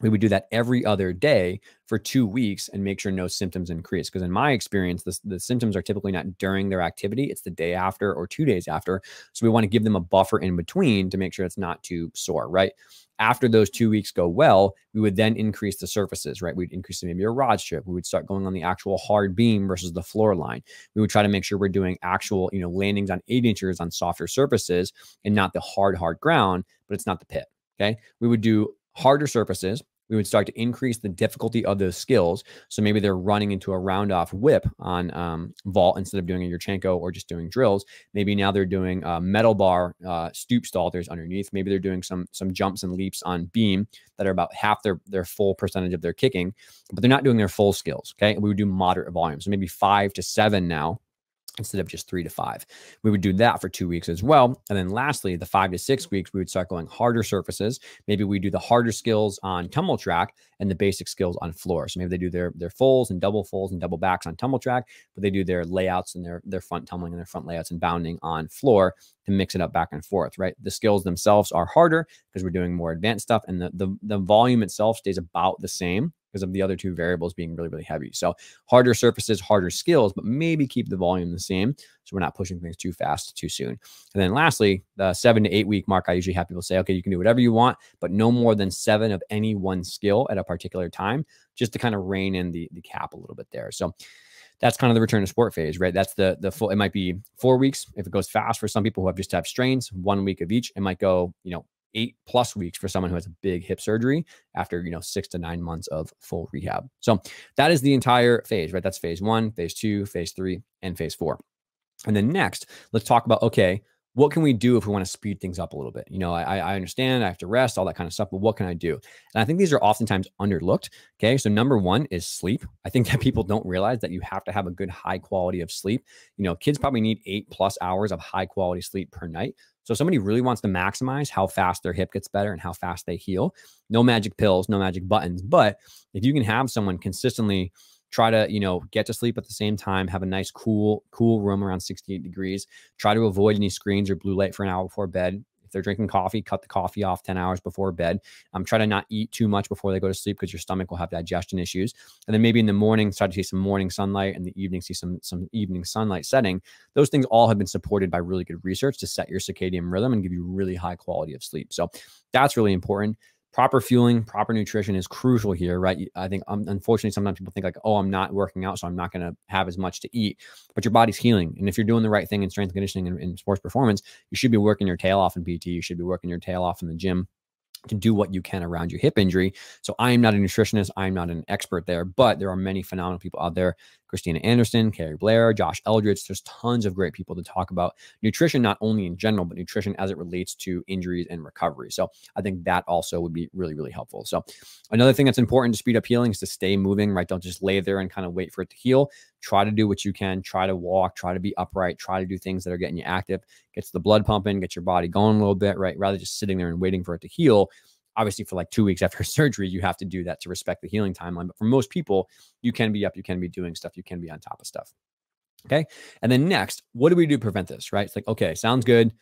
we would do that every other day for two weeks and make sure no symptoms increase. Because in my experience, the, the symptoms are typically not during their activity, it's the day after or two days after. So we want to give them a buffer in between to make sure it's not too sore, right? After those two weeks go well, we would then increase the surfaces, right? We'd increase maybe a rod strip. We would start going on the actual hard beam versus the floor line. We would try to make sure we're doing actual, you know, landings on eight inches on softer surfaces and not the hard, hard ground, but it's not the pit. Okay. We would do harder surfaces, we would start to increase the difficulty of those skills. So maybe they're running into a round off whip on um, vault instead of doing a Yurchenko or just doing drills. Maybe now they're doing a metal bar uh, stoop stalders underneath. Maybe they're doing some some jumps and leaps on beam that are about half their their full percentage of their kicking, but they're not doing their full skills. Okay, we would do moderate volumes, so maybe five to seven now instead of just three to five. We would do that for two weeks as well. And then lastly, the five to six mm. weeks, we would start going harder surfaces. Maybe we do the harder skills on tumble track and the basic skills on floor. So maybe they do their their fulls and double fulls and double backs on tumble track, but they do their layouts and their their front tumbling and their front layouts and bounding on floor to mix it up back and forth, right? The skills themselves are harder because we're doing more advanced stuff and the, the, the volume itself stays about the same because of the other two variables being really, really heavy. So harder surfaces, harder skills, but maybe keep the volume the same. So we're not pushing things too fast, too soon. And then lastly, the seven to eight week mark, I usually have people say, okay, you can do whatever you want, but no more than seven of any one skill at a particular time, just to kind of rein in the, the cap a little bit there. So that's kind of the return to sport phase, right? That's the the full. It might be four weeks if it goes fast for some people who have just have strains. One week of each. It might go, you know, eight plus weeks for someone who has a big hip surgery after you know six to nine months of full rehab so that is the entire phase right that's phase one phase two phase three and phase four and then next let's talk about okay what can we do if we want to speed things up a little bit? You know, I, I understand I have to rest, all that kind of stuff, but what can I do? And I think these are oftentimes underlooked. Okay. So, number one is sleep. I think that [laughs] people don't realize that you have to have a good high quality of sleep. You know, kids probably need eight plus hours of high quality sleep per night. So somebody really wants to maximize how fast their hip gets better and how fast they heal, no magic pills, no magic buttons. But if you can have someone consistently try to, you know, get to sleep at the same time, have a nice cool, cool room around 68 degrees, try to avoid any screens or blue light for an hour before bed they're drinking coffee, cut the coffee off 10 hours before bed. Um, try to not eat too much before they go to sleep because your stomach will have digestion issues. And then maybe in the morning, start to see some morning sunlight, and the evening see some some evening sunlight setting. Those things all have been supported by really good research to set your circadian rhythm and give you really high quality of sleep. So that's really important proper fueling, proper nutrition is crucial here, right? I think um, unfortunately sometimes people think like, oh, I'm not working out, so I'm not going to have as much to eat. But your body's healing, and if you're doing the right thing in strength conditioning and in sports performance, you should be working your tail off in PT. You should be working your tail off in the gym to do what you can around your hip injury. So I am not a nutritionist. I'm not an expert there, but there are many phenomenal people out there. Christina Anderson, Carrie Blair, Josh Eldridge. There's tons of great people to talk about nutrition, not only in general, but nutrition as it relates to injuries and recovery. So I think that also would be really, really helpful. So another thing that's important to speed up healing is to stay moving, right? Don't just lay there and kind of wait for it to heal. Try to do what you can. Try to walk. Try to be upright. Try to do things that are getting you active. Gets the blood pumping. Get your body going a little bit, right? Rather just sitting there and waiting for it to heal obviously for like two weeks after [laughs] surgery you have to do that to respect the healing timeline but for most people you can be up you can be doing stuff you can be on top of stuff. Okay? And then next what do we do to prevent this right? It's like okay sounds good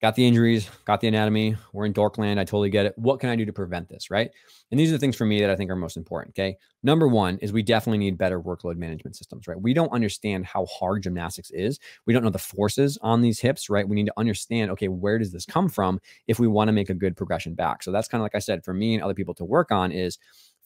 got the injuries, got the anatomy. We're in Dorkland. I totally get it. What can I do to prevent this? Right. And these are the things for me that I think are most important. Okay. Number one is we definitely need better workload management systems, right? We don't understand how hard gymnastics is. We don't know the forces on these hips, right? We need to understand, okay, where does this come from if we want to make a good progression back? So that's kind of like I said, for me and other people to work on is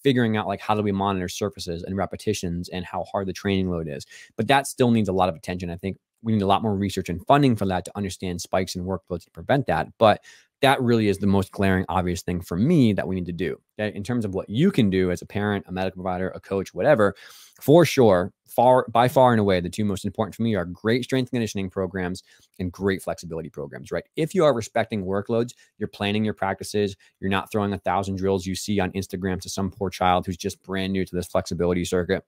figuring out like how do we monitor surfaces and repetitions and how hard the training load is. But that still needs a lot of attention. I think we need a lot more research and funding for that to understand spikes and workloads to prevent that. But that really is the most glaring, obvious thing for me that we need to do. Okay? In terms of what you can do as a parent, a medical provider, a coach, whatever, for sure, far by far and away, the two most important for me are great strength conditioning programs and great flexibility programs. Right? If you are respecting workloads, you're planning your practices, you're not throwing a thousand drills you see on Instagram to some poor child who's just brand new to this flexibility circuit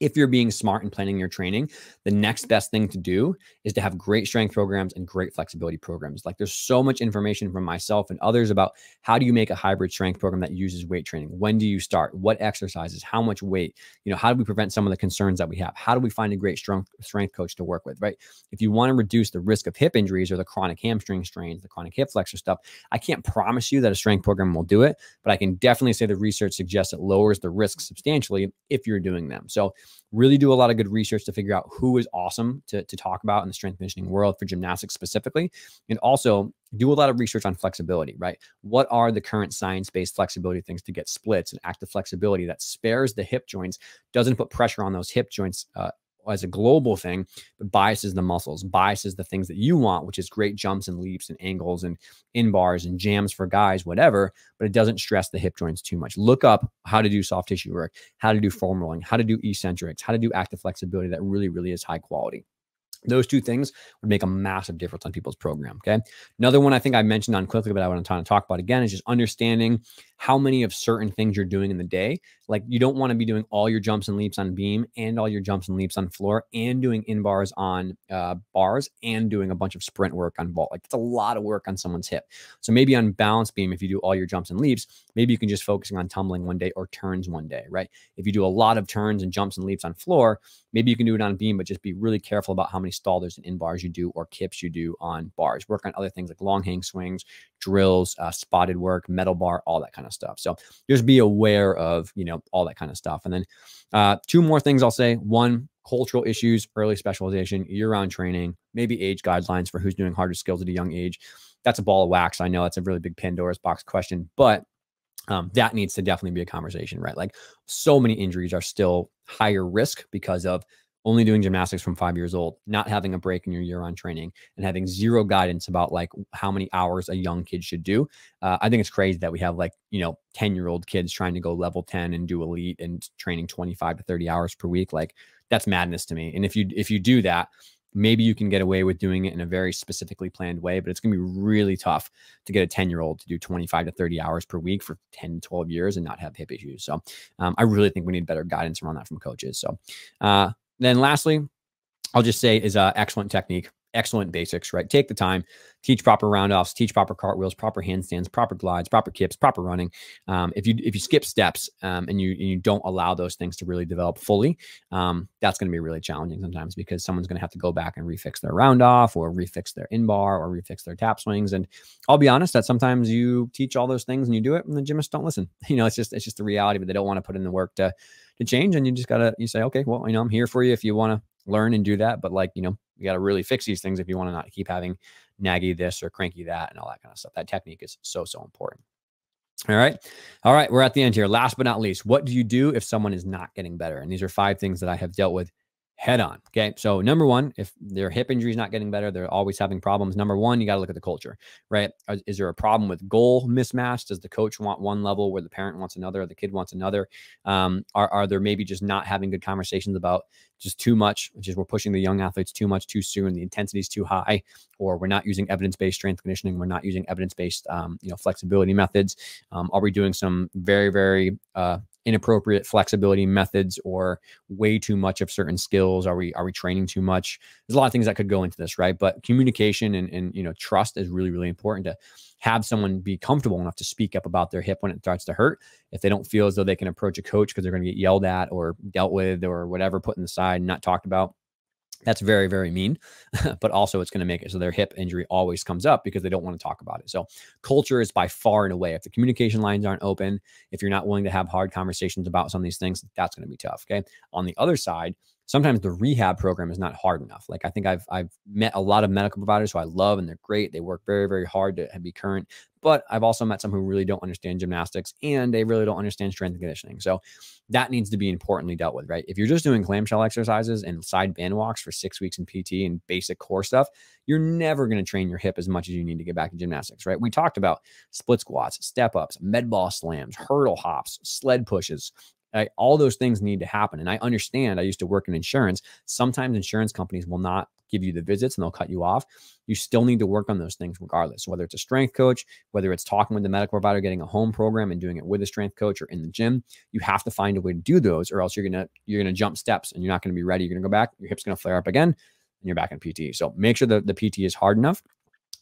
if you're being smart and planning your training, the next best thing to do is to have great strength programs and great flexibility programs. Like there's so much information from myself and others about how do you make a hybrid strength program that uses weight training? When do you start? What exercises? How much weight? You know, how do we prevent some of the concerns that we have? How do we find a great strength strength coach to work with, right? If you want to reduce the risk of hip injuries or the chronic hamstring strains, the chronic hip flexor stuff, I can't promise you that a strength program will do it, but I can definitely say the research suggests it lowers the risk substantially if you're doing them. So really do a lot of good research to figure out who is awesome to, to talk about in the strength conditioning world for gymnastics specifically. And also do a lot of research on flexibility, right? What are the current science based flexibility things to get splits and active flexibility that spares the hip joints, doesn't put pressure on those hip joints uh, as a global thing, but biases the muscles, biases the things that you want, which is great jumps and leaps and angles and in bars and jams for guys, whatever, but it doesn't stress the hip joints too much. Look up how to do soft tissue work, how to do mm-hmm. foam rolling, how to do eccentrics, how to do active flexibility that really, really is high quality. Those two things would make a massive difference on people's program. Okay. Another one I think I mentioned on quickly, but I want to talk about again is just understanding how many of certain things you're doing in the day. Like you don't want to be doing all your jumps and leaps on beam and all your jumps and leaps on floor and doing in bars on uh, bars and doing a bunch of sprint work on vault. Like it's a lot of work on someone's hip. So maybe on balance beam, if you do all your jumps and leaps, maybe you can just focusing on tumbling one day or turns one day, right? If you do a lot of turns and jumps and leaps on floor, maybe you can do it on beam, but just be really careful about how many stalders and in bars you do or kips you do on bars. Work on other things like long hang swings, drills, uh, spotted work, metal bar, all that kind of stuff. So just be aware of, you know, all that kind of stuff. And then uh, two more things I'll say. One, cultural issues, early specialization, year-round training, maybe age guidelines for who's doing harder skills at a young age. That's a ball of wax. I know that's a really big Pandora's box question, but um, that needs to definitely be a conversation, right? Like so many injuries are still higher risk because of only doing gymnastics from five years old, not having a break in your year on training, and having zero guidance about like how many hours a young kid should do. Uh, I think it's crazy that we have like, you know, 10 year old kids trying to go level 10 and do elite and training 25 to 30 hours per week. Like that's madness to me. And if you, if you do that, maybe you can get away with doing it in a very specifically planned way, but it's going to be really tough to get a 10 year old to do 25 to 30 hours per week for 10, 12 years and not have hip issues. So um, I really think we need better guidance around that from coaches. So uh, then lastly, I'll just say is uh, excellent technique excellent basics, right? Take the time, teach proper roundoffs, teach proper cartwheels, proper handstands, proper glides, proper kips, proper running. Um, if you if you skip steps um, and you and you don't allow those things to really develop fully, um, that's going to be really challenging sometimes because someone's going to have to go back and refix their roundoff or refix their in bar or refix their tap swings. And I'll be honest that sometimes you teach all those things and you do it, and the gymnasts don't listen. [laughs] You know, it's just it's just the reality, but they don't want to put in the work to to change. And you just gotta you say, okay, well, you know, I'm here for you if you want to learn and do that. But like, you know, you got to really fix these things if you want to not keep having naggy this or cranky that and all that kind of stuff. That technique is so, so important. All right. All right. We're at the end here. Last but not least, what do you do if someone is not getting better? And these are five things that I have dealt with head on. Okay. So, number one, if their hip injury is not getting better, they're always having problems. Number one, you got to look at the culture, right? Is there a problem with goal mismatch? Does the coach want one level where the parent wants another, or the kid wants another? Um, are, are there maybe just not having good conversations about just too much, which is we're pushing the young athletes too much too soon, the intensity is too high, or we're not using evidence based strength conditioning, we're not using evidence based, um, you know, flexibility methods? Um, are we doing some very, very, uh, inappropriate flexibility methods or way too much of certain skills? Are we are we training too much? There's a lot of things that could go into this right? But communication and, and you know trust is really really important to have someone be comfortable enough to speak up about their hip when it starts to hurt. If they don't feel as though they can approach a coach because they're going to get yelled at or dealt with or whatever put in the side and not talked about that's very, very mean, [laughs] but also it's going to make it so their hip injury always comes up because they don't want to talk about it. So, culture is by far and away, if the communication lines aren't open, if you're not willing to have hard conversations about some of these things, that's going to be tough. Okay. On the other side, sometimes the rehab program is not hard enough. Like I think I've I've met a lot of medical providers who I love and they're great. They work very very hard to be current. But I've also met some who really don't understand gymnastics and they really don't understand strength and conditioning. So that needs to be importantly dealt with, right? If you're just doing clamshell exercises and side band walks for six weeks in PT and basic core stuff, you're never going to train your hip as much as you need to get back in gymnastics, right? We talked about split squats, step ups, med ball slams, hurdle hops, sled pushes, All those things need to happen. And I understand, I used to work in insurance. Sometimes insurance companies will not give you the visits and they'll cut you off. You still need to work on those things regardless, whether it's a strength coach, whether it's talking with the medical provider, getting a home program and doing it with a strength coach or in the gym. You have to find a way to do those or else you're going to, you're going to jump steps and you're not going to be ready. You're going to go back, your hip's going to flare up again and you're back in PT. So make sure that the PT is hard enough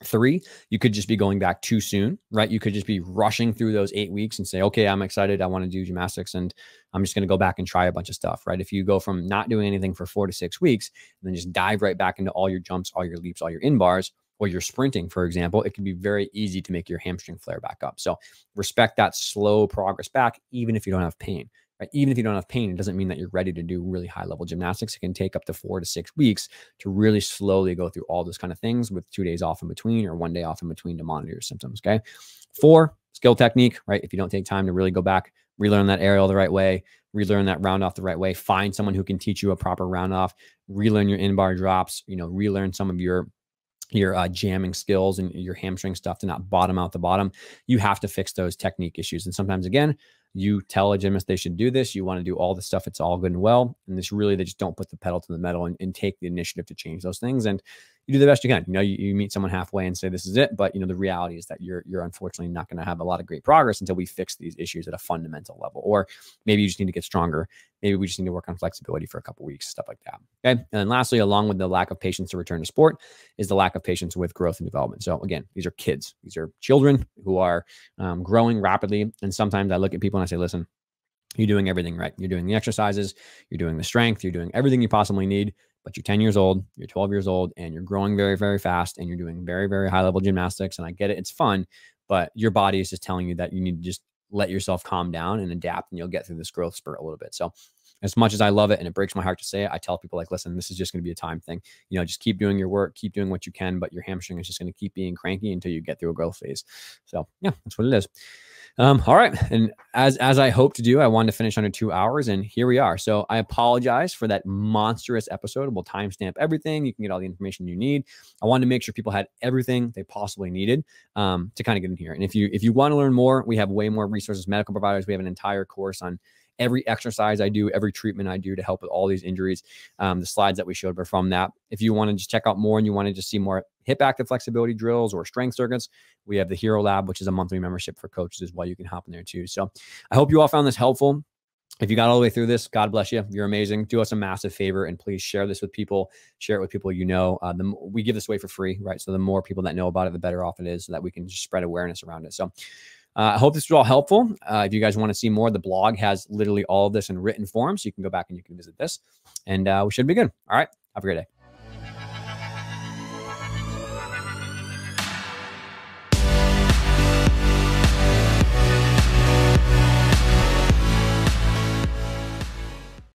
Three, you could just be going back too soon, right? You could just be rushing through those eight weeks and say, okay, I'm excited. I want to do gymnastics and I'm just going to go back and try a bunch of stuff, right? If you go from not doing anything for four to six weeks and then just dive right back into all your jumps, all your leaps, all your in bars, or you're sprinting, for example, it can be very easy to make your hamstring flare back up. So respect that slow progress back, even if you don't have pain right? Even if you don't have pain, it doesn't mean that you're ready to do really high level gymnastics. It can take up to four to six weeks to really slowly go through all those kind of things with two days off in between or one day off in between to monitor your symptoms. Okay. Four, skill technique, right? If you don't take time to really go back, relearn that aerial the right way, relearn that round off the right way. Find someone who can teach you a proper round off, relearn your in bar drops, you know, relearn some of your your uh, jamming skills and your hamstring stuff to not bottom out the bottom. You have to fix those technique issues. And sometimes, again, you tell a gymnast they should do this. You want to do all the stuff. It's all good and well. And this really, they just don't put the pedal to the metal and, and take the initiative to change those things. And you do the best you can. You know, you, you meet someone halfway and say this is it, but you know the reality is that you're you're unfortunately not going to have a lot of great progress until we fix these issues at a fundamental level. Or maybe you just need to get stronger. Maybe we just need to work on flexibility for a couple weeks, stuff like that. Okay. And then lastly, along with the lack of patience to return to sport, is the lack of patience with growth and development. So again, these are kids. These are children who are um, growing rapidly. And sometimes I look at people and I say, listen, you're doing everything right. You're doing the exercises, you're doing the strength, you're doing everything you possibly need but you're 10 years old, you're 12 years old, and you're growing very, very fast, and you're doing very, very high level gymnastics. And I get it, it's fun, but your body is just telling you that you need to just let yourself calm down and adapt, and you'll get through this growth spurt a little bit. So, as much as I love it and it breaks my heart to say it, I tell people like, listen, this is just going to be a time thing. You know, just keep doing your work, keep doing what you can, but your hamstring is just going to keep being cranky until you get through a growth phase. So, yeah, that's what it is. Um, all right. And as as I hope to do, I wanted to finish under two hours, and here we are. So I apologize for that monstrous episode. We'll timestamp everything. You can get all the information you need. I wanted to make sure people had everything they possibly needed um, to kind of get in here. And if you if you want to learn more, we have way more resources, medical providers. We have an entire course on every exercise I do, every treatment I do to help with all these injuries. Um, the slides that we showed were from that. If you want to just check out more and you want to just see more hip active flexibility drills or strength circuits, we have the Hero Lab, which is a monthly membership for coaches as well. You can hop in there too. So I hope you all found this helpful. If you got all the way through this, God bless you. You're amazing. Do us a massive favor and please share this with people. Share it with people you know. Uh, the, we give this away for free, right? So the more people that know about it, the better off it is, so that we can just spread awareness around it. So uh, I hope this was all helpful. Uh, if you guys want to see more, the blog has literally all of this in written form. So you can go back and you can visit this and uh, we should be good. All right. Have a great day.